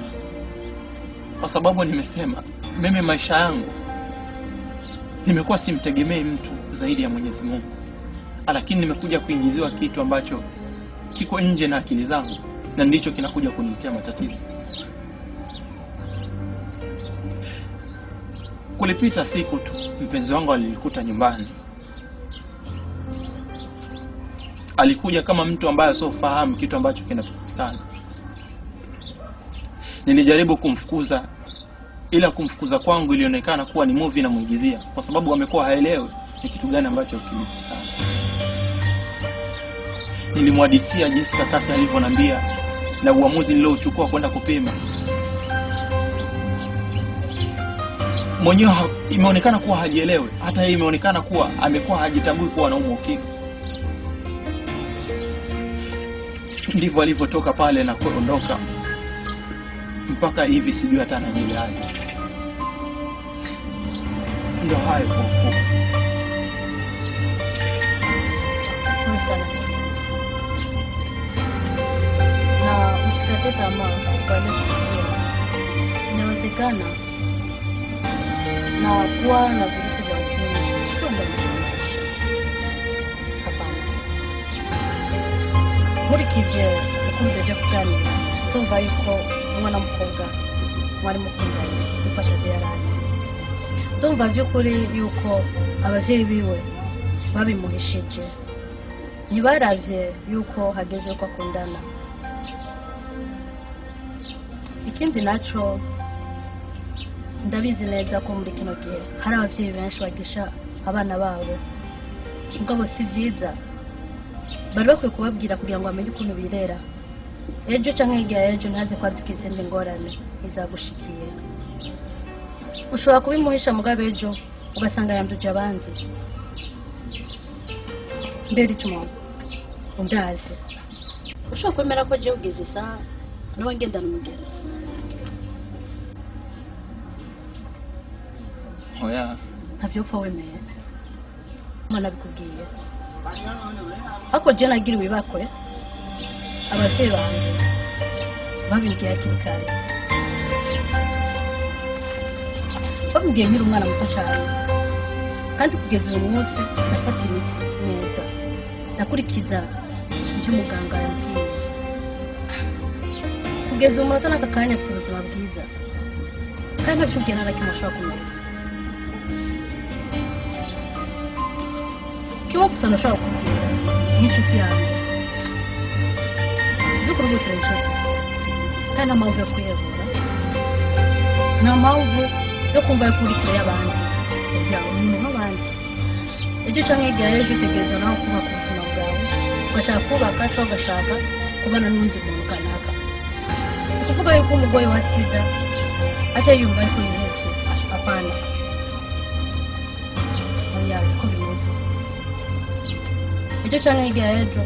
kwa sababu nimesema mimi maisha yangu nimekuwa simtegemei mtu zaidi ya Mwenyezi Mungu, lakini nimekuja kuingiziwa kitu ambacho kiko nje na akili zangu na ndicho kinakuja kuniletea matatizo. Kulipita siku tu, mpenzi wangu alinikuta nyumbani. Alikuja kama mtu ambaye asiofahamu kitu ambacho kinapatikana. Nilijaribu kumfukuza, ila kumfukuza kwangu ilionekana kuwa ni movie namwigizia, kwa sababu amekuwa haelewi ni kitu gani ambacho kilipatikana. Nilimwadisia jinsi kakake alivyoniambia na uamuzi niliochukua kwenda kupima. Mwenyewe imeonekana kuwa hajielewe hata yeye imeonekana kuwa amekuwa hajitambui kuwa anaumwa ukimwi. Ndivyo alivyotoka pale na kuondoka mpaka hivi sijui hata ananieleaje. Ndio hayo kwa ufupi. Usikate tamaa. Inawezekana na kuwa na virusi vya ukimwi sio. Hapana. muri uko mbeje kuganira ndumva yuko umwana w'umukobwa mwari mukundanye yuko atazi yari azi ndumva by'ukuri yuko ababyeyi biwe babimuhishije ntibaravye yuko hageze ko akundana ikindi naco ndabizi neza ko muri kino gihe hari ababyeyi benshi bagisha abana babo. Mugabo si vyiza? Bari bakwiye kubabwira kugira ngo bamenye ukuntu birera. Ejo canke hirya ya ejo ntaze kwaduka izindi ngorane izagushikiye ushobora kubimuhisha mugabo ejo ugasanga yanduje abandi mbere ituma undazi ushobora kwemera ko jewe ugeze isaha? Nawe ngendana umugeni oya ntabyo upfa wemeye mwana bikubwiye ariko jewe nagira wibakwe ababyeyi banjye babibwiye hakiri kare babibwiye nkiri umwana muto cyane kandi kugeza uyu munsi ndafata imiti neza ndakurikiza ibyo umuganga yambwiye kugeza uyu munota n'aka kanya afite ubuzima bwiza kandi ntabikubwiye nta na kimwe ashobora kumenya кивок се нашел Ничи тя. Добро утро, чет. Та на малве кое да? На малvo yokumva yukurikira y'abandi kugira ngo umuntu nk'abandi ibyo uca nk'igihe ejo utegereza nawe kubaka ubuzima bwawe ugashaka kubaka cyangwa ugashaka kubana n'undi muntu kanaka si kuvuga yuko umugore wa sida aca yumva ariko yihukiye apana ejo cyangwa hirya y'ejo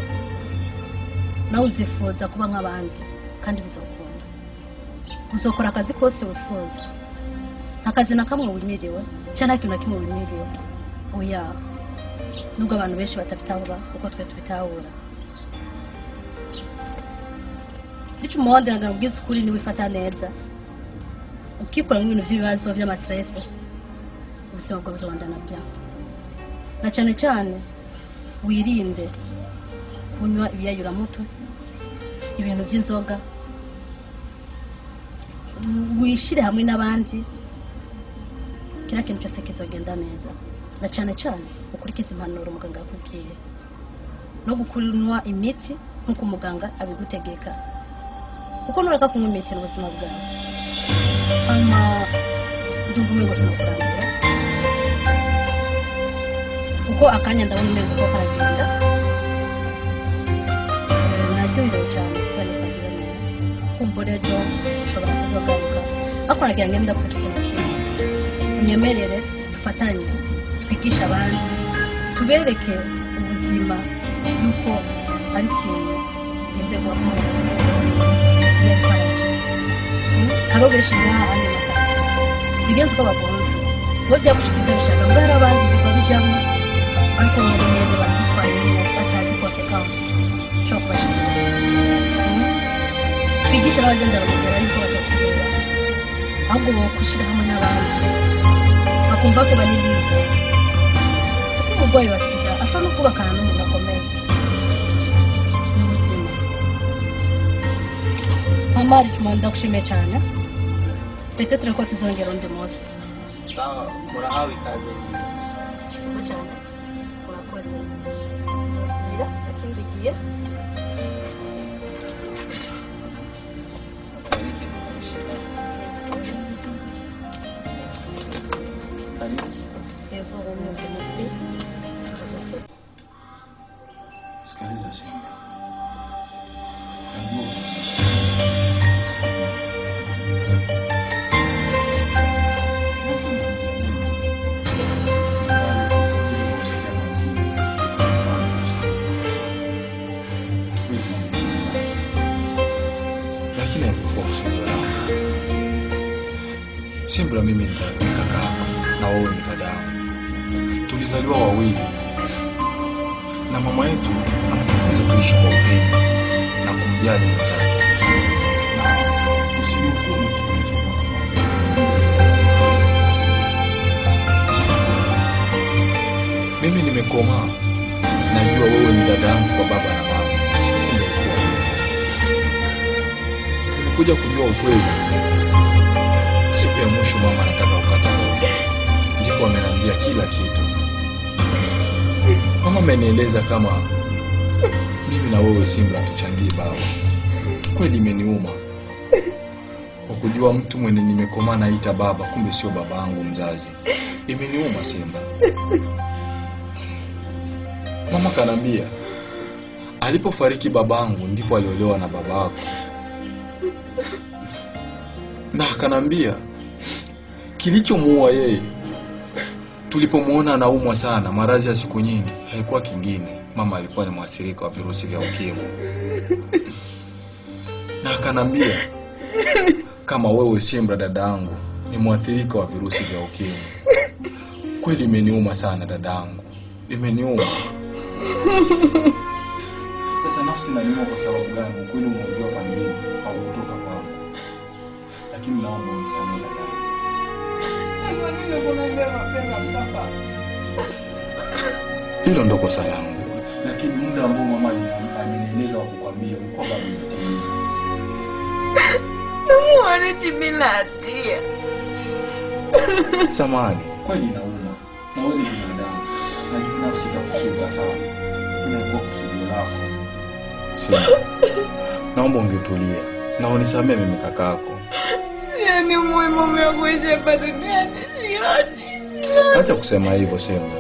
nawe uzifuza kuba nk'abandi kandi bizakunda uzakora akazi kose wifuza nta kazi na kamwe wimiriwe cyangwa nta kintu na kimwe wimiriwe oya nubwo abantu benshi batabitahura kuko twe tubitahura bityo umuhondo ntabwo ubwiza ukuri niwe ifata neza ukikora nk'ibintu by'ibibazo by'amasirese ubuzima bwawe buzabandana bya. Na cyane cyane wirinde kunywa ibiyayuramutwe ibintu by'inzoga wishyire hamwe n'abandi kiriya kintu cyose kizogenda neza. Na cyane cyane ukurikiza impanuro muganga yakubwiye. No kunywa imiti nk'uko umuganga abigutegeka. Kuko nureka kunywa imiti n'ubuzima bwawe? Hanyuma ndumva umengo sinakurambira kuko akanya ndabona umengo ko karagenda naryohewe cyane nifagira neza kumbura ejo ushobora kuzogaruka ariko nagira ngo ndavuze ikintu kimwe unyemerere dufatanye twigishe abandi tubereke ubuzima yuko ari ikintu ngenderwaho hariho benshi ngaha hano makaritsiye bigenze uko bagonze bo byagushika utabishaka ngo hari abandi bigo bijyamo Antônio de Medeiros espalhou atrás de consequências. Çok başarılı. Bilgisayardan você está Agora eu cuido da minha live. A convoca vai lhe Como vai o sítio? A fama cuba cano na comédia. Não sei. A Mari te mandou que chame Chana. Pete trocou tudo onde era onde moça. Tá, morava em casa. Ikindi gihe Hivyo wewe mtumishi. Sikiliza Simba. Najua amenieleza kama mimi na wewe Simba tuchangie baba. Kweli imeniuma kwa kujua mtu mwenye nimekomaa naita baba, kumbe sio baba yangu mzazi. Imeniuma Simba. Mama kanambia alipofariki babangu ndipo aliolewa na baba yako, na akanambia kilichomuua yeye tulipomwona anaumwa sana maradhi ya siku nyingi haikuwa kingine, mama alikuwa ni mwathirika wa virusi vya ukimwi, na akanambia kama wewe Simba dada yangu ni mwathirika wa virusi vya ukimwi. Kweli imeniuma sana dada yangu, imeniuma. Sasa nafsi naniuma kwa sababu gani? Ukweli umeujua pangine au kutoka kwangu, lakini naomba unisamehe dada yangu. Hilo ndo kosa langu, lakini muda ambao mama amenieleza kukwambia ulikuwa bado unatimia. Namuonechi bila hatia. Samahani, kweli nauma, na wewe ni binadamu, najua nafsi itakusuta sana, inakuwa kusudio lako. si. naomba ungetulia na unisamehe mimi kakako. Sioni umuhimu wa kuishi hapa duniani, sioni. Acha kusema hivyo Simba.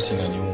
Hata mimi nafsi inaniuma,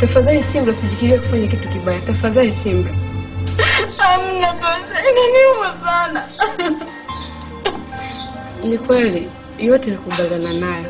Tafadhali Simba, sijikilia kufanya kitu kibaya. Tafadhali Simba. Amna kosa, inaniuma sana. Ni kweli, yote nakubaliana nayo.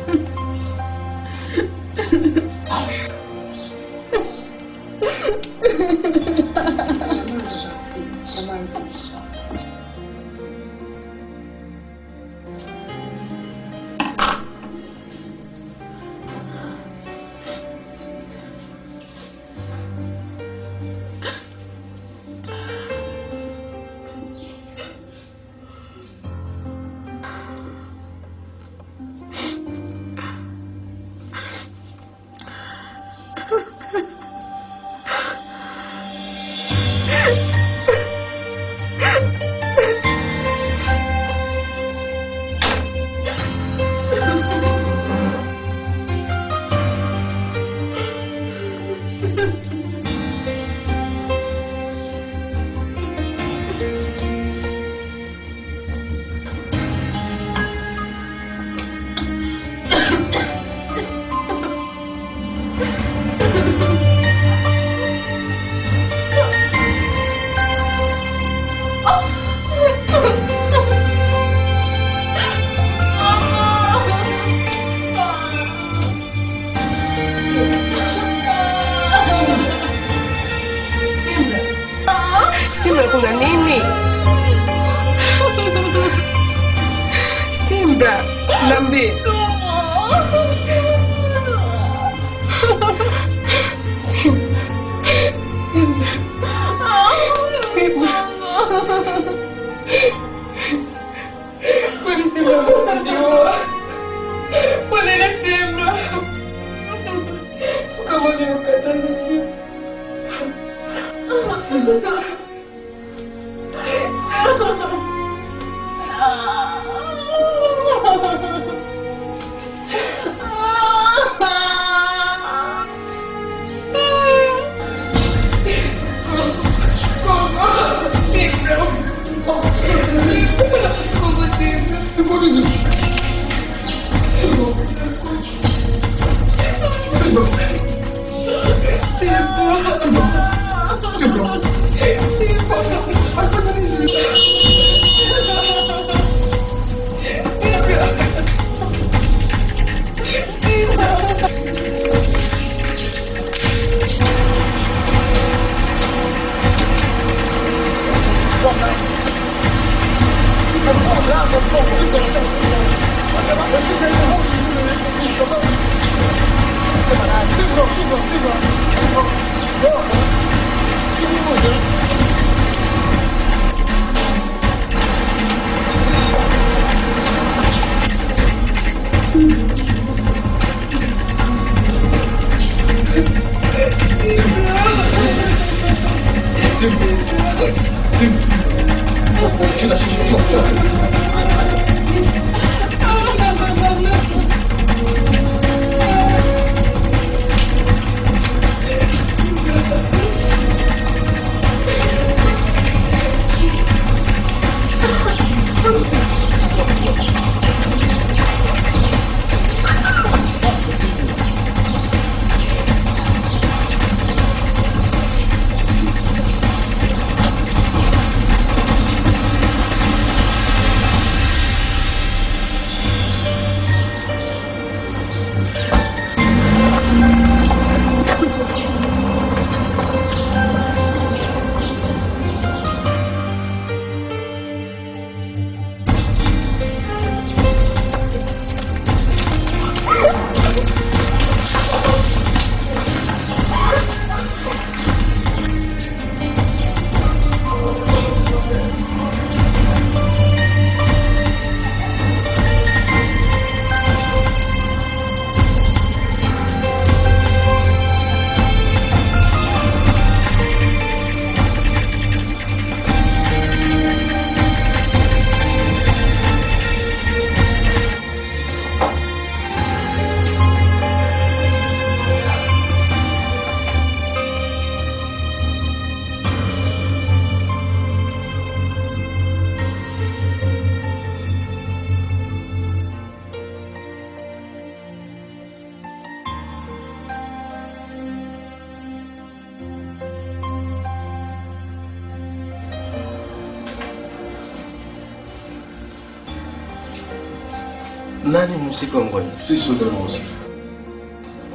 Wa mgonjwa? Sisi ni wahusika.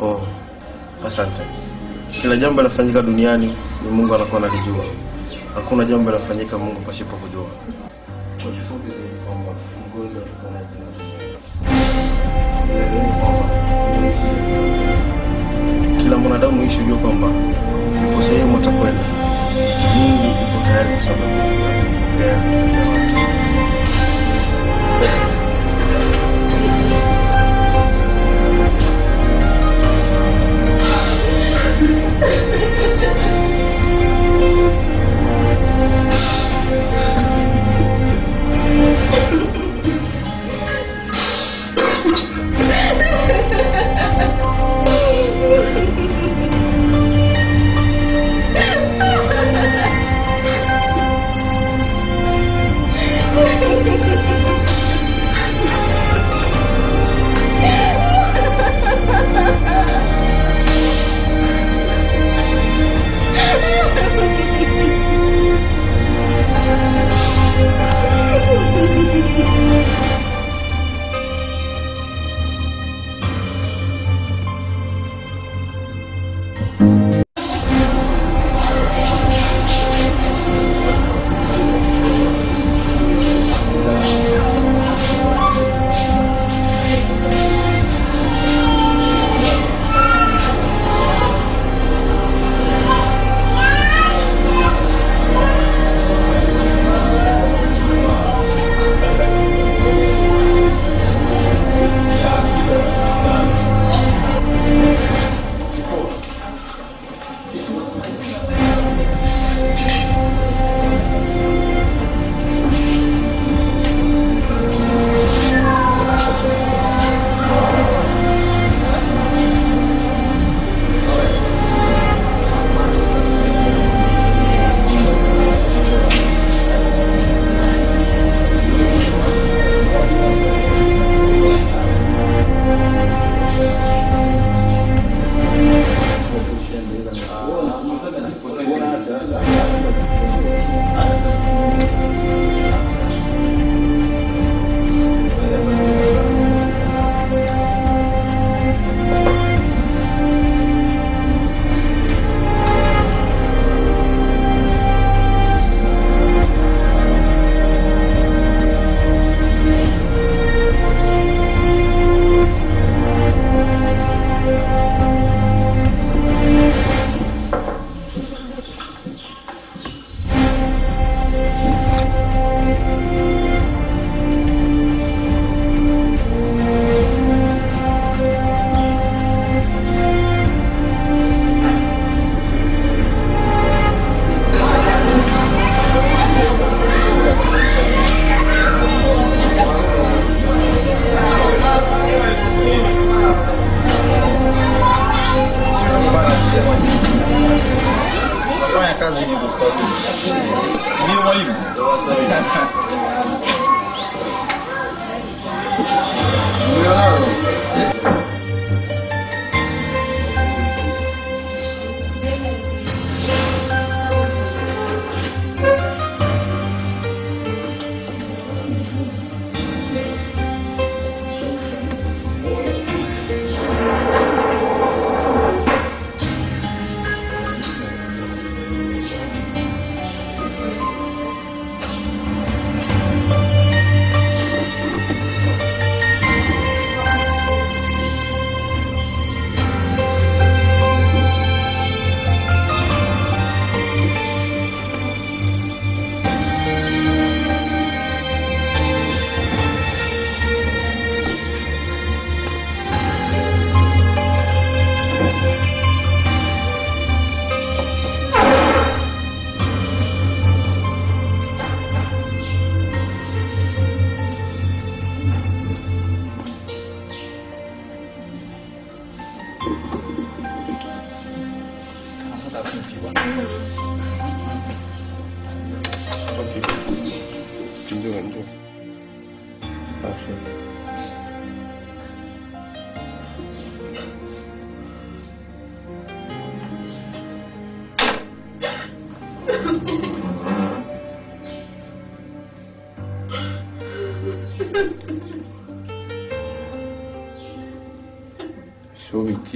Oh, asante. Kila jambo linafanyika duniani ni Mungu anakuwa analijua. Hakuna jambo linafanyika Mungu pasipo kujua. Kwa kifupi ni kwamba mgonjwa na kila mwanadamu ishi ujue kwamba yuko sehemu atakwenda. Mungu yuko tayari kwa sababu anapokea mja wake.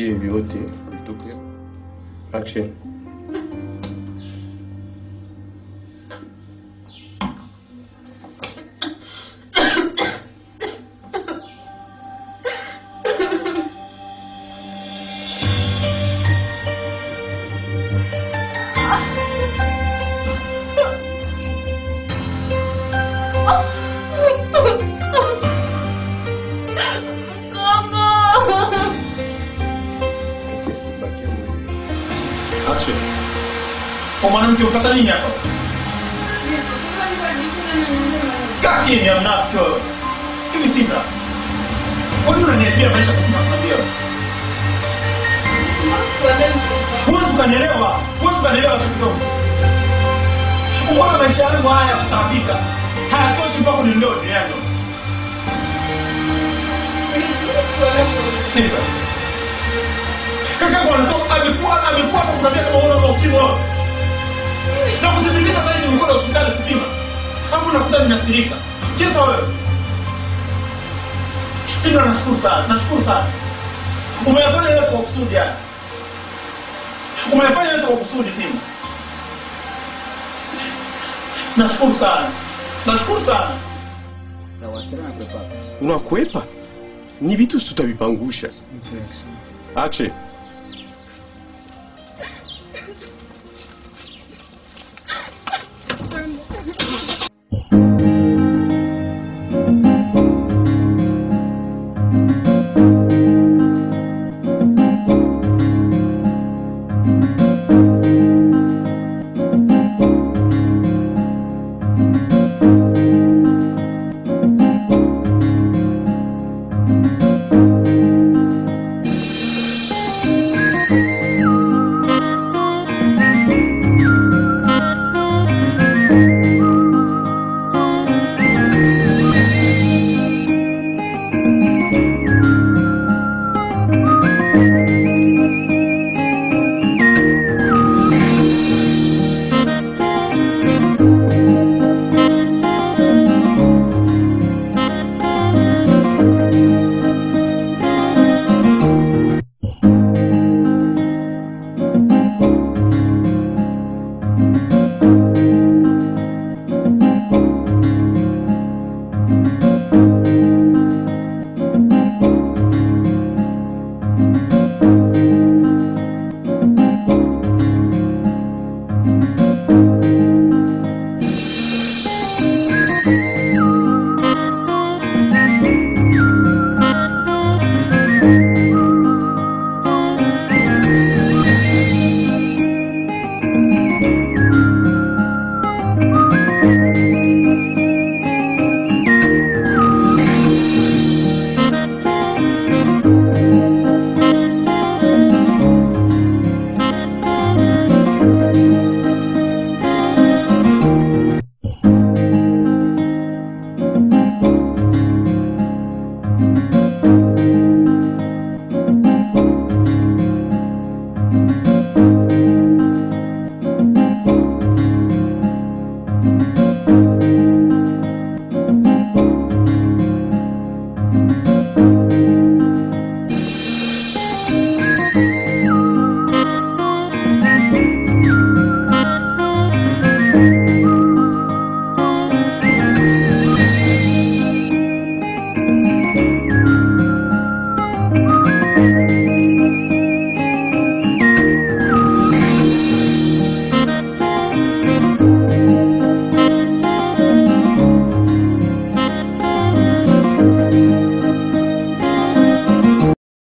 vyote odje, prituplje. Vitu tutavipangusha.